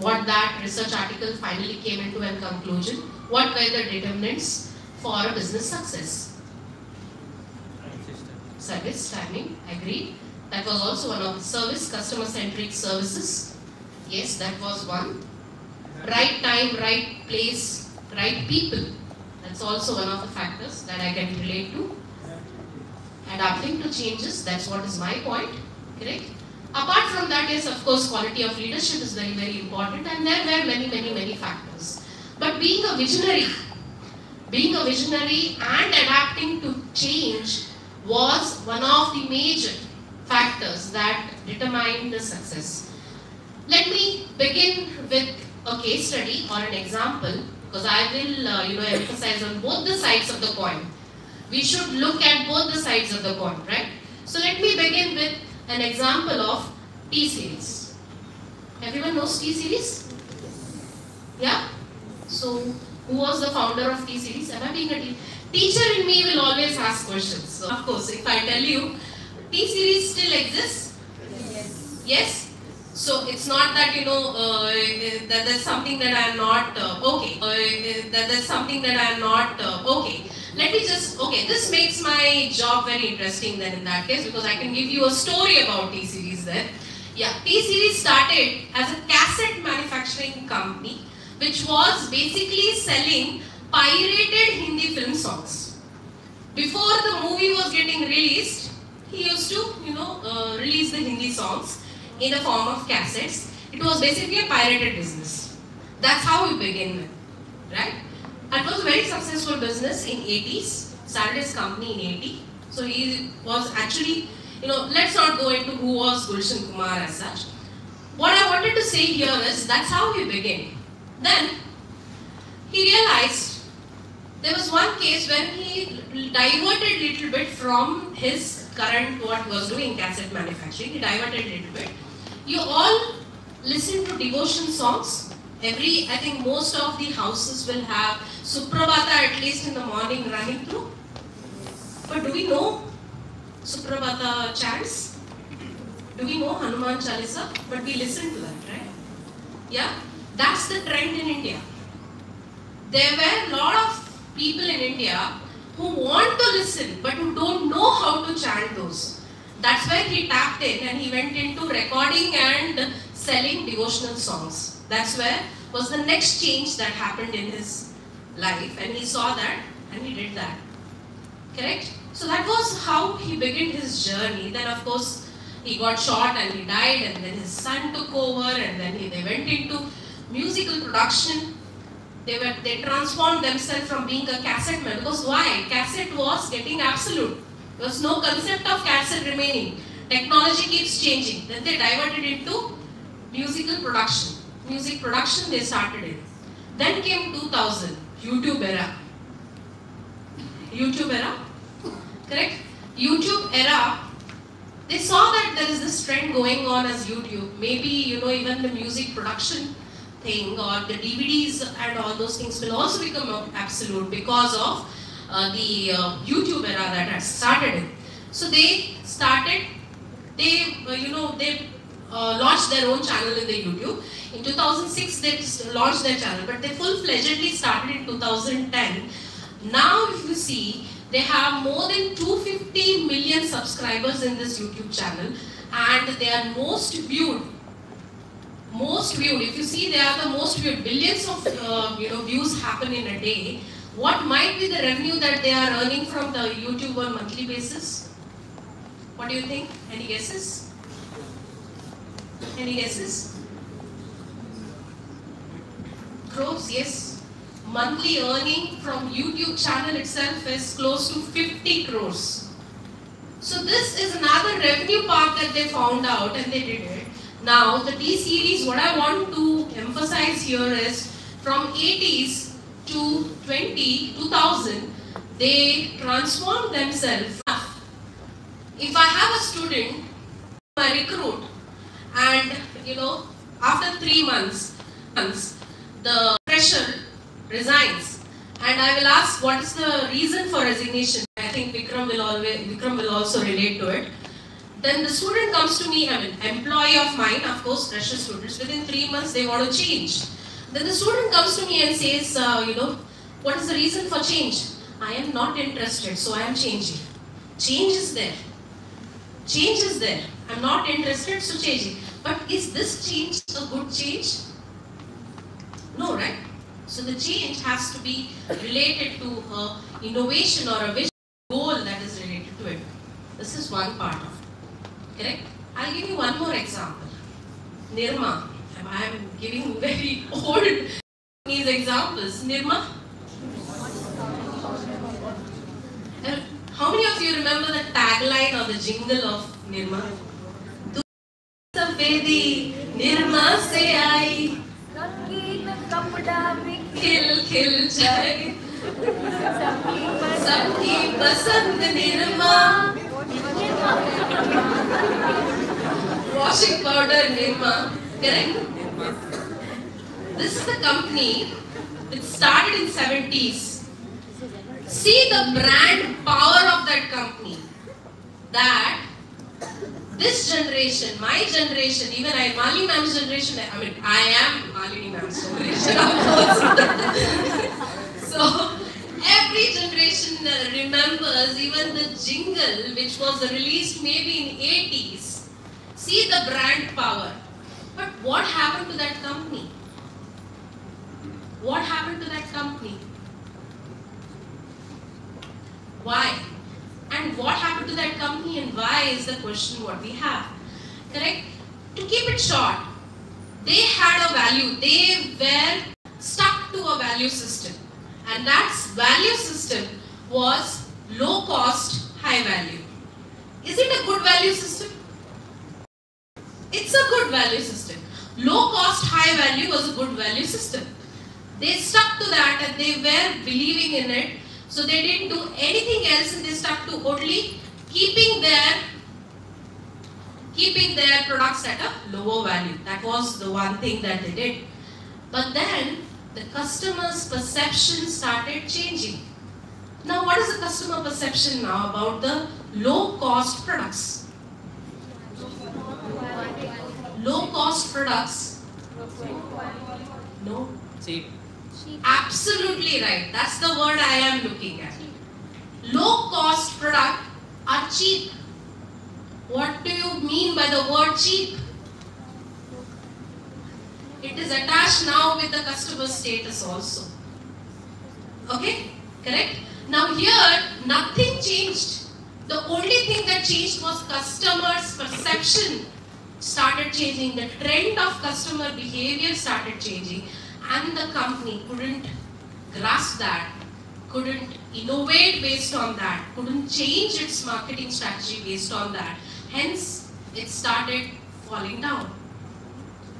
what that research article finally came into a conclusion? What were the determinants for business success? Service, timing, agreed. That was also one of the service, customer centric services. Yes, that was one. Right time, right place, right people. That's also one of the factors that I can relate to. And adapting to changes, that's what is my point, correct? Apart from that, yes, of course, quality of leadership is very, very important, and there were many, many, many factors. But being a visionary, being a visionary and adapting to change was one of the major factors that determined the success. Let me begin with a case study or an example because I will, uh, you know, emphasize on both the sides of the coin. We should look at both the sides of the coin, right? So let me begin with an example of T series. Everyone knows T series? Yeah? So who was the founder of T series? Am I being a teacher in me will always ask questions. So of course, if I tell you T series still exists? Yes. Yes? So it's not that you know uh, that there's something that I'm not uh, okay. Uh, that there's something that I'm not uh, okay. Let me just okay. This makes my job very interesting then in that case because I can give you a story about T series then. Yeah, T series started as a cassette manufacturing company which was basically selling pirated Hindi film songs. Before the movie was getting released, he used to you know uh, release the Hindi songs in the form of cassettes. It was basically a pirated business. That's how we began with, right? It was a very successful business in 80s. Started his company in 80. So he was actually, you know, let's not go into who was Gulshan Kumar as such. What I wanted to say here is that's how he began. Then he realized there was one case when he diverted a little bit from his current what he was doing cassette manufacturing. He diverted a little bit. You all listen to devotion songs. Every, I think most of the houses will have Suprabhata at least in the morning running through. But do we know Suprabhata chants? Do we know Hanuman Chalisa? But we listen to that, right? Yeah? That's the trend in India. There were a lot of people in India who want to listen but who don't know how to chant those. That's where he tapped in and he went into recording and selling devotional songs. That's where was the next change that happened in his life and he saw that and he did that. Correct? So that was how he began his journey. Then of course he got shot and he died and then his son took over and then he, they went into musical production. They were they transformed themselves from being a cassette man because why? Cassette was getting absolute. There was no concept of cassette remaining. Technology keeps changing. Then they diverted into musical production. Music production they started in. Then came 2000, YouTube era. YouTube era, correct? YouTube era, they saw that there is this trend going on as YouTube. Maybe, you know, even the music production thing or the DVDs and all those things will also become absolute because of uh, the uh, YouTube era that has started in. So they started, they, uh, you know, they uh, launched their own channel in the YouTube. In 2006, they launched their channel, but they full-fledgedly started in 2010. Now, if you see, they have more than 250 million subscribers in this YouTube channel, and they are most viewed. Most viewed. If you see, they are the most viewed. Billions of uh, you know views happen in a day. What might be the revenue that they are earning from the YouTube on monthly basis? What do you think? Any guesses? Any guesses? Crores, yes. Monthly earning from YouTube channel itself is close to 50 crores. So this is another revenue part that they found out and they did it. Now the T series, what I want to emphasize here is from 80s to 20, 2000, they transformed themselves. If I have a student, I recruit, and you know, after three months, months, the fresher resigns, and I will ask what is the reason for resignation. I think Vikram will always, Vikram will also relate to it. Then the student comes to me, I mean, employee of mine, of course, fresher students. Within three months, they want to change. Then the student comes to me and says, uh, you know, what is the reason for change? I am not interested, so I am changing. Change is there. Change is there. I'm not interested, so changing. But is this change a good change? No, right? So the change has to be related to a innovation or a vision goal that is related to it. This is one part of it. Correct? I'll give you one more example. Nirma. I am giving very old these examples. Nirma. Uh, How many of you remember the tagline or the jingle of Nirma? "तू सफेदी निर्मा से आई कपड़ा में खिल खिल जाए सबकी पसंद Nirma washing powder Nirma, correct? This is the company which started in 70s. See the brand power of that company. That this generation, my generation, even I, Malini ma'am's generation, I mean, I am Malini ma'am's generation, of course. so, every generation remembers even the jingle which was released maybe in 80s. See the brand power. But what happened to that company? What happened to that company? Why? And what happened to that company and why is the question what we have. Correct? To keep it short, they had a value. They were stuck to a value system. And that value system was low cost, high value. Is it a good value system? It's a good value system. Low cost, high value was a good value system. They stuck to that and they were believing in it. So they didn't do anything else and they stuck to only keeping their keeping their products at a lower value. That was the one thing that they did. But then the customer's perception started changing. Now what is the customer perception now about the low cost products? Low cost products. No. Cheap. Absolutely right. That's the word I am looking at. Low cost product are cheap. What do you mean by the word cheap? It is attached now with the customer status also. Okay? Correct? Now here, nothing changed. The only thing that changed was customers' perception started changing. The trend of customer behavior started changing and the company couldn't grasp that, couldn't innovate based on that, couldn't change its marketing strategy based on that. Hence, it started falling down.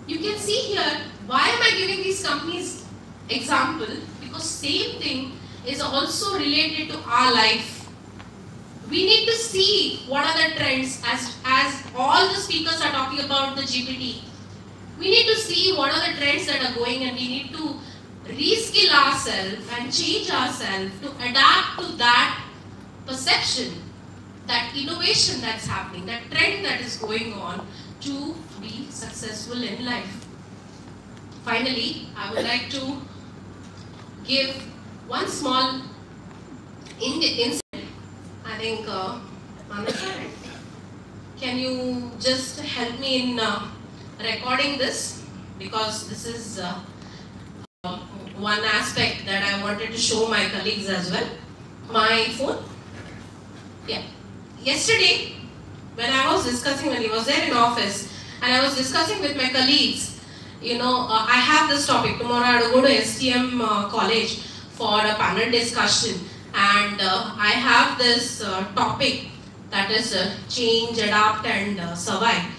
You can see here, why am I giving these companies example? Because same thing is also related to our life. We need to see what are the trends as, as all the speakers are talking about the GPT. We need to see what are the trends that are going and we need to reskill ourselves and change ourselves to adapt to that perception, that innovation that's happening, that trend that is going on to be successful in life. Finally, I would like to give one small in- incident. I think, uh, can you just help me in uh, recording this? Because this is uh, uh, one aspect that I wanted to show my colleagues as well. My phone? Yeah. Yesterday, when I was discussing, when he was there in office, and I was discussing with my colleagues, you know, uh, I have this topic. Tomorrow I to go to SDM uh, college for a panel discussion, and uh, I have this topic that is change, adapt, and survive.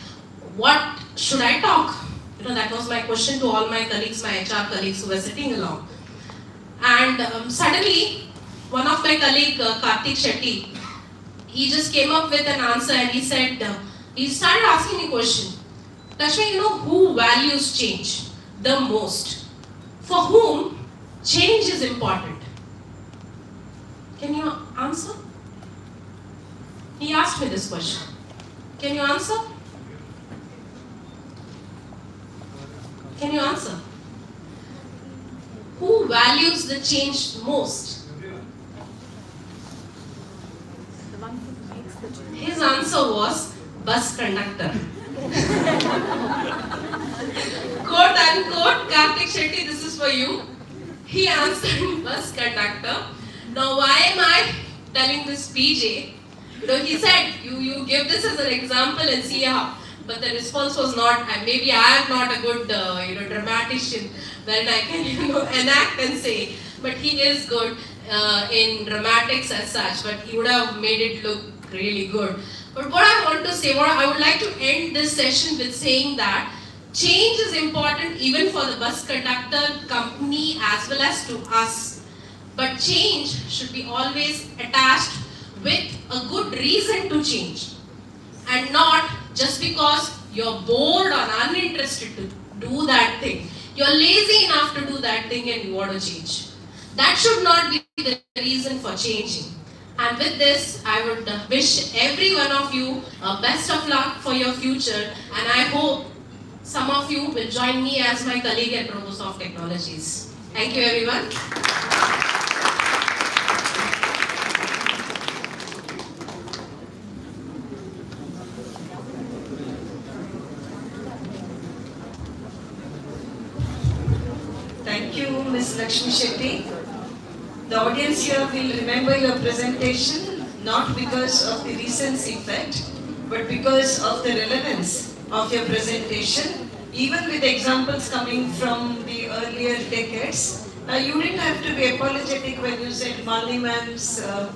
What should I talk? You know, that was my question to all my colleagues, my HR colleagues who were sitting along. And um, suddenly, one of my colleague, uh, Karthik Shetty, he just came up with an answer and he said, uh, he started asking me a question. Lakshmi, you know who values change the most? For whom change is important? Can you answer? He asked me this question. Can you answer? Can you answer? Who values the change most? His answer was bus conductor. Quote unquote, Karthik Shetty, this is for you. He answered bus conductor. Now, why am I telling this PJ? Know, he said, you, you give this as an example and see how. But the response was not, maybe I am not a good, uh, you know, dramatician when I can, you know, enact and say. But he is good uh, in dramatics as such, but he would have made it look really good. But what I want to say, what I would like to end this session with saying that Change is important even for the bus conductor, company as well as to us. But change should be always attached with a good reason to change and not just because you're bored or uninterested to do that thing. You're lazy enough to do that thing and you want to change. That should not be the reason for changing. And with this, I would wish every one of you best of luck for your future. And I hope some of you will join me as my colleague at Robosoft Technologies. Thank you, everyone. Thank you, Ms. Lakshmi Shetty. The audience here will remember your presentation not because of the recency effect, but because of the relevance of your presentation, even with examples coming from the earlier decades. Now, you didn't have to be apologetic when you said Malini ma'am's uh,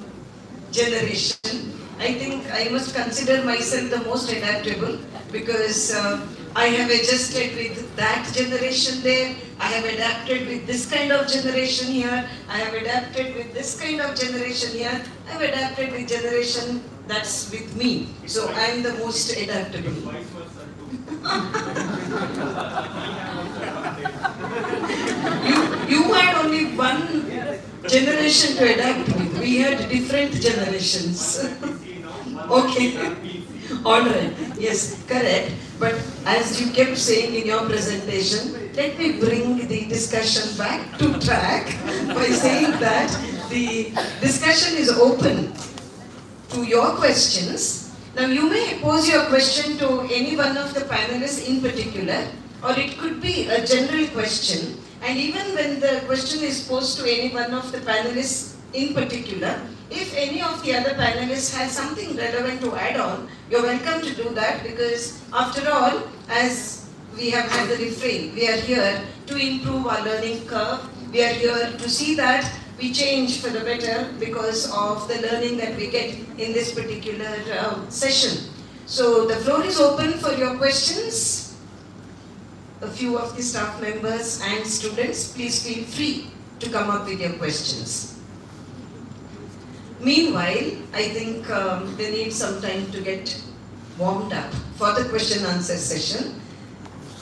generation. I think I must consider myself the most adaptable because uh, I have adjusted with that generation there. I have adapted with this kind of generation here. I have adapted with this kind of generation here. I have adapted with generation that's with me. So I am the most adaptable. you, you had only one generation to adapt with. We had different generations. okay. All right. Yes, correct. But as you kept saying in your presentation, let me bring the discussion back to track by saying that the discussion is open to your questions. Now you may pose your question to any one of the panelists in particular, or it could be a general question. And even when the question is posed to any one of the panelists in particular, if any of the other panelists has something relevant to add on, you're welcome to do that because after all, as we have had the refrain, we are here to improve our learning curve. We are here to see that we change for the better because of the learning that we get in this particular uh, session. So the floor is open for your questions. A few of the staff members and students, please feel free to come up with your questions. Meanwhile, I think um, they need some time to get warmed up for the question answer session.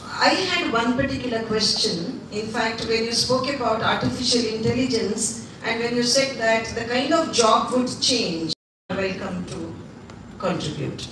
I had one particular question. In fact, when you spoke about artificial intelligence and when you said that the kind of job would change, welcome to contribute.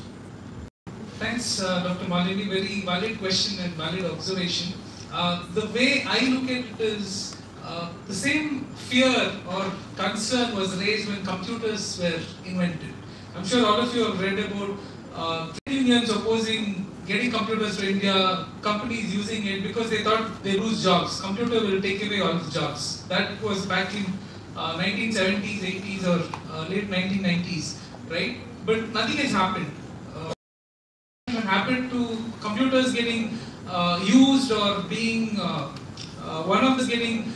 Thanks, uh, Dr. Malini. Very valid question and valid observation. Uh, the way I look at it is uh, the same fear or concern was raised when computers were invented. I'm sure all of you have read about uh, trade unions opposing getting computers to India, companies using it because they thought they lose jobs. Computer will take away all the jobs. That was back in uh, 1970s, 80s, or uh, late 1990s, right? But nothing has happened. Uh, happened to computers getting uh, used or being uh, one of the getting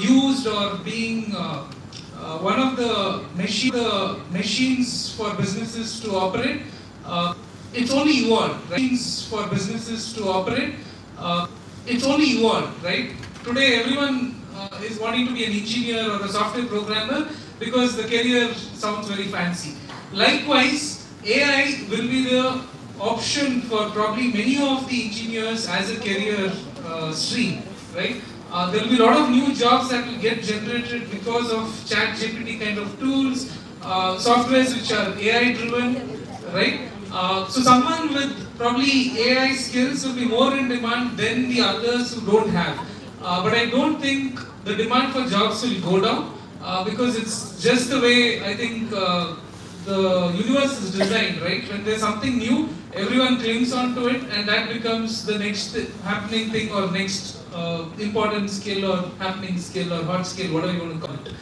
used or being uh, uh, one of the machine the machines for businesses to operate. Uh, it's only evolved. Right? Machines for businesses to operate. Uh, it's only evolved, right? Today, everyone uh, is wanting to be an engineer or a software programmer because the career sounds very fancy. Likewise, AI will be the option for probably many of the engineers as a career uh, stream, right? Uh, there will be a lot of new jobs that will get generated because of chat GPT kind of tools, uh, softwares which are AI driven, right? Uh, so someone with probably AI skills will be more in demand than the others who don't have. Uh, but I don't think the demand for jobs will go down uh, because it's just the way I think uh, the universe is designed, right? When there's something new, everyone clings onto it, and that becomes the next happening thing or next uh, important skill or happening skill or hot skill, whatever you want to call it.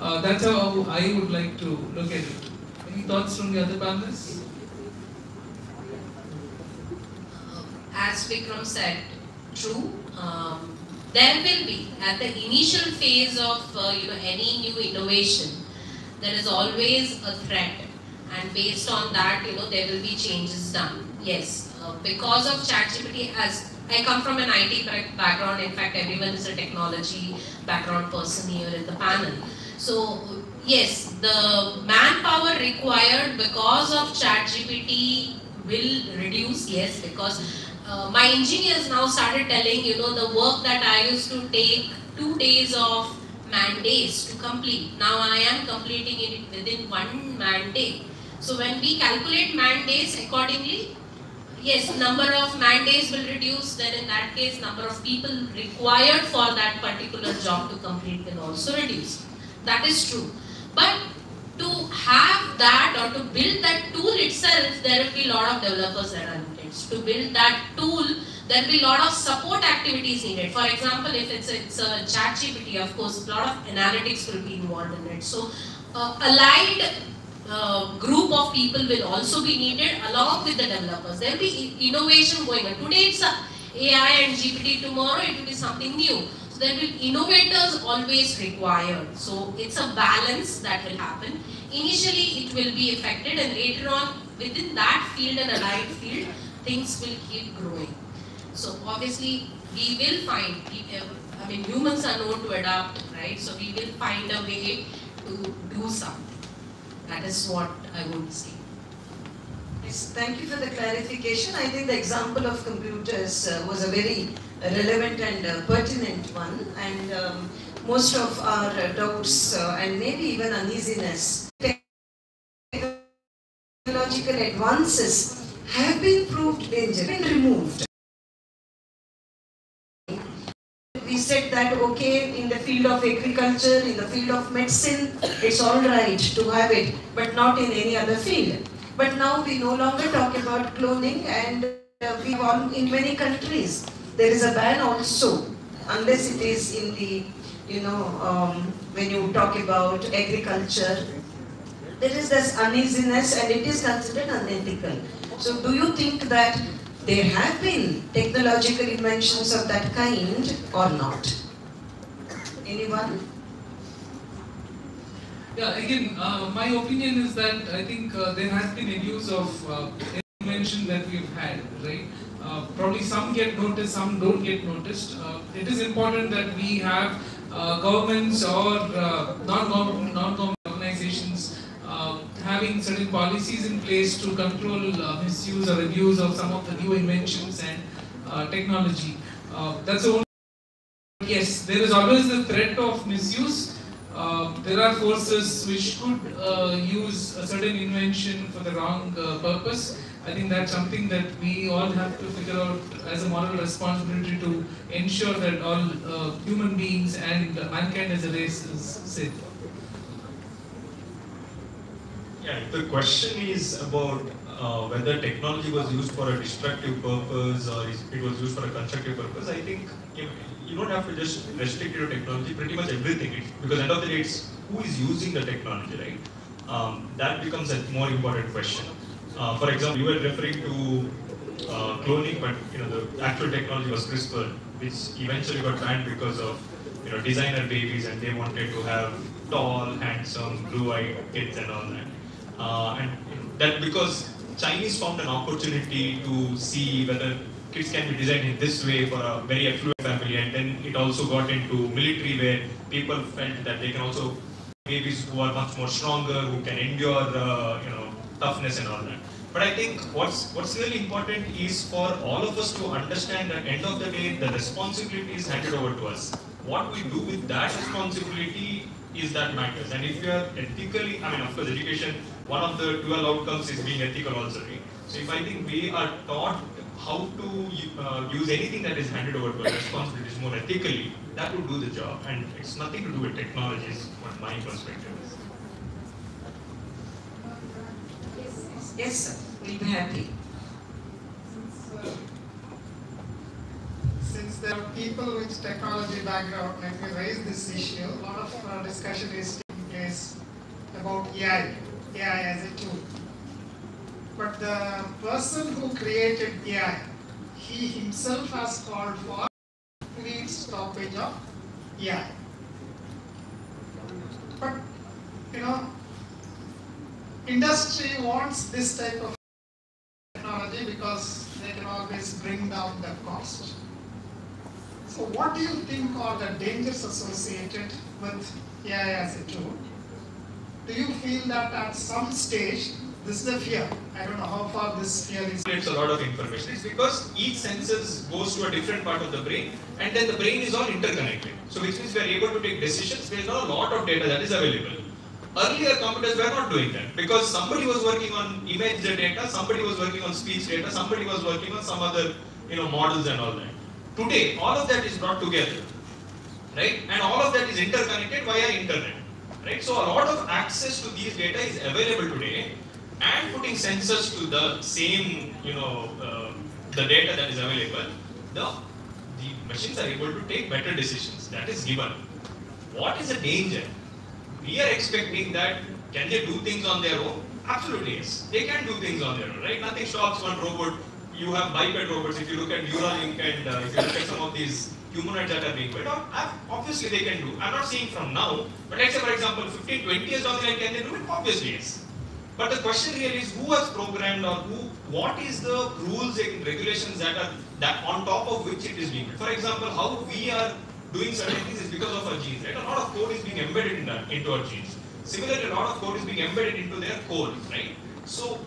Uh, that's how I would like to look at it. Any thoughts from the other panelists? as Vikram said, true. Um, there will be at the initial phase of uh, you know any new innovation, there is always a threat, and based on that, you know there will be changes done. Yes, uh, because of ChatGPT, as I come from an IT background. In fact, everyone is a technology background person here in the panel. So yes, the manpower required because of ChatGPT will reduce. Yes, because uh, my engineers now started telling you know the work that I used to take two days of man days to complete. Now I am completing it within one man day. So when we calculate man days accordingly, yes, number of mandates will reduce. Then in that case, number of people required for that particular job to complete will also reduce. That is true. But to have that or to build that tool itself, there will be a lot of developers that are needed. To build that tool, there will be a lot of support activities needed. For example, if it's a, it's a chat GPT, of course, a lot of analytics will be involved in it. So, uh, allied uh, group of people will also be needed along with the developers. There will be innovation going on. Today it's a AI and GPT, tomorrow it will be something new. So there will innovators always required. So it's a balance that will happen. Initially it will be affected and later on within that field and allied field, things will keep growing. So obviously we will find, uh, I mean humans are known to adapt, right? So we will find a way to do something. That is what I would say. Yes, thank you for the clarification. I think the example of computers uh, was a very relevant and uh, pertinent one. And um, most of our uh, doubts uh, and maybe even uneasiness, technological advances have been proved dangerous, been removed. Said that okay, in the field of agriculture, in the field of medicine, it's all right to have it, but not in any other field. But now we no longer talk about cloning and uh, we all, in many countries, there is a ban also, unless it is in the, you know, um, when you talk about agriculture, there is this uneasiness and it is considered unethical. So do you think that there have been technological inventions of that kind or not? Anyone? Yeah, again, uh, my opinion is that I think uh, there has been a use of uh, invention that we've had, right? Uh, probably some get noticed, some don't get noticed. Uh, it is important that we have uh, governments or non-government non having certain policies in place to control uh, misuse or abuse of some of the new inventions and uh, technology. Uh, that's the only Yes, there is always the threat of misuse. Uh, there are forces which could uh, use a certain invention for the wrong purpose. I think that's something that we all have to figure out as a moral responsibility to ensure that all human beings and mankind as a race is safe. Yeah, the question is about uh, whether technology was used for a destructive purpose or it was used for a constructive purpose, I think you, you don't have to just restrict to technology, pretty much everything. It, because end of the day, it's who is using the technology, right? Um, that becomes a more important question. Uh, for example, you were referring to uh, cloning, but you know the actual technology was CRISPR, which eventually got banned because of you know designer babies, and they wanted to have tall, handsome, blue-eyed kids and all that. Uh, and that because Chinese found an opportunity to see whether kids can be designed in this way for a very affluent family, and then it also got into military where people felt that they can also babies who are much more stronger, who can endure, uh, you know, toughness and all that. But I think what's what's really important is for all of us to understand that end of the day, the responsibility is handed over to us. What we do with that responsibility is that matters. And if you are ethically, I mean, of course, education, one of the 12 outcomes is being ethical also, right? So if I think we are taught how to uh, use anything that is handed over to us, responsibilities more ethically, that would do the job. And it's nothing to do with technology, is what my perspective is. Yes, sir. We'll be happy. Since there are people with technology background, let me raise this issue. A lot of uh, discussion is taking place about AI, AI as a tool. But the person who created AI, he himself has called for complete stoppage of AI. But, you know, industry wants this type of technology because they can always bring down the cost. So what do you think are the dangers associated with AI as a tool? Do you feel that at some stage, this is a fear? I don't know how far this fear is. It's a lot of information. It's because each senses goes to a different part of the brain and then the brain is all interconnected. So which means we are able to take decisions based on a lot of data that is available. Earlier computers were not doing that because somebody was working on image data, somebody was working on speech data, somebody was working on some other you know models and all that. Today, all of that is brought together, right? And all of that is interconnected via internet, right? So a lot of access to these data is available today, and putting sensors to the same, you know, uh, the data that is available, the the machines are able to take better decisions. That is given. What is the danger? We are expecting that can they do things on their own? Absolutely yes. They can do things on their own, right? Nothing stops one robot you have biped robots. If you look at Neuralink and uh, if you look at some of these humanoids that are being built, obviously they can do. I'm not saying from now, but let's say for example, 15, 20 years down the line, can they do it? Obviously yes. But the question really is who has programmed or who, what is the rules and regulations that are that on top of which it is being built. For example, how we are doing certain things is because of our genes, right? A lot of code is being embedded in that, into our genes. Similarly, a lot of code is being embedded into their code, right? So,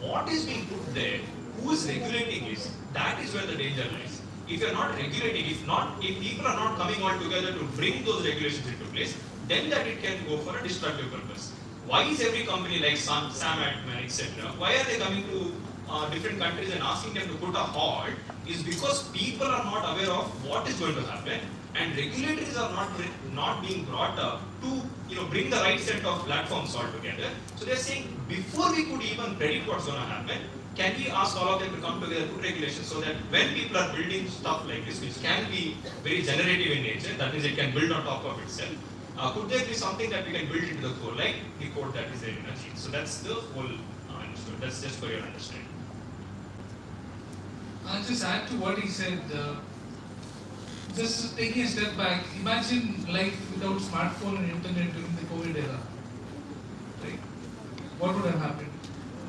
what is being put there who is regulating it? That is where the danger lies. If you are not regulating, if not, if people are not coming all together to bring those regulations into place, then that it can go for a destructive purpose. Why is every company like Sam, Sam Altman, etc., why are they coming to uh, different countries and asking them to put a halt? Is because people are not aware of what is going to happen, and regulators are not not being brought up to you know bring the right set of platforms all together. So they're saying before we could even predict what's going to happen, can we ask all of them to come together, put regulations so that when people are building stuff like this, which can be very generative in nature, that means it can build on top of itself, uh, could there be something that we can build into the core, like the code that is there in a gene? So that's the whole uh, understood. That's just for your understanding. I'll just add to what he said. Uh, just taking a step back, imagine life without smartphone and internet during the COVID era. Right? What would have happened?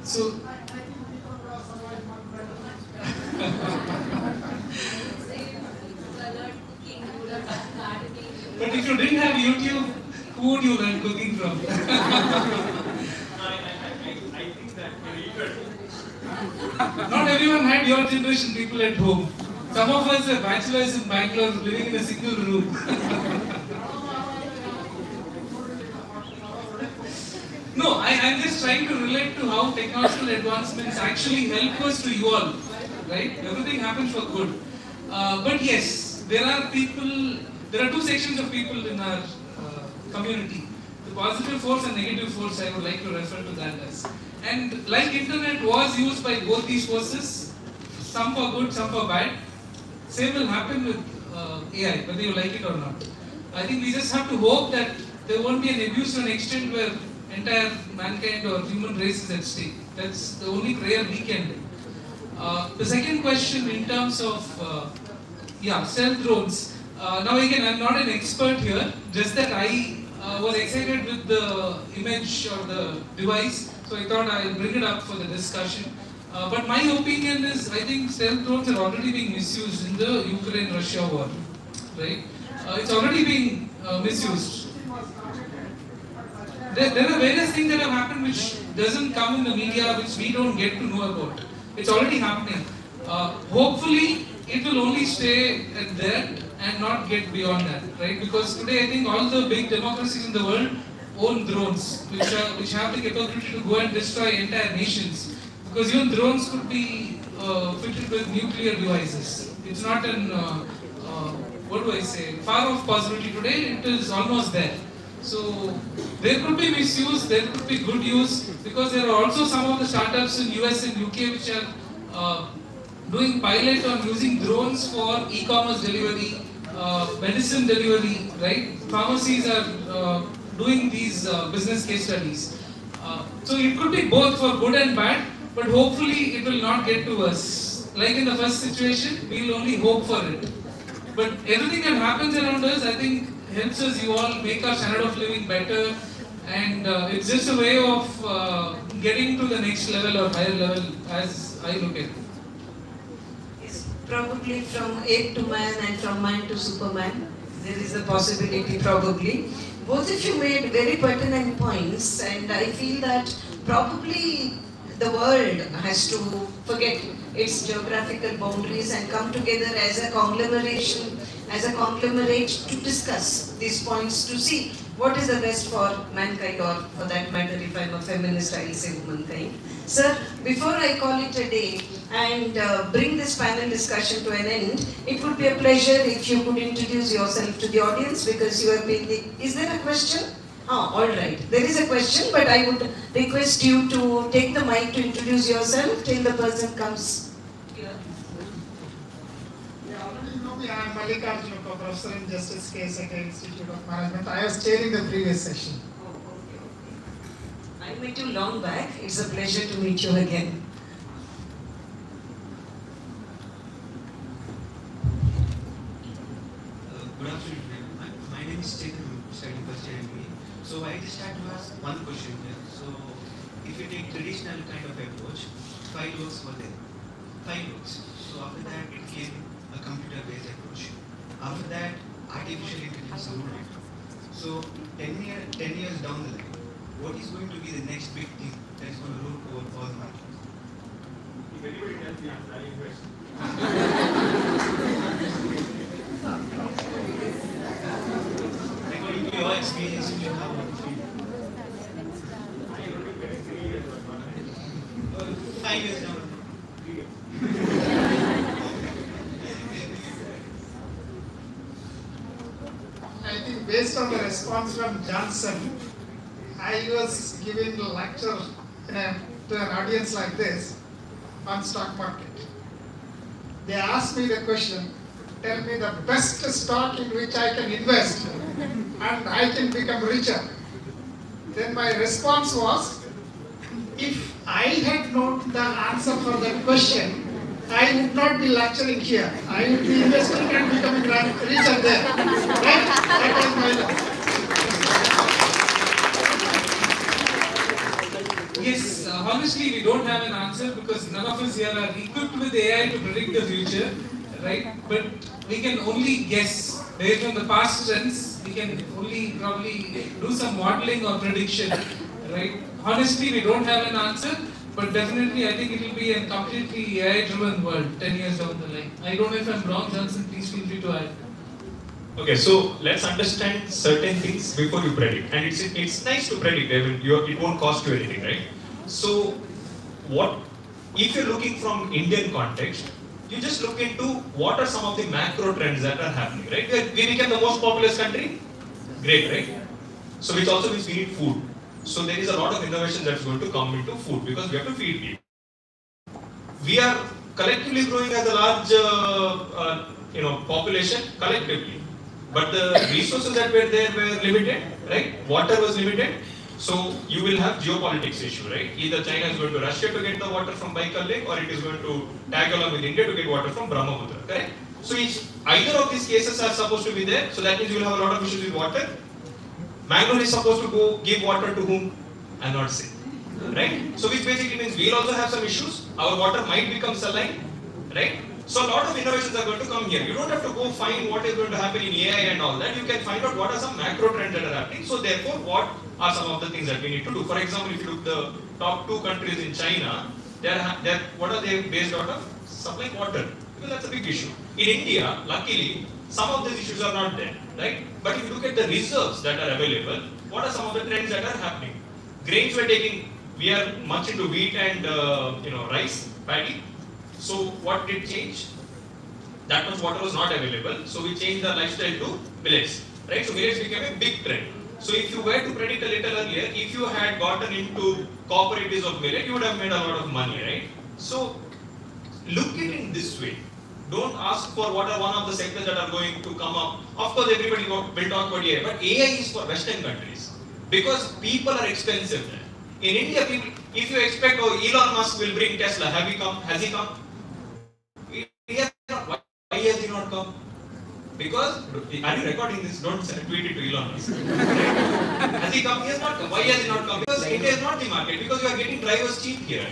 So but if you didn't have YouTube, who would you learn cooking from? Not everyone had your generation people at home. Some of us are bachelors in Bangalore living in a single room. no, I, I'm just trying to relate to how technological advancements actually help us to evolve. Right? Everything happens for good. Uh, but yes, there are people, there are two sections of people in our uh, community. The positive force and negative force, I would like to refer to that as. And like internet was used by both these forces, some for good, some for bad, same will happen with uh, AI, whether you like it or not. I think we just have to hope that there won't be an abuse to an extent where entire mankind or human race is at stake. That's the only prayer we can do. Uh, the second question in terms of, uh, yeah, stealth drones. Uh, now again, I'm not an expert here, just that I uh, was excited with the image or the device, so I thought I'll bring it up for the discussion. Uh, but my opinion is, I think stealth drones are already being misused in the Ukraine-Russia war, right? It's already being misused. There, there are various things that have happened which doesn't come in the media, which we don't get to know about. It's already happening. Uh, hopefully, it will only stay that and not get beyond that, right? Because today, I think all the big democracies in the world own drones, which are which have the capability to go and destroy entire nations. Because even drones could be uh, fitted with nuclear devices. It's not an uh, uh, what do I say far off possibility today. It is almost there. So there could be misuse, there could be good use, because there are also some of the startups in US and UK which are uh, doing pilot on using drones for e-commerce delivery, uh, medicine delivery, right? Pharmacies are uh, doing these uh, business case studies. Uh, so it could be both for good and bad, but hopefully it will not get to us. Like in the first situation, we will only hope for it. But everything that happens around us, I think helps us evolve, make our standard of living better, and uh, it's just a way of uh, getting to the next level or higher level as I look at it. Yes. probably from ape to man and from man to superman. There is a possibility probably. Both of you made very pertinent points and I feel that probably the world has to forget its geographical boundaries and come together as a conglomeration, as a conglomerate to discuss these points to see what is the best for mankind or for that matter if I'm a feminist I'll say womankind. Sir, before I call it a day and uh, bring this panel discussion to an end, it would be a pleasure if you could introduce yourself to the audience because you have been the, is there a question? Ah, all right. There is a question, but I would request you to take the mic to introduce yourself till the person comes. Yeah, already know me, I am Mallikarjuna, a professor in Justice K. S. Hegde Institute of Management. I was chairing the previous session. Oh, okay. I met you long back. It's a pleasure to meet you again. Uh, Good afternoon. ma'am. My my name is Chetan, studying first year MBA. So I just had to ask one question here. So if you take traditional kind of approach, five laws were there. Five laws. So after that it came a computer-based approach. After that, artificial intelligence ruled. So 10, year, 10 years down the line, what is going to be the next big thing that is going to rule over all the market? If anybody tells me, I invest. According to your experience in your house, five years down. I think based on the response from Johnson, I was giving a lecture a, to an audience like this on stock market. They asked me the question, tell me the best stock in which I can invest and I can become richer. Then my response was, if I had known the answer for that question, I would not be lecturing here. I would be investing and becoming ri- richer there. Right? That was my Yes, uh, honestly, we don't have an answer because none of us here are equipped with AI to predict the future, right? But we can only guess based on the past trends. We can only probably do some modeling or prediction, right? Honestly, we don't have an answer, but definitely I think it will be a completely AI-driven world 10 years down the line. I don't know if I'm wrong, Johnson. Please feel free to add. Okay, so let's understand certain things before you predict. And it's it's nice to predict. I mean, it won't cost you anything, right? So, what if you're looking from Indian context? You just look into what are some of the macro trends that are happening, right? We, we became the most populous country. Great, right? So, which also means we need food. So, there is a lot of innovation that's going to come into food because we have to feed people we are collectively growing as a large uh, uh, you know population collectively but the resources that were there were limited right? Water was limited. So you will have geopolitics issue right? Either china is going to russia to get the water from baikal lake or it is going to tag along with india to get water from brahmaputra correct? So each, either of these cases are supposed to be there. So that means you will have a lot of issues with water. Mangalore is supposed to go give water to whom? I'm not saying right? So which basically means we'll also have some issues. Our water might become saline, right? So a lot of innovations are going to come here. You don't have to go find what is going to happen in AI and all that. You can find out what are some macro trends that are happening. So therefore, what are some of the things that we need to do? For example, if you look the top two countries in China, they're, they're what are they based out of? Supplying water. Because that's a big issue. In India, luckily, some of these issues are not there, right? But if you look at the reserves that are available, what are some of the trends that are happening? Grains were taking we are much into wheat and uh, you know rice paddy so what did change? That much water was not available. So we changed our lifestyle to millets right? So millets became a big trend. So if you were to predict a little earlier if you had gotten into cooperatives of millet you would have made a lot of money right? So look at it in this way. Don't ask for what are one of the sectors that are going to come up. Of course everybody will talk about AI but AI is for western countries because people are expensive there. In India, people, if you expect, oh, Elon Musk will bring Tesla, have he come? Has he come? Why has he not come? Because, are you recording this? Don't tweet it to Elon Musk. has he come? He has not come. Why has he not come? Because India is not the market. Because you are getting drivers cheap here.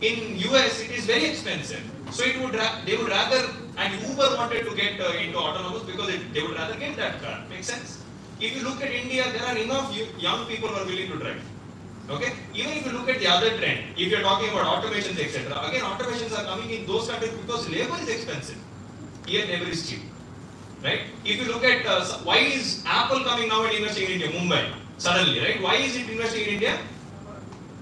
In US, it is very expensive. So it would they would rather, and Uber wanted to get uh, into autonomous because it, they would rather get that car. Make sense? If you look at India, there are enough young people who are willing to drive. Okay? Even if you look at the other trend, if you're talking about automations, etc., again, automations are coming in those countries because labor is expensive. Here, labor is cheap. Right? If you look at uh, why is Apple coming now and investing in India, Mumbai, suddenly, right? Why is it investing in India?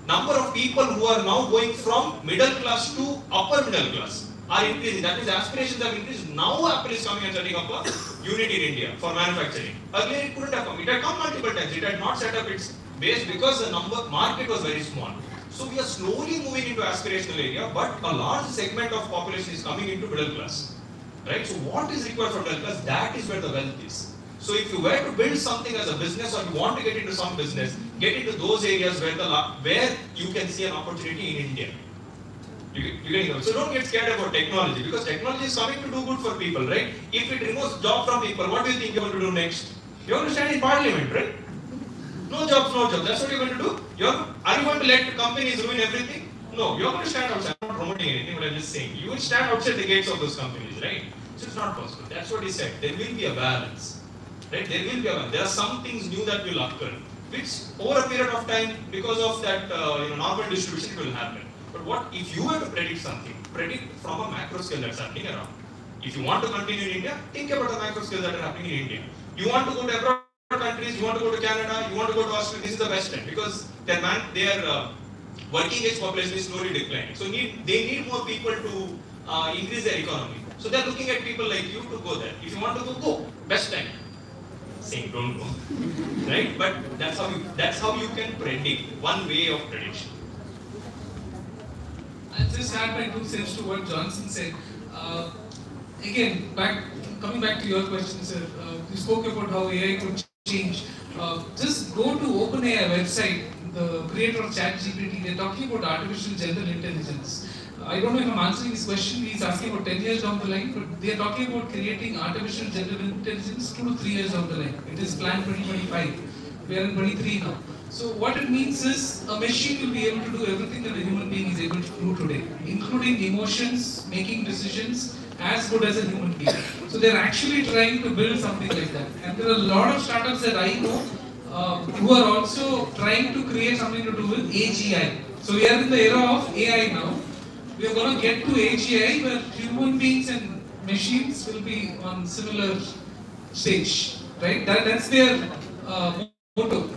Number of people who are now going from middle class to upper middle class are increasing. That means aspirations have increased. Now Apple is coming and setting up a unit in India for manufacturing. Earlier it couldn't have come. It had come multiple times. It had not set up its base because the number market was very small. So we are slowly moving into aspirational area, but a large segment of population is coming into middle class. Right? So what is required for middle class? That is where the wealth is. So if you were to build something as a business or you want to get into some business, get into those areas where the where you can see an opportunity in India. So don't get scared about technology because technology is coming to do good for people, right? If it removes job from people, what do you think you're going to do next? You're going to in parliament, right? No jobs, no jobs. That's what you're going to do. You're, are you going to let companies ruin everything? No, you're going to stand outside. I'm not promoting anything, but I'm just saying. You will stand outside the gates of those companies, right? So it's not possible. That's what he said. There will be a balance. Right? There will be a balance. There are some things new that will occur, which over a period of time, because of that uh, you know, normal distribution, will happen. But what if you were to predict something? Predict from a macro scale that's happening around. If you want to continue in India, think about the macro scale that are happening in India. You want to go to abroad countries, you want to go to Canada, you want to go to Australia, this is the best time because their man, their uh, working age population is slowly declining. So need, they need more people to uh, increase their economy. So they're looking at people like you to go there. If you want to go, go. Best time. Saying don't go. right? But that's how you that's how you can predict. One way of prediction. I'll just add my two cents to what Johnson said. Uh, again, back coming back to your question, sir. Uh, you spoke about how AI could change. Uh, just go to OpenAI website. The creator of ChatGPT, they're talking about artificial general intelligence. I don't know if I'm answering his question. He's asking about 10 years down the line, but they're talking about creating artificial general intelligence two to three years down the line. It is planned 2025. We are in 23 now. So what it means is a machine will be able to do everything that a human being is able to do today, including emotions, making decisions, as good as a human being. So they're actually trying to build something like that. And there are a lot of startups that I know uh, who are also trying to create something to do with AGI. So we are in the era of AI now. We are going to get to AGI where human beings and machines will be on similar stage, right? That, that's their uh, motto,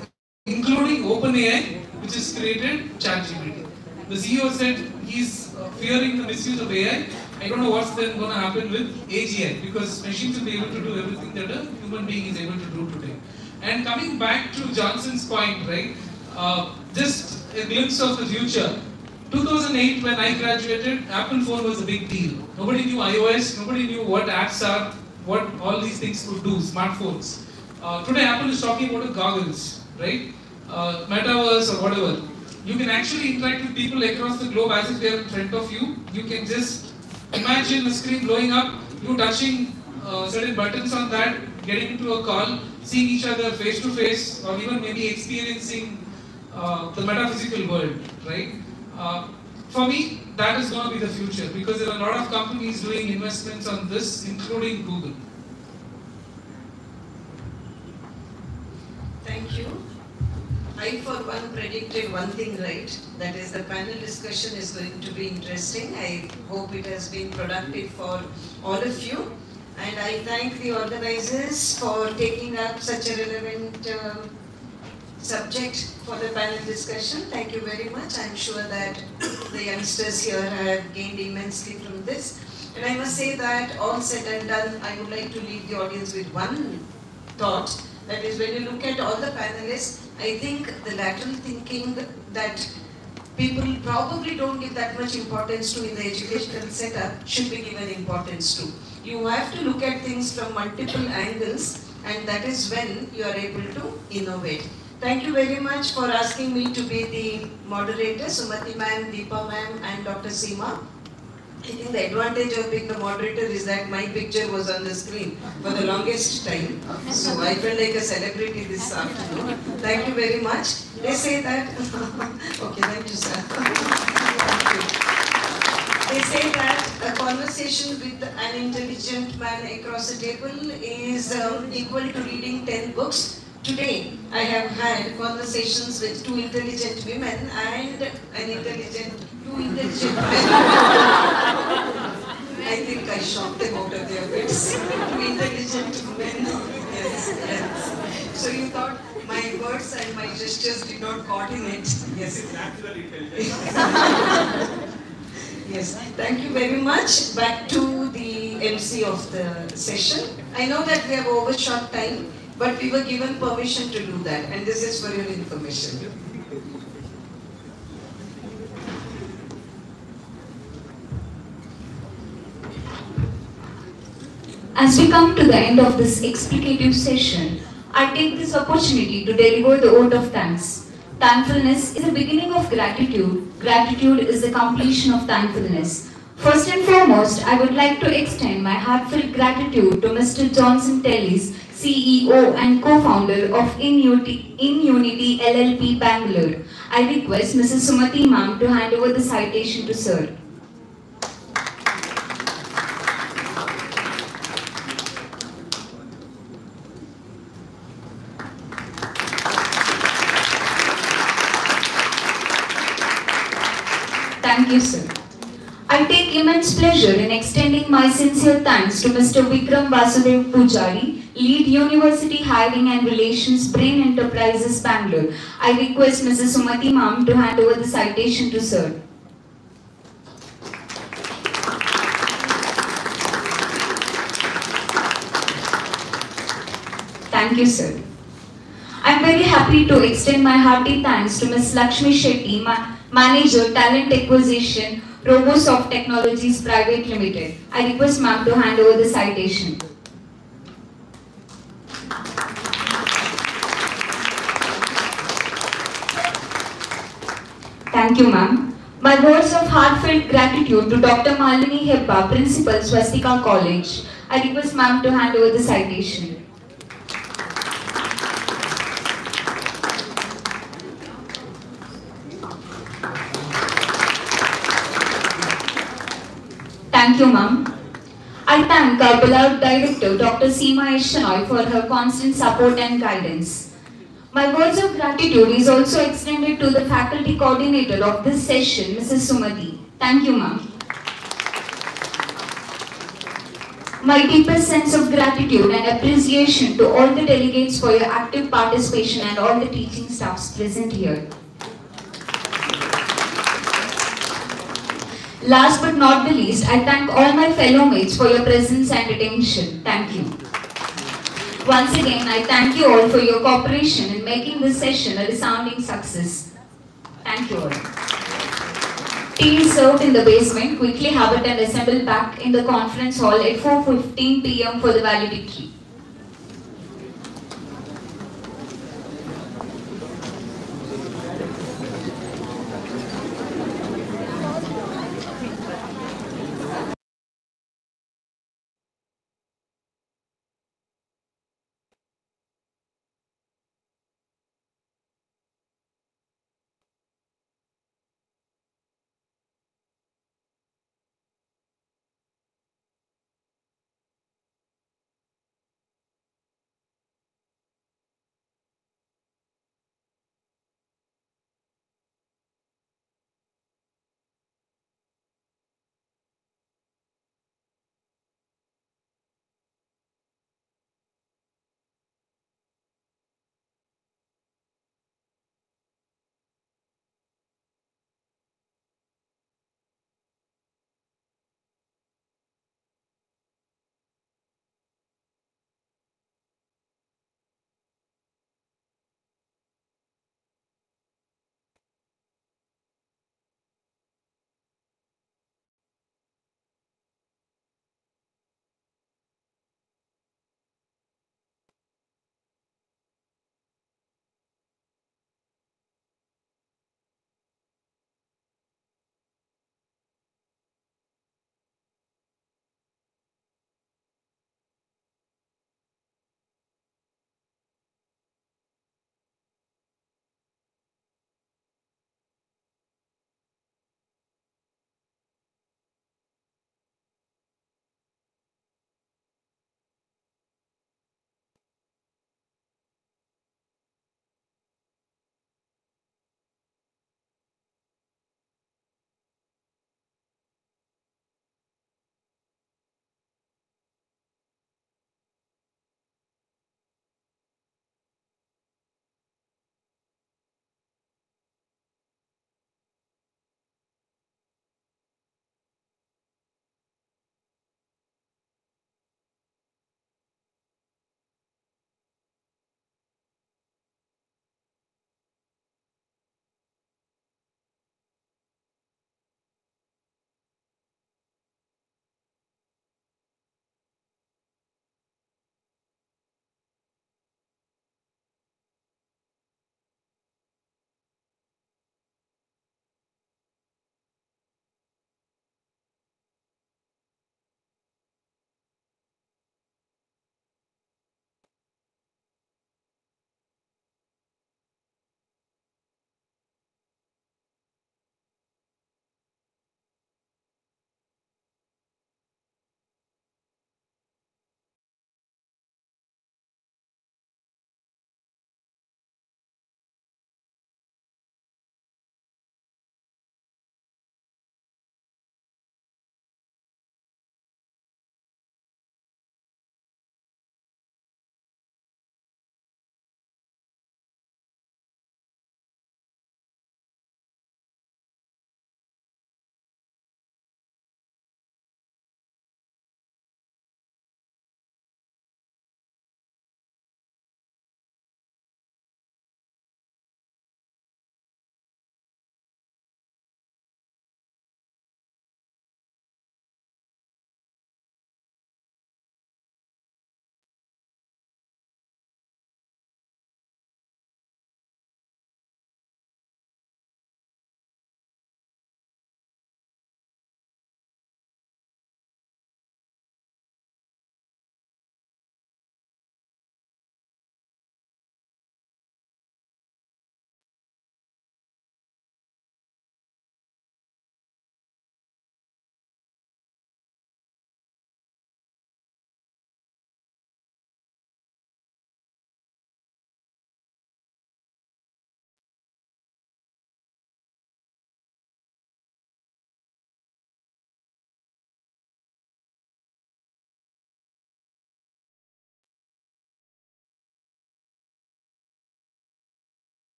including OpenAI, which has created ChatGPT. The CEO said he's uh, fearing the misuse of AI. I don't know what's then going to happen with AGI because machines will be able to do everything that a human being is able to do today. And coming back to Johnson's point, right? Uh, just a glimpse of the future. 2008, when I graduated, Apple phone was a big deal. Nobody knew iOS, nobody knew what apps are, what all these things could do, smartphones. Uh, today, Apple is talking about goggles, right? Uh, metaverse or whatever. You can actually interact with people across the globe as if they are in front of you. You can just imagine the screen blowing up, you touching uh, certain buttons on that, getting into a call, seeing each other face to face, or even maybe experiencing uh, the metaphysical world, right? Uh, for me, that is going to be the future because there are a lot of companies doing investments on this, including Google. Thank you. I, for one, predicted one thing right. That is, the panel discussion is going to be interesting. I hope it has been productive for all of you. And I thank the organizers for taking up such a relevant um, subject for the panel discussion. Thank you very much. I'm sure that the youngsters here have gained immensely from this. And I must say that all said and done, I would like to leave the audience with one thought. That is, when you look at all the panelists, I think the lateral thinking that people probably don't give that much importance to in the educational setup should be given importance to. You have to look at things from multiple angles and that is when you are able to innovate. Thank you very much for asking me to be the moderator, Sumati ma'am, Deepa ma'am and Dr. Seema. I think the advantage of being the moderator is that my picture was on the screen for the longest time. So I felt like a celebrity this afternoon. Thank you very much. They say that. okay, thank you, sir. thank you. They say that a conversation with an intelligent man across the table is um, equal to reading 10 books. Today, I have had conversations with two intelligent women and an intelligent, intelligent men. I think I shocked them out of their wits. Two intelligent men. Yes. So you thought my words and my gestures did not coordinate. Yes. Intelligence. Yes, thank you very much. Back to the MC of the session. I know that we have overshot time, but we were given permission to do that, and this is for your information. As we come to the end of this explicative session, I take this opportunity to deliver the vote of thanks. Thankfulness is the beginning of gratitude. Gratitude is the completion of thankfulness. First and foremost, I would like to extend my heartfelt gratitude to Mr. Johnson Tellis, CEO and co-founder of InUnity, InUnity LLP Bangalore. I request Mrs. Sumati ma'am to hand over the citation to sir. Sir. I take immense pleasure in extending my sincere thanks to Mr. Vikram Vasudev Pujari, Lead University Hiring and Relations, Brane Enterprises, Bangalore. I request Mrs. Sumati Ma'am to hand over the citation to sir. Thank you, sir. I am very happy to extend my hearty thanks to Ms. Lakshmi Shetty, Manager, Talent Acquisition, Robosoft Technologies Private Limited. I request ma'am to hand over the citation. Thank you, ma'am. My words of heartfelt gratitude to Dr. Malini Hebbar, Principal, Swastika College. I request ma'am to hand over the citation. Thank you, ma'am. I thank our beloved director, Dr. Seema Shenoy, for her constant support and guidance. My words of gratitude is also extended to the faculty coordinator of this session, Mrs. Sumati. Thank you, ma'am. My deepest sense of gratitude and appreciation to all the delegates for your active participation and all the teaching staffs present here. Last but not the least, I thank all my fellow mates for your presence and attention. Thank you. Once again, I thank you all for your cooperation in making this session a resounding success. Thank you all. Tea is served in the basement. Quickly have it and assemble back in the conference hall at 4.15 pm for the valedictory.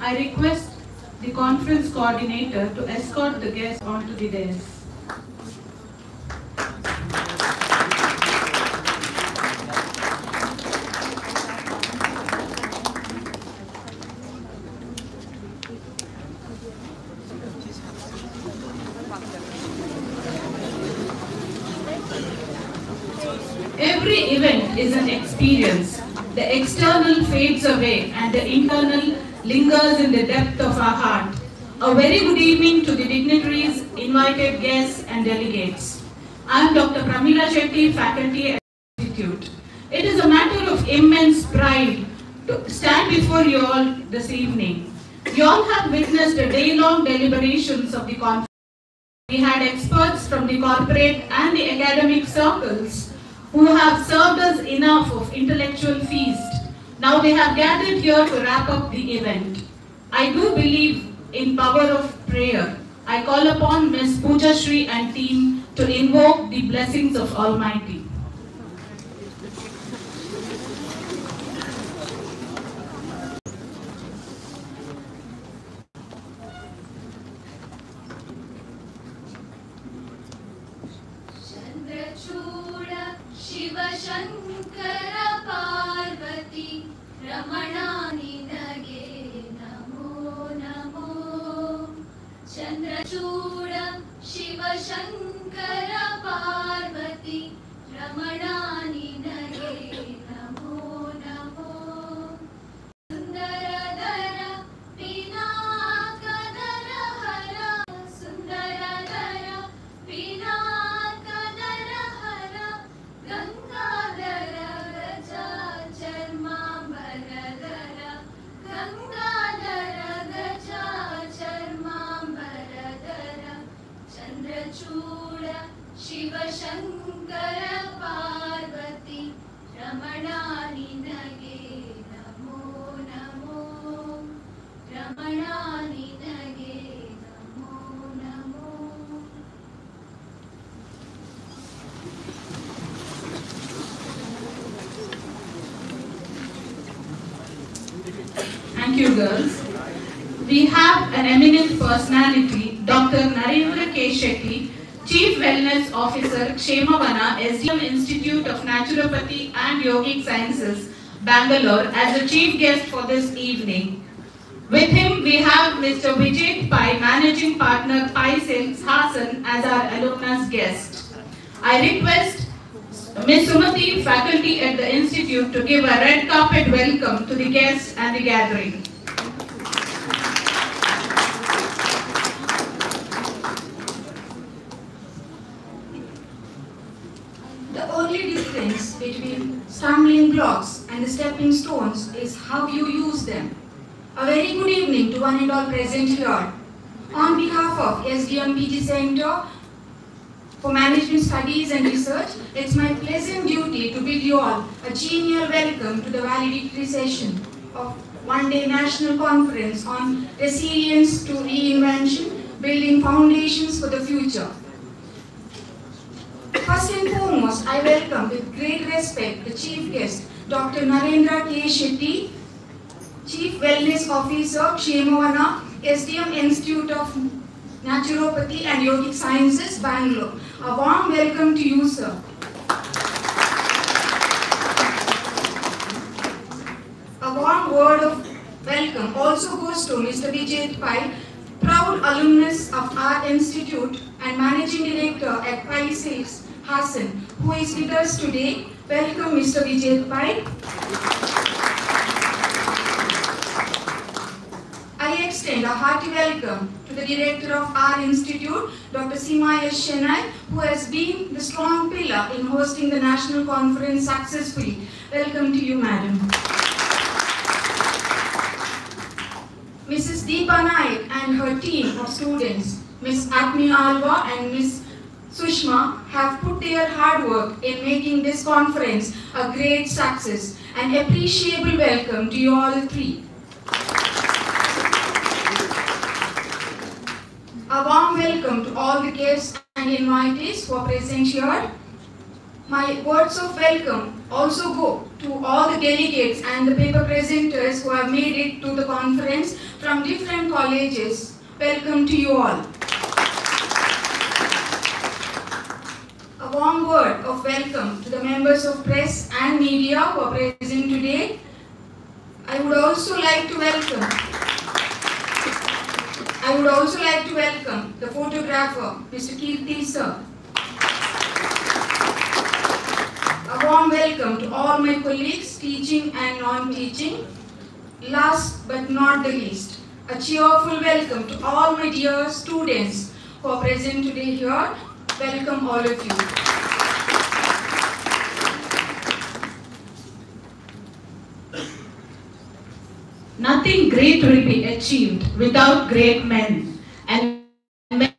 I request the conference coordinator to escort the guests onto the dais. Every event is an experience. The external fades away and the internal lingers in the depth of our heart. A very good evening to the dignitaries, invited guests and delegates. I am Dr. Pramila Shetty, faculty at the Institute. It is a matter of immense pride to stand before you all this evening. You all have witnessed the day-long deliberations of the conference. We had experts from the corporate and the academic circles who have served us enough of intellectual feast. Now they have gathered here to wrap up the event. I do believe in power of prayer. I call upon Ms. Pooja Shri and team to invoke the blessings of Almighty. SDM Institute of Naturopathy and Yogic Sciences, Bangalore, as a chief guest for this evening. With him, we have Mr. Vijay Pai, Managing Partner, Pai Sales Hassan, as our alumnus guest. I request Ms. Sumati, faculty at the Institute, to give a red carpet welcome to the guests and the gathering. The only difference between stumbling blocks and the stepping stones is how you use them. A very good evening to one and all present here. On behalf of SDM PG Center for Management Studies and Research, it's my pleasant duty to bid you all a genial welcome to the valedictory session of one-day national conference on resilience to reinvention, building foundations for the future. First and foremost, I welcome with great respect the chief guest, Dr. Narendra K. Shetty, Chief Wellness Officer, Kshemavana, SDM Institute of Naturopathy and Yogic Sciences, Bangalore. A warm welcome to you, sir. A warm word of welcome also goes to Mr. Vijay Pai, proud alumnus of our institute and managing director at Pai Sales, Hassan, who is with us today. Welcome, Mr. Vijay Pai. I extend a hearty welcome to the director of our institute, Dr. Seema. Chennai, who has been the strong pillar in hosting the national conference successfully. Welcome to you, madam. Mrs. Deepa Naik and her team of students, Ms. Agni Alva and Ms. Sushma, have put their hard work in making this conference a great success. An appreciable welcome to you all three. A warm welcome to all the guests and invitees who are present here. My words of welcome also go to all the delegates and the paper presenters who have made it to the conference from different colleges. Welcome to you all. Warm word of welcome to the members of press and media who are present today. I would also like to welcome I would also like to welcome the photographer, Mr. Kirti sir. A warm welcome to all my colleagues, teaching and non-teaching. Last but not the least, a cheerful welcome to all my dear students who are present today here. Welcome all of you. Nothing great will be achieved without great men. And men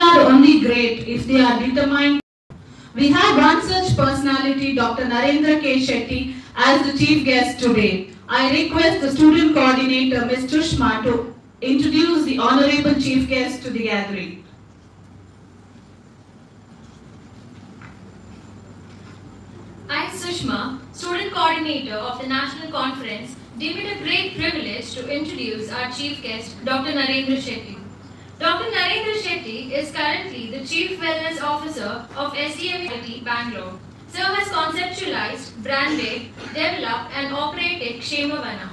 are only great if they are determined. We have one such personality, Dr. Narendra K. Shetty, as the chief guest today. I request the student coordinator, Ms. Sushma, to introduce the honorable chief guest to the gathering. I, Sushma, student coordinator of the National Conference, deem it a great privilege to introduce our chief guest, Dr. Narendra Shetty. Dr. Narendra Shetty is currently the Chief Wellness Officer of SDM IT Bangalore. Sir has conceptualized, branded, developed and operated Kshemavana.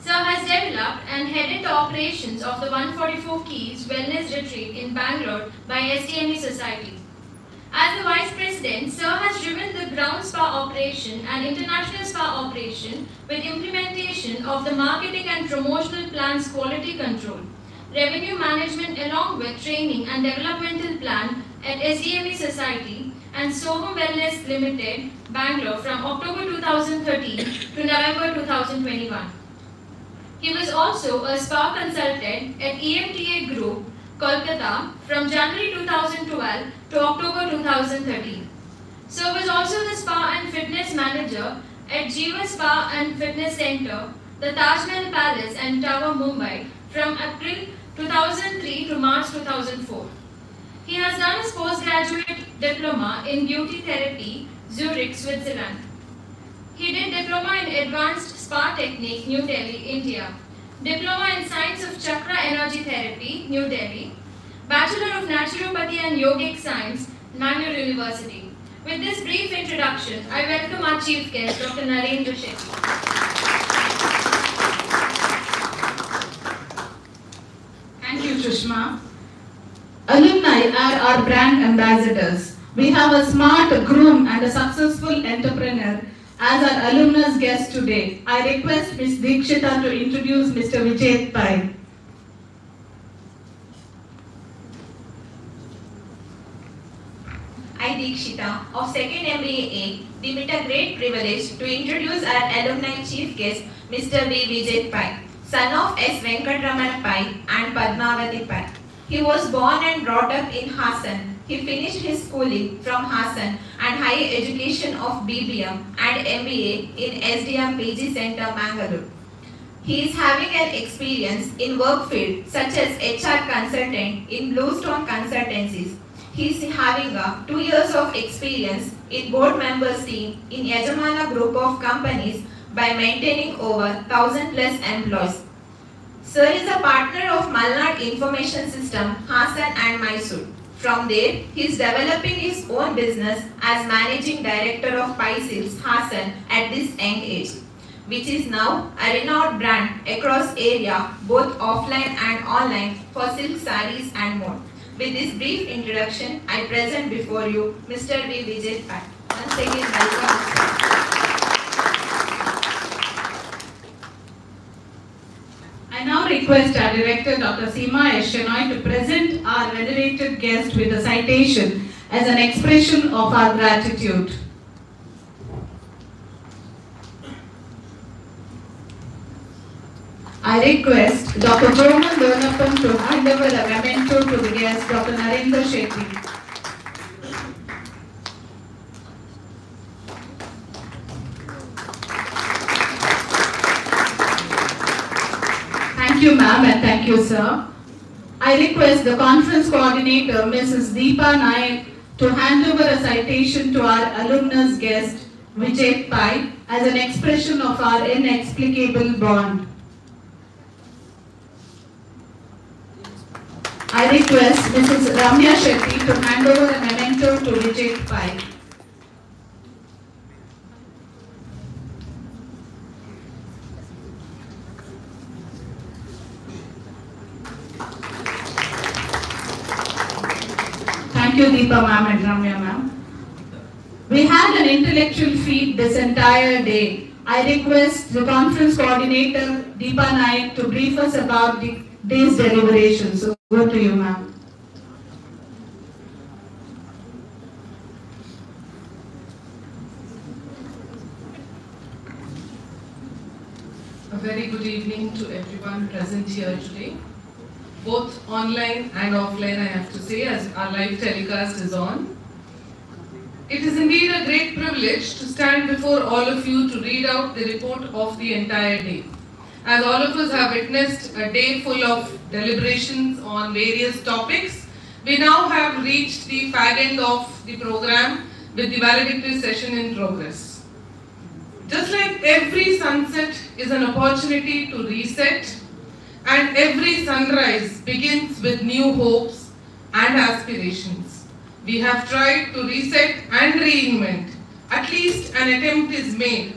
Sir has developed and headed the operations of the 144 Keys Wellness Retreat in Bangalore by SDME Society. As the Vice President, Sir has driven the ground spa operation and international spa operation with implementation of the marketing and promotional plans quality control, revenue management along with training and developmental plan at SDME Society and Soham Wellness Limited, Bangalore from October 2013 to November 2021. He was also a spa consultant at EMTA Group, Kolkata from January 2012 to October 2013. Sir was also the spa and fitness manager at Jiva Spa and Fitness Center, the Taj Mahal Palace and Tower, Mumbai from April 2003 to March 2004. He has done his postgraduate diploma in beauty therapy, Zurich, Switzerland. He did diploma in advanced spa technique, New Delhi, India. Diploma in Science of Chakra Energy Therapy, New Delhi. Bachelor of Naturopathy and Yogic Science, Bangalore University. With this brief introduction, I welcome our chief guest, Dr. Narendra Shetty. Thank you, Sushma. Alumni are our brand ambassadors. We have a smart groom and a successful entrepreneur as our alumnus guest today. I request Ms. Dikshita to introduce Mr. Vijay Pai. I, Dikshita, of 2nd MBA, deem it a great privilege to introduce our alumni chief guest, Mr. V. Vijay Pai, son of S. Venkatraman Pai and Padmavati Pai. He was born and brought up in Hassan. He finished his schooling from Hassan and higher education of BBM and MBA in SDM PG Center, Mangalore. He is having an experience in work field such as HR consultant in Bluestone Consultancies. He is having a two years of experience in board members team in Yajamana group of companies by maintaining over 1000 plus employees. Sir is a partner of Malnad Information System, Hassan and Mysore. From there, he is developing his own business as managing director of Pai Sales, Hassan at this young age, which is now a renowned brand across area, both offline and online for silk sarees and more. With this brief introduction, I present before you Mr. V. Vijay Pai. Once again, welcome. I now request our director, Dr. Seema S. To present our venerated guest with a citation as an expression of our gratitude. I request Dr. Joman Donappan to hand over a memento to the guest, Dr. Narendra Shetty. Thank you, ma'am, and thank you, sir. I request the conference coordinator, Mrs. Deepa Nayak, to hand over a citation to our alumnus guest, Vijay Pai, as an expression of our inexplicable bond. I request Mrs. Ramya Shetty to hand over a memento to Vijay Pai. Thank you, Deepa ma'am and Ramya ma'am. We had an intellectual feat this entire day. I request the conference coordinator, Deepa Naik, to brief us about the day's deliberations. So, over to you, ma'am. A very good evening to everyone present here today, both online and offline, I have to say, as our live telecast is on. It is indeed a great privilege to stand before all of you to read out the report of the entire day. As all of us have witnessed a day full of deliberations on various topics, we now have reached the fag end of the program with the valedictory session in progress. Just like every sunset is an opportunity to reset, and every sunrise begins with new hopes and aspirations. We have tried to reset and reinvent. At least an attempt is made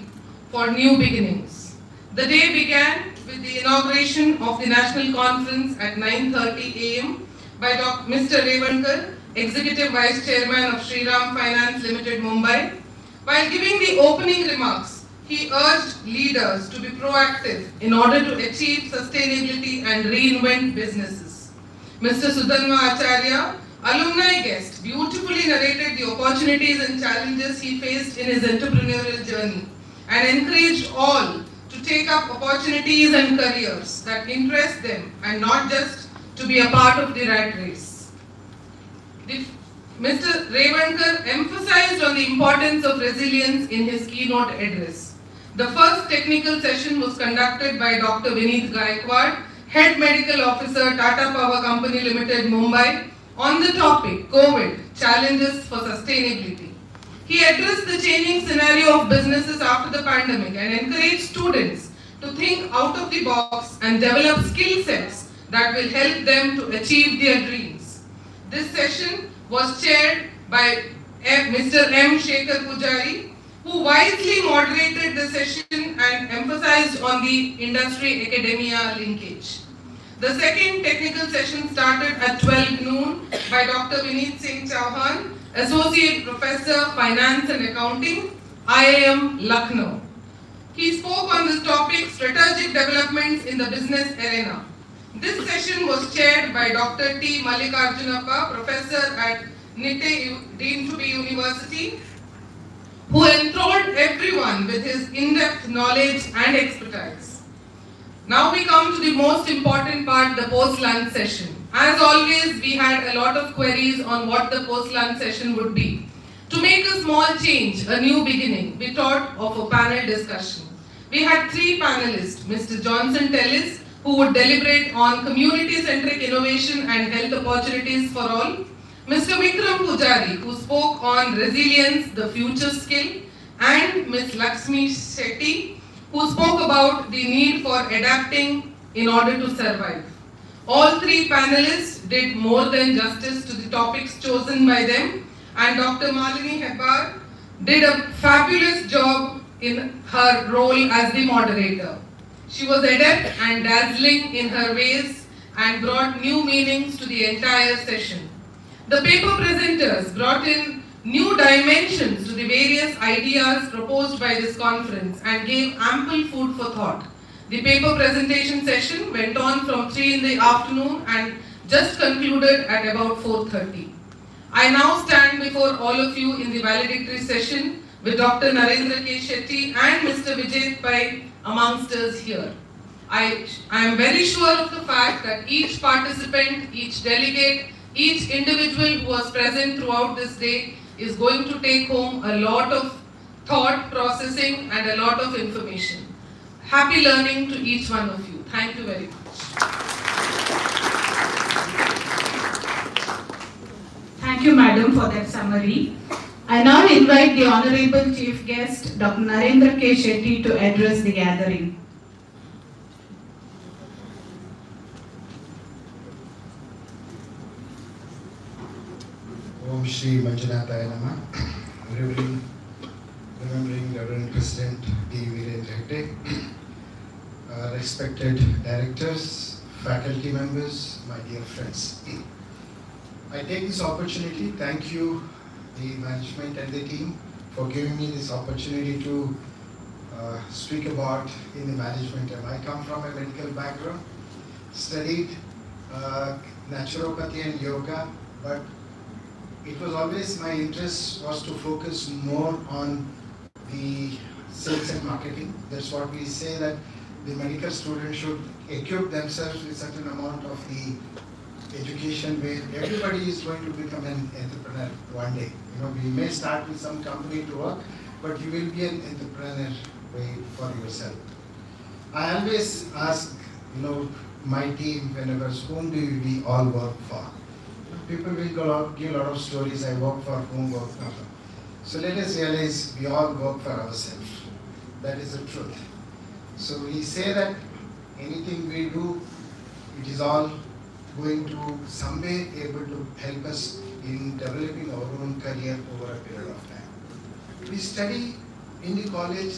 for new beginnings. The day began with the inauguration of the national conference at 9.30 am by Dr. Mr. Revankar, Executive Vice Chairman of Shriram Finance Limited, Mumbai. While giving the opening remarks, he urged leaders to be proactive in order to achieve sustainability and reinvent businesses. Mr. Sudhanma Acharya, alumni guest, beautifully narrated the opportunities and challenges he faced in his entrepreneurial journey and encouraged all to take up opportunities and careers that interest them and not just to be a part of the rat race. The Mr. Revankar emphasized on the importance of resilience in his keynote address. The first technical session was conducted by Dr. Vineet Gaikwad, Head Medical Officer, Tata Power Company Limited, Mumbai, on the topic COVID Challenges for Sustainability. He addressed the changing scenario of businesses after the pandemic and encouraged students to think out of the box and develop skill sets that will help them to achieve their dreams. This session was chaired by Mr. M. Shekhar Pujari, who wisely moderated the session and emphasized on the industry-academia linkage. The second technical session started at 12 noon by Dr. Vineet Singh Chauhan, Associate Professor, Finance and Accounting, IIM Lucknow. He spoke on this topic, strategic developments in the business arena. This session was chaired by Dr. T. Mallikarjunappa, Professor at Nitte Deemed to be University, who enthralled everyone with his in-depth knowledge and expertise. Now we come to the most important part, the post-lunch session. As always, we had a lot of queries on what the post-lunch session would be. To make a small change, a new beginning, we thought of a panel discussion. We had three panelists, Mr. Johnson Tellis, who would deliberate on community-centric innovation and health opportunities for all, Mr. Vikram Pujari, who spoke on resilience, the future skill, and Ms. Lakshmi Shetty, who spoke about the need for adapting in order to survive. All three panelists did more than justice to the topics chosen by them, and Dr. Malini Hebbar did a fabulous job in her role as the moderator. She was adept and dazzling in her ways and brought new meanings to the entire session. The paper presenters brought in new dimensions to the various ideas proposed by this conference and gave ample food for thought. The paper presentation session went on from 3 in the afternoon and just concluded at about 4.30. I now stand before all of you in the valedictory session with Dr. Narendra K. Shetty and Mr. Vijay Pai amongst us here. I, I am very sure of the fact that each participant, each delegate, each individual who was present throughout this day is going to take home a lot of thought processing and a lot of information. Happy learning to each one of you. Thank you very much. Thank you, Madam, for that summary. I now invite the Honorable Chief Guest, Dr. Narendra K. Shetty, to address the gathering. Om Shri Manjunathaya Nama. Reverend, remembering Reverend President D. Veerendra respected directors, faculty members, my dear friends. I take this opportunity, thank you, the management and the team, for giving me this opportunity to uh, speak about in the management. And I come from a medical background, studied uh, naturopathy and yoga, but it was always my interest was to focus more on the sales and marketing. That's what we say that the medical students should equip themselves with certain amount of the education where everybody is going to become an entrepreneur one day. You know, we may start with some company to work, but you will be an entrepreneur for yourself. I always ask, you know, my team whenever whom do we all work for? People will go out, give a lot of stories, I work for whom, work for whom. So let us realize we all work for ourselves. That is the truth. So we say that anything we do, it is all going to some way able to help us in developing our own career over a period of time. We study in the college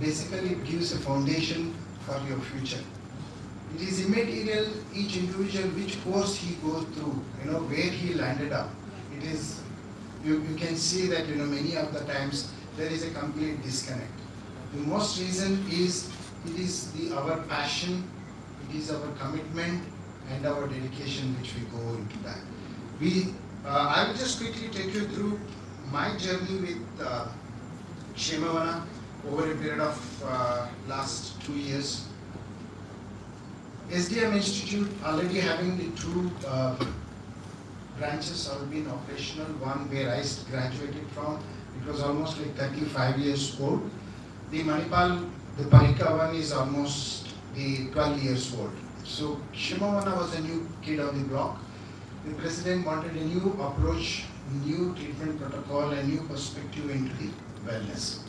basically gives a foundation for your future. It is immaterial each individual which course he goes through, you know, where he landed up. It is, you, you can see that, you know, many of the times there is a complete disconnect. The most reason is it is the our passion, it is our commitment and our dedication which we go into that. We, uh, I will just quickly take you through my journey with uh, Kshemavana over a period of uh, last two years. SDM Institute already having the two uh, branches already been operational, one where I graduated from, it was almost like 35 years old. The Manipal, the Parika one is almost the 12 years old. So Kshemavana was a new kid on the block. The president wanted a new approach, new treatment protocol, a new perspective into the wellness.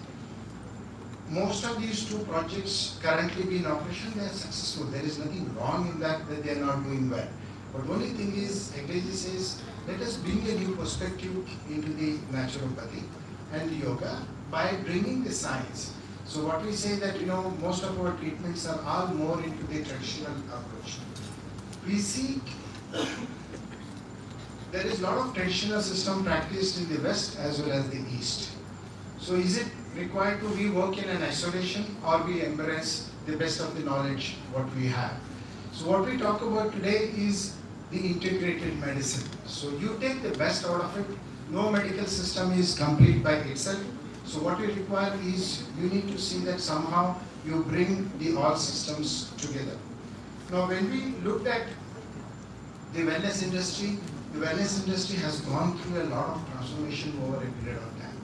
Most of these two projects currently be in operation, they are successful. There is nothing wrong in that, that they are not doing well. But only thing is, Egreji says, let us bring a new perspective into the naturopathy and yoga by bringing the science. So what we say that, you know, most of our treatments are all more into the traditional approach. We see there is a lot of traditional system practiced in the West as well as the East. So is it required to we work in an isolation or we embrace the best of the knowledge what we have? So what we talk about today is the integrated medicine. So you take the best out of it. No medical system is complete by itself. So what we require is you need to see that somehow you bring the all systems together. Now when we looked at the wellness industry, the wellness industry has gone through a lot of transformation over a period of time.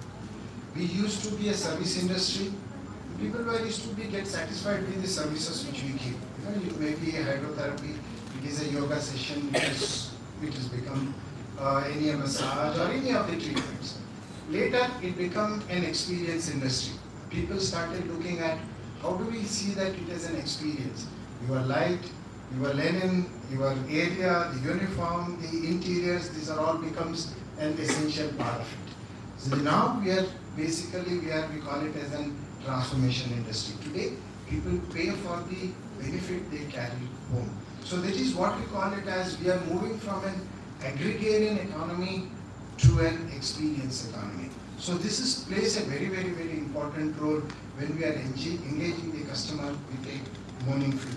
We used to be a service industry. People were used to be get satisfied with the services which we give. You know, it may be a hydrotherapy, it is a yoga session, which is which has become uh, any a massage or any of the treatments. Later, it became an experience industry. People started looking at how do we see that it as an experience. Your light, your linen, your area, the uniform, the interiors, these are all becomes an essential part of it. So now we are basically we are we call it as an transformation industry. Today, people pay for the benefit they carry home. So that is what we call it as we are moving from an agrarian economy to an experience economy. So this is plays a very, very, very important role when we are engaging, engaging the customer with a meaningful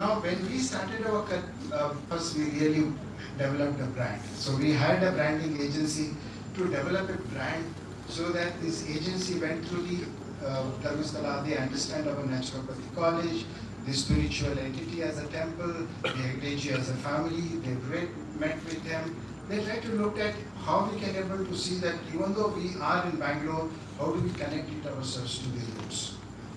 Now, when we started our uh, first, we really developed a brand. So we had a branding agency to develop a brand so that this agency went through the uh, Dharmasthala, they understand our naturopathy college, the spiritual entity as a temple, the heritage as a family, they met with them. They try to look at how we can able to see that even though we are in Bangalore, how do we connect it ourselves to the roots.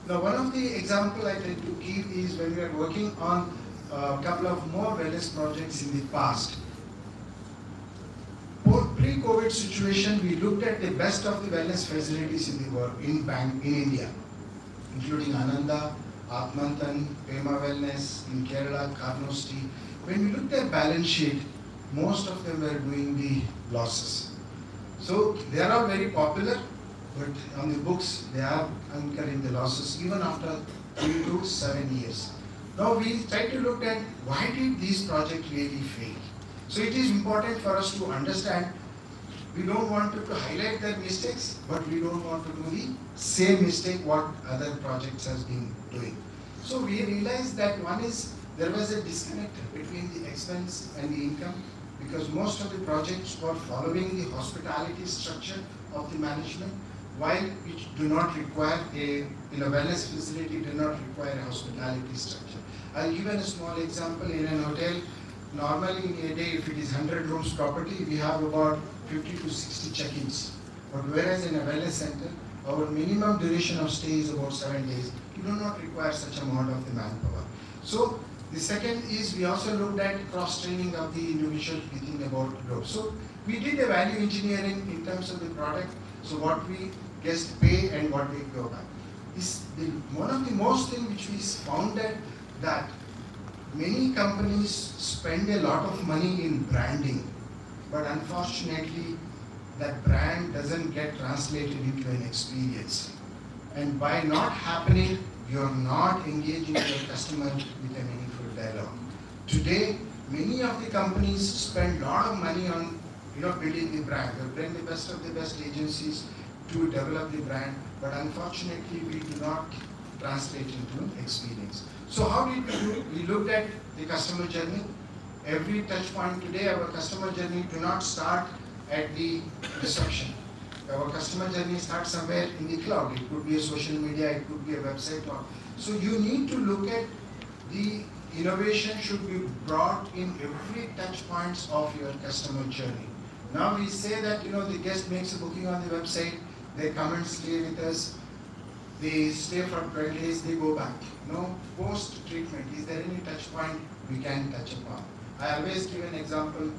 Now one of the example I tend to give is when we are working on a couple of more wellness projects in the past. Pre-COVID situation, we looked at the best of the wellness facilities in the world, in Bang, in India, including Ananda, Atmantan, Pema Wellness, in Kerala, Karnosti. When we looked at balance sheet, most of them were doing the losses. So they are all very popular, but on the books they are incurring the losses even after three to seven years. Now we try to look at why did these projects really fail. So it is important for us to understand we don't want to, to highlight their mistakes, but we don't want to do the same mistake what other projects has been doing. So we realized that one is there was a disconnect between the expense and the income because most of the projects were following the hospitality structure of the management while which do not require a in a wellness facility do not require a hospitality structure. I'll give you a small example in an hotel normally in a day if it is 100 rooms property we have about 50 to 60 check-ins. But whereas in a wellness center our minimum duration of stay is about 7 days. You do not require such a amount of the manpower. So the second is we also looked at cross training of the individuals within about growth. So we did a value engineering in terms of the product. So what we guest pay and what we go back is the, one of the most thing which we found that that many companies spend a lot of money in branding, but unfortunately, that brand doesn't get translated into an experience. And by not happening, you're not engaging your customer with a meaningful dialogue. Today, many of the companies spend a lot of money on you know, building the brand. They bring the best of the best agencies to develop the brand, but unfortunately, we do not translate into experience. So how did we do? We looked at the customer journey. Every touch point today, our customer journey do not start at the reception. Our customer journey starts somewhere in the cloud. It could be a social media, it could be a website. Or, so you need to look at the innovation should be brought in every touch points of your customer journey. Now we say that you know the guest makes a booking on the website, they come and stay with us, they stay for 12 days, they go back. No post treatment. Is there any touch point we can touch upon? I always give an example.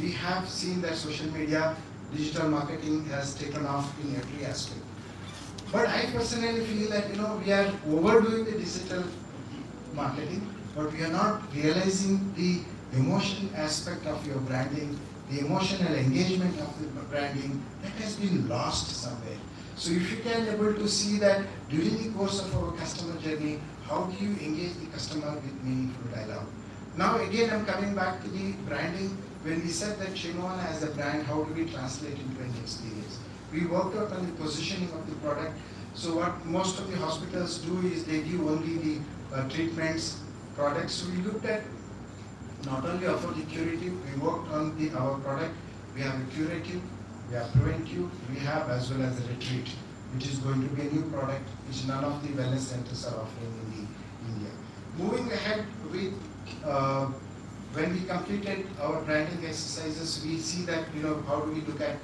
We have seen that social media, digital marketing has taken off in every aspect. But I personally feel that you know we are overdoing the digital marketing, but we are not realizing the emotion aspect of your branding, the emotional engagement of the branding that has been lost somewhere. So if you can able to see that during the course of our customer journey, how do you engage the customer with meaningful dialogue? Now again, I'm coming back to the branding. When we said that Shimona as a brand, how do we translate into an experience? We worked out on the positioning of the product. So what most of the hospitals do is they give only the uh, treatments, products. So we looked at not only offer the curative, we worked on the our product. We have a curative, we have preventive, we have as well as a retreat, which is going to be a new product which none of the wellness centers are offering in the India. Moving ahead with uh, when we completed our branding exercises, we see that you know how do we look at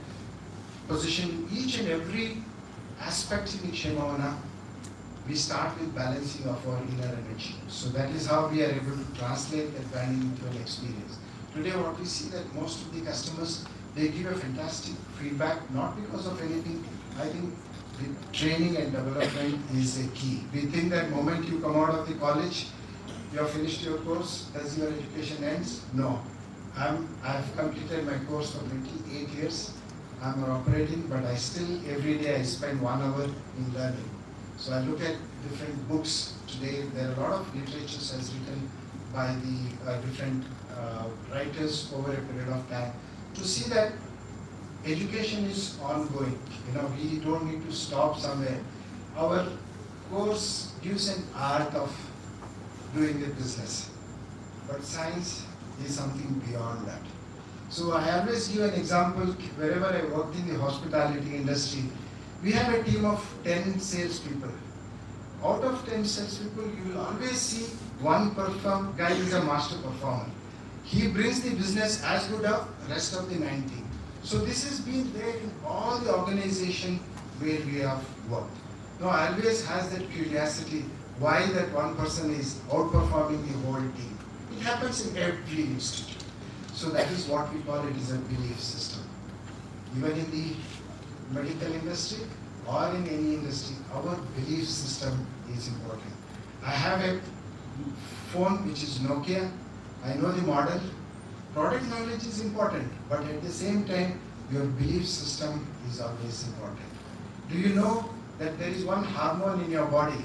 positioning each and every aspect in Kshemavana. We start with balancing of our inner energy. So that is how we are able to translate that branding into an experience. Today, what we see that most of the customers they give a fantastic feedback, not because of anything. I think the training and development is a key. We think that moment you come out of the college, you have finished your course, does your education ends? No. I'm, I've completed my course for 28 years. I'm operating, but I still, every day I spend one hour in learning. So I look at different books today. There are a lot of literatures that's written by the uh, different uh, writers over a period of time to see that education is ongoing. You know, we don't need to stop somewhere. Our course gives an art of doing the business, but science is something beyond that. So I always give an example wherever I worked in the hospitality industry. We have a team of 10 salespeople. Out of 10 salespeople, you will always see one perform guy is a master performer. He brings the business as good as rest of the 90. So this has been there in all the organization where we have worked. Now always has that curiosity why that one person is outperforming the whole team. It happens in every institute. So that is what we call it is a belief system. Even in the medical industry or in any industry, our belief system is important. I have a phone which is Nokia. I know the model. Product knowledge is important, but at the same time, your belief system is always important. Do you know that there is one hormone in your body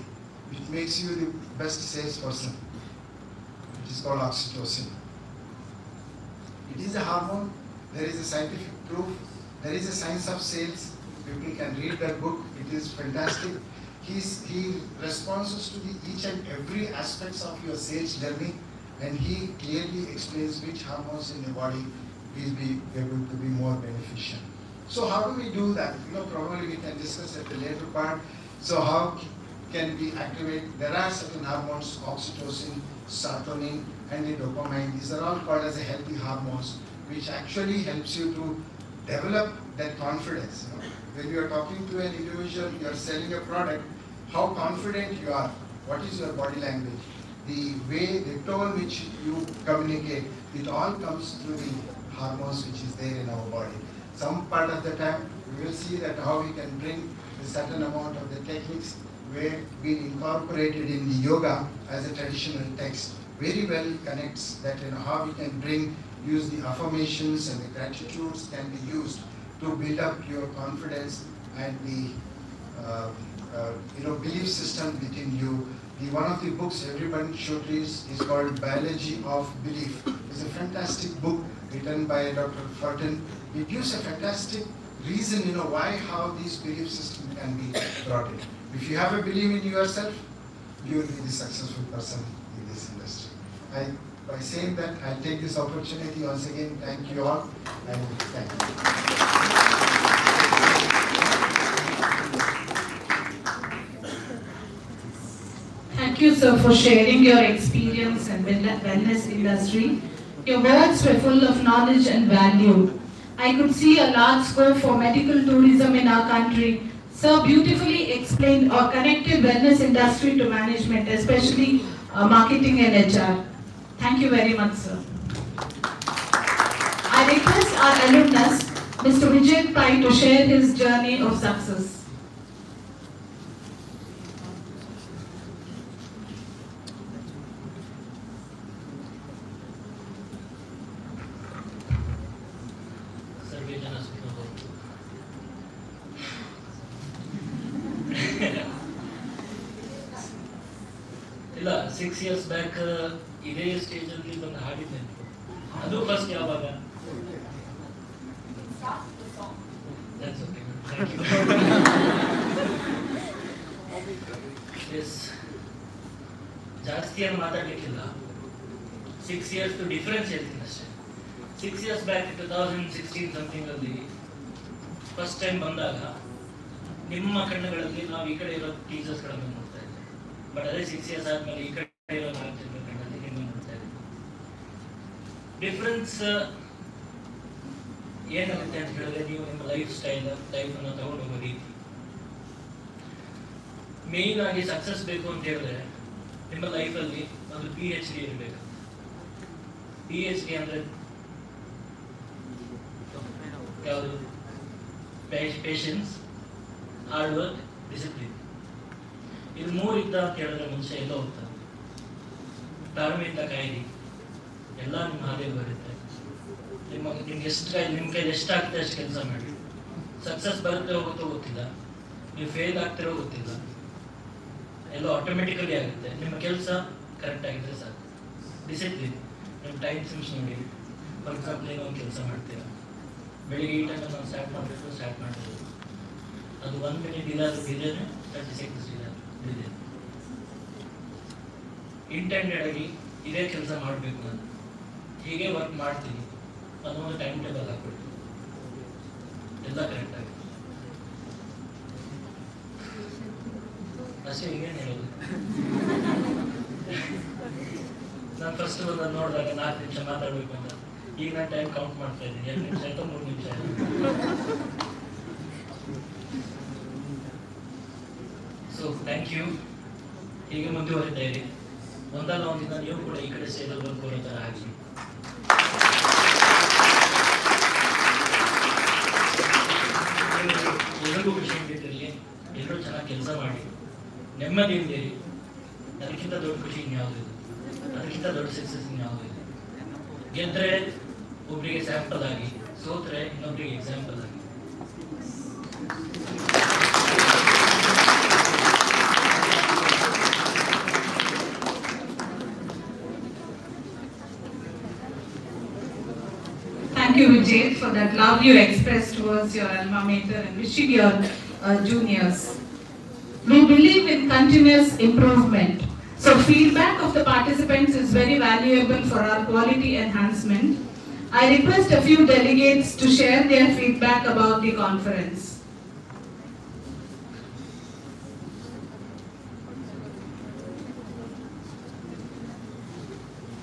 which makes you the best salesperson? It is called oxytocin. It is a hormone. There is a scientific proof. There is a science of sales. People can read that book. It is fantastic. He's, he responds to the each and every aspects of your sales journey, and he clearly explains which hormones in the body will be able to be more beneficial. So how do we do that? You know, probably we can discuss at the later part. So how can be activated. There are certain hormones, oxytocin, serotonin, and the dopamine. These are all called as a healthy hormones, which actually helps you to develop that confidence. You know, when you are talking to an individual, you are selling a product, how confident you are, what is your body language, the way, the tone which you communicate, it all comes through the hormones which is there in our body. Some part of the time, we will see that how we can bring a certain amount of the techniques where being incorporated in the yoga as a traditional text very well connects that you know how we can bring use the affirmations and the gratitudes can be used to build up your confidence and the uh, uh, you know belief system within you. The one of the books everyone should read is called Biology of Belief. It's a fantastic book written by Dr. Lipton. It gives a fantastic reason, you know, why, how these belief system can be brought in. If you have a belief in yourself, you will be the successful person in this industry. I, by saying that, I take this opportunity once again, thank you all, and thank you. Thank you, sir, for sharing your experience in wellness industry. Your words were full of knowledge and value. I could see a large scope for medical tourism in our country. Sir beautifully explained or connected wellness industry to management, especially uh, marketing and HR. Thank you very much, sir. I request our alumnus, Mr. Vijay Pai, to share his journey of success. Back two thousand sixteen something ಅಲ್ಲಿ first time ಬಂದಾಗ ನಿಮ್ಮ ಕಣ್ಣುಗಳಲ್ಲಿ ನಾವು ಈ ಕಡೆ ಇರೋ ಟೀಚರ್ಸ್ಗಳನ್ನು ನೋಡ್ತಾ ಇದ್ದೀವಿ but ಅದೇ ಸಿಕ್ಸ್ ಇಯರ್ಸ್ ಆದ್ಮೇಲೆ ಈ ಕಡೆ ಇರೋ ನಾಲ್ಕು ಕಣ್ಣಲ್ಲಿ ನಿಮ್ಮ ನೋಡ್ತಾ ಇದ್ದೀವಿ ಡಿಫ್ರೆನ್ಸ್ ಏನಾಗುತ್ತೆ ಅಂತ ಹೇಳಿದ್ರೆ ನೀವು ನಿಮ್ಮ ಲೈಫ್ ಸ್ಟೈಲ್ ಲೈಫ್ ಅನ್ನ ತಗೊಂಡು ಹೋಗೋ ರೀತಿ. ಮೇನ್ ಆಗಿ ಸಕ್ಸಸ್ ಬೇಕು ಅಂತ ಹೇಳಿದ್ರೆ ನಿಮ್ಮ ಲೈಫಲ್ಲಿ ಒಂದು ಪಿ ಎಚ್ ಡಿ ಇರಬೇಕು. ಪಿ ಎಚ್ ಡಿ ಅಂದ್ರೆ ಯಾವುದು ಪೇಷನ್ಸ್ ಹಾರ್ಡ್ ವರ್ಕ್ ಡಿಸಿಪ್ಲಿನ್ ಇದು ಮೂರು ಇದ್ದ ಅಂತ ಹೇಳಿದ್ರೆ ಮನುಷ್ಯ ಎಲ್ಲೋ ಹೋಗ್ತದೆ ತಾಳ್ಮೆಯಿಂದ ಕಾಯಿರಿ ಎಲ್ಲ ನಿಮ್ಮ ಹಾದಿಯಲ್ಲಿ ಬರುತ್ತೆ. ನಿಮ್ಮ, ನಿಮ್ಗೆ ಎಷ್ಟು ಕೈ, ನಿಮ್ಮ ಕೈಲಿ ಎಷ್ಟಾಗ್ತದೆ ಅಷ್ಟು ಕೆಲಸ ಮಾಡಿ. ಸಕ್ಸಸ್ ಬರುತ್ತೆ ಹೋಗುತ್ತೋ ಗೊತ್ತಿಲ್ಲ. ನೀವು ಫೇಲ್ ಆಗ್ತಿರೋ ಗೊತ್ತಿಲ್ಲ. ಎಲ್ಲ ಆಟೋಮೆಟಿಕಲಿ ಆಗುತ್ತೆ. ನಿಮ್ಮ ಕೆಲಸ ಕರೆಕ್ಟ್ ಆಗಿದ್ರೆ ಸಾಕು. ಡಿಸಿಪ್ಲಿನ್ ನಿಮ್ಮ ಟೈಮ್ ಸಿಮ್ಸ್ ನೋಡಿ. ಫಾರ್ ಎಕ್ಸಾಂಪಲ್ ಏನೋ ಒಂದು ಕೆಲಸ ಮಾಡ್ತೀರಾ? ಬೆಳಿಗ್ಗೆ ಈ ಟೈಮಲ್ಲಿ ನಾನು ಸ್ಟಾರ್ಟ್ ಮಾಡಬೇಕು ಸ್ಟಾರ್ಟ್ ಮಾಡ್ಬೋದು ಅದು ಒನ್ ಮಿನಿಟ್ ಇದಾದ್ರೂ ಇದೇನೆ ತರ್ಟಿ ಸೆಕೆಂಡ್ಸ್ ಇದಾದ್ರೂ ಬಿದ್ದೆ ಇಂಟೆಂಡೆಡ್ ಆಗಿ ಇದೇ ಕೆಲಸ ಮಾಡಬೇಕು ನಾನು. ಹೀಗೆ ವರ್ಕ್ ಮಾಡ್ತೀನಿ. ಅದೊಂದು ಒಂದು ಟೈಮ್ ಟೇಬಲ್ ಹಾಕ್ಬಿಟ್ಟು. ಎಲ್ಲ ಕರೆಕ್ಟ್ ಆಗಿ. ಅಷ್ಟೇ ಈಗೇನು ಹೇಳೋದು ನಾನು ಫಸ್ಟ್ ಬಂದು ನೋಡಿದಾಗ ನಾಲ್ಕು ನಿಮಿಷ ಮಾತಾಡಬೇಕು ಅಂತ. ಈಗ ನಾನು ಟೈಮ್ ಕೌಂಟ್ ಮಾಡ್ತಾ ಇದ್ದೀನಿ. ಎರಡು ನಿಮಿಷ ಆಯ್ತು? ಮೂರು ನಿಮಿಷ ಆಯ್ತು? ಸೊ ಥ್ಯಾಂಕ್ ಯು ಹೀಗೆ ಮುಂದುವರಿತಾ ಇರಿ. ಒಂದಲ್ಲ ಒಂದಿನ ನೀವು ಕೂಡ ಈ ಕಡೆ ಸೇರಲು ಬಂದ್ಕೊಳ್ಳೋ ಥರ ಆಗಲಿ. ಎಲ್ರಿಗೂ ಖುಷಿ ಇರಲಿ ಎಲ್ಲರೂ ಚೆನ್ನಾಗಿ ಕೆಲಸ ಮಾಡಿ. ನೆಮ್ಮದಿ ನೆಮ್ಮದಿಯಿಂದಿರಿ ಅದಕ್ಕಿಂತ ದೊಡ್ಡ ಖುಷಿ ಇನ್ಯಾವುದಿಲ್ಲ ಅದಕ್ಕಿಂತ ದೊಡ್ಡ ಸಕ್ಸಸ್ ಇನ್ಯಾವುದಿಲ್ಲ ಗೆದ್ರೆ ಒಬ್ಬರಿಗೆ ಸ್ಯಾಂಪಲ್ ಆಗಿ ಸೋತ್ರೆ ಇನ್ನೊಬ್ಬರಿಗೆ ಎಕ್ಸಾಂಪಲ್ ಆಗಿ Thank you, Vijay, for that love you expressed towards your alma mater and wishing your uh, juniors. We believe in continuous improvement. So feedback of the participants is very valuable for our quality enhancement. I request a few delegates to share their feedback about the conference.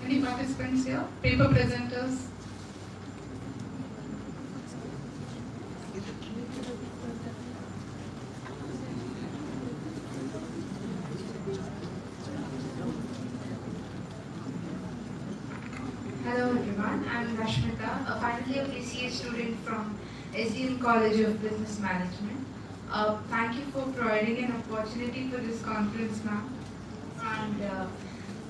Any participants here? Paper presenters? Hello everyone, I'm Rashmita, a final year BCA student from College of Business Management. Uh, thank you for providing an opportunity for this conference ma'am. And uh,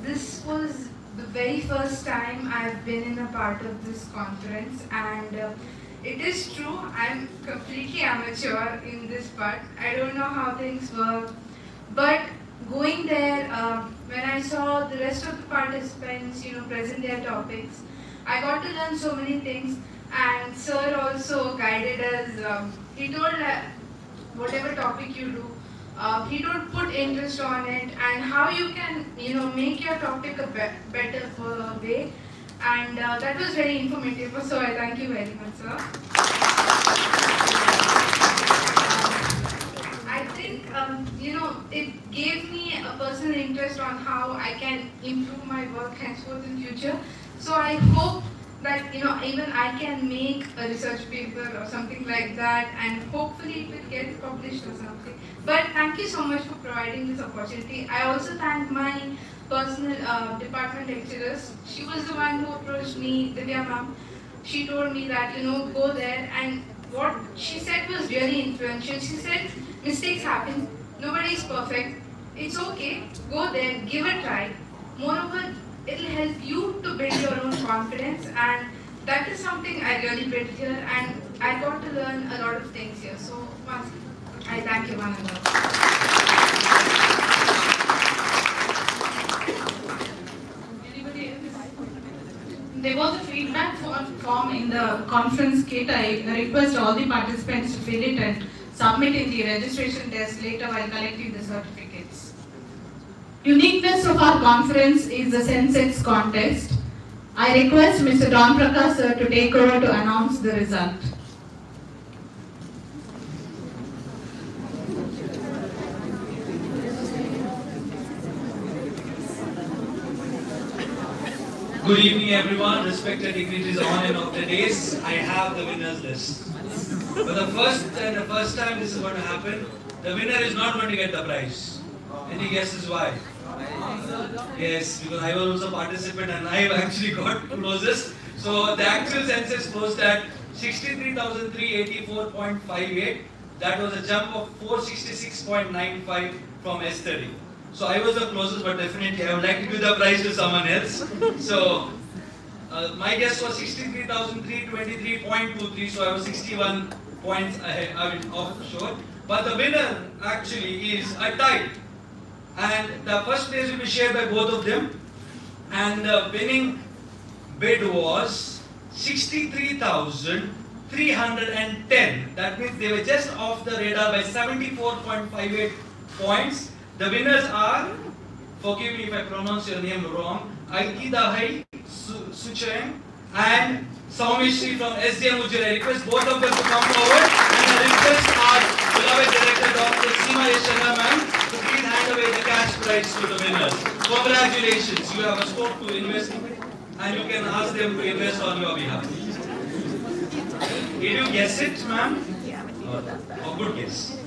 this was the very first time I've been in a part of this conference and uh, it is true, I'm completely amateur in this part. I don't know how things work. But going there, uh, when I saw the rest of the participants, you know, present their topics, I got to learn so many things. And sir also guided us. Um, he told that whatever topic you do, uh, he told put interest on it and how you can, you know, make your topic a be- better way. And uh, that was very informative. So I thank you very much, sir. I think, um, you know, it gave me a personal interest on how I can improve my work henceforth in future. So I hope that, you know, even I can make a research paper or something like that and hopefully it will get published or something. But thank you so much for providing this opportunity. I also thank my personal uh, department lecturers. She was the one who approached me, Divya ma'am. She told me that, you know, go there and what she said was really influential. She said, mistakes happen, nobody is perfect, it's okay, go there, give a try. Moreover, it'll help you to build your own confidence and that is something I really built here and I got to learn a lot of things here. So once I thank you one. There was a feedback form in the conference kit. I request all the participants to fill it and submit in the registration desk later while collecting the certificates. Uniqueness of our conference is the Sensex contest. I request Mr. Don Prakash sir to take over to announce the result. Good evening, everyone. Respected dignitaries on and off the days. I have the winners list. For the first and the first time this is going to happen, the winner is not going to get the prize. Any guesses why? Yes, because I was also a participant and I actually got closest. So the actual Sensex closed at 63,384.58. That was a jump of 466.95 from yesterday. So I was the closest, but definitely I would like to give the prize to someone else. So uh, my guess was 63,323.23, so I was 61 points ahead, I mean, off short. But the winner actually is a tie. And the first place will be shared by both of them. And the winning bid was 63,310. That means they were just off the radar by 74.58 points. The winners are, forgive me if I pronounce your name wrong, Aiki Dahai Su- Sucheng and Saumishri from SDM Ujire. I request both of them to come forward and I request our beloved director Dr. Seema Yeshana ma'am cash to the winners. Congratulations, you have a scope to invest and you can ask them to invest on your behalf. Did you guess it, ma'am? Yeah, oh, good guess.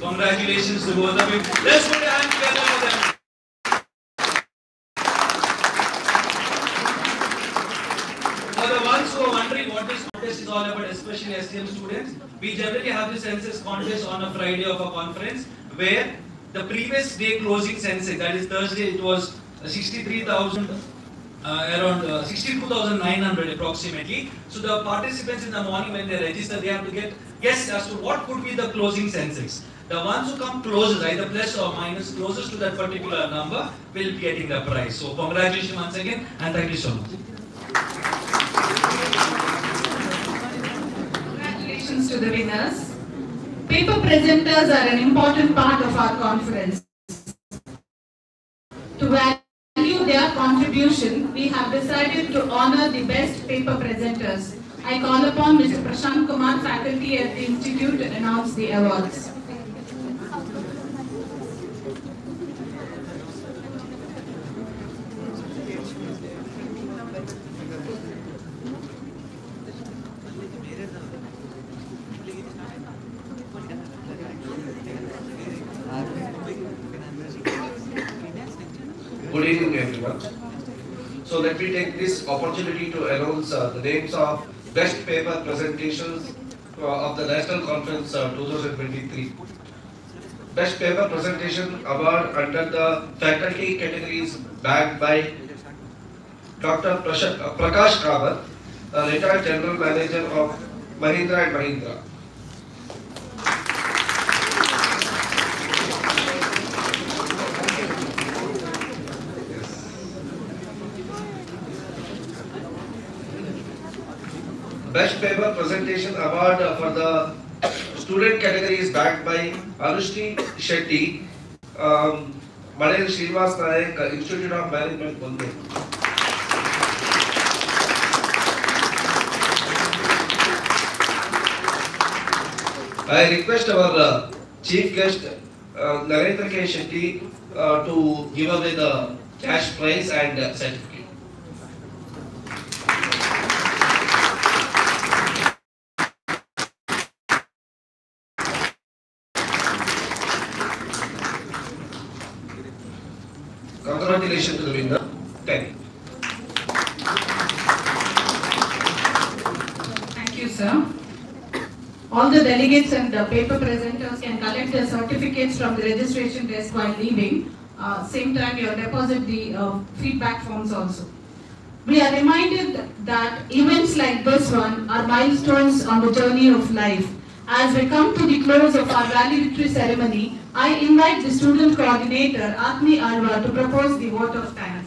Congratulations to both of you. Let's put your hand together for them. For the ones who are wondering what this contest is all about, especially STM students, we generally have this census contest on a Friday of a conference where the previous day closing Sensex, that is Thursday, it was 63,000 uh, around uh, 62,900 approximately. So the participants in the morning when they register, they have to get guess as to what could be the closing Sensex. The ones who come closest, either plus or minus, closest to that particular number, will be getting the prize. So congratulations once again, and thank you so much. Congratulations to the winners. Paper presenters are an important part of our conference. To value their contribution, we have decided to honor the best paper presenters. I call upon Mr. Prashant Kumar, faculty at the Institute, to announce the awards. Good evening, everyone. So let me take this opportunity to announce uh, the names of best paper presentations uh, of the National Conference uh, 2023. Best paper presentation award under the faculty categories backed by Dr. Uh, Prakash Kamath, retired general manager of Mahindra and Mahindra. Paper Presentation Award uh, for the student category is backed by Anushri Shetty, um, Madel Srinivas Nayak, uh, Institute of Management, Bombay. I request our uh, chief guest, uh, Narendra K. Shetty, uh, to give away the cash prize and uh, certificate. Congratulations to the winner. Thank you. Sir. All the delegates and the paper presenters can collect their certificates from the registration desk while leaving. Uh, same time, you deposit the uh, feedback forms also. We are reminded that events like this one are milestones on the journey of life. As we come to the close of our valedictory ceremony, I invite the student coordinator, Atmi Alva, to propose the vote of thanks.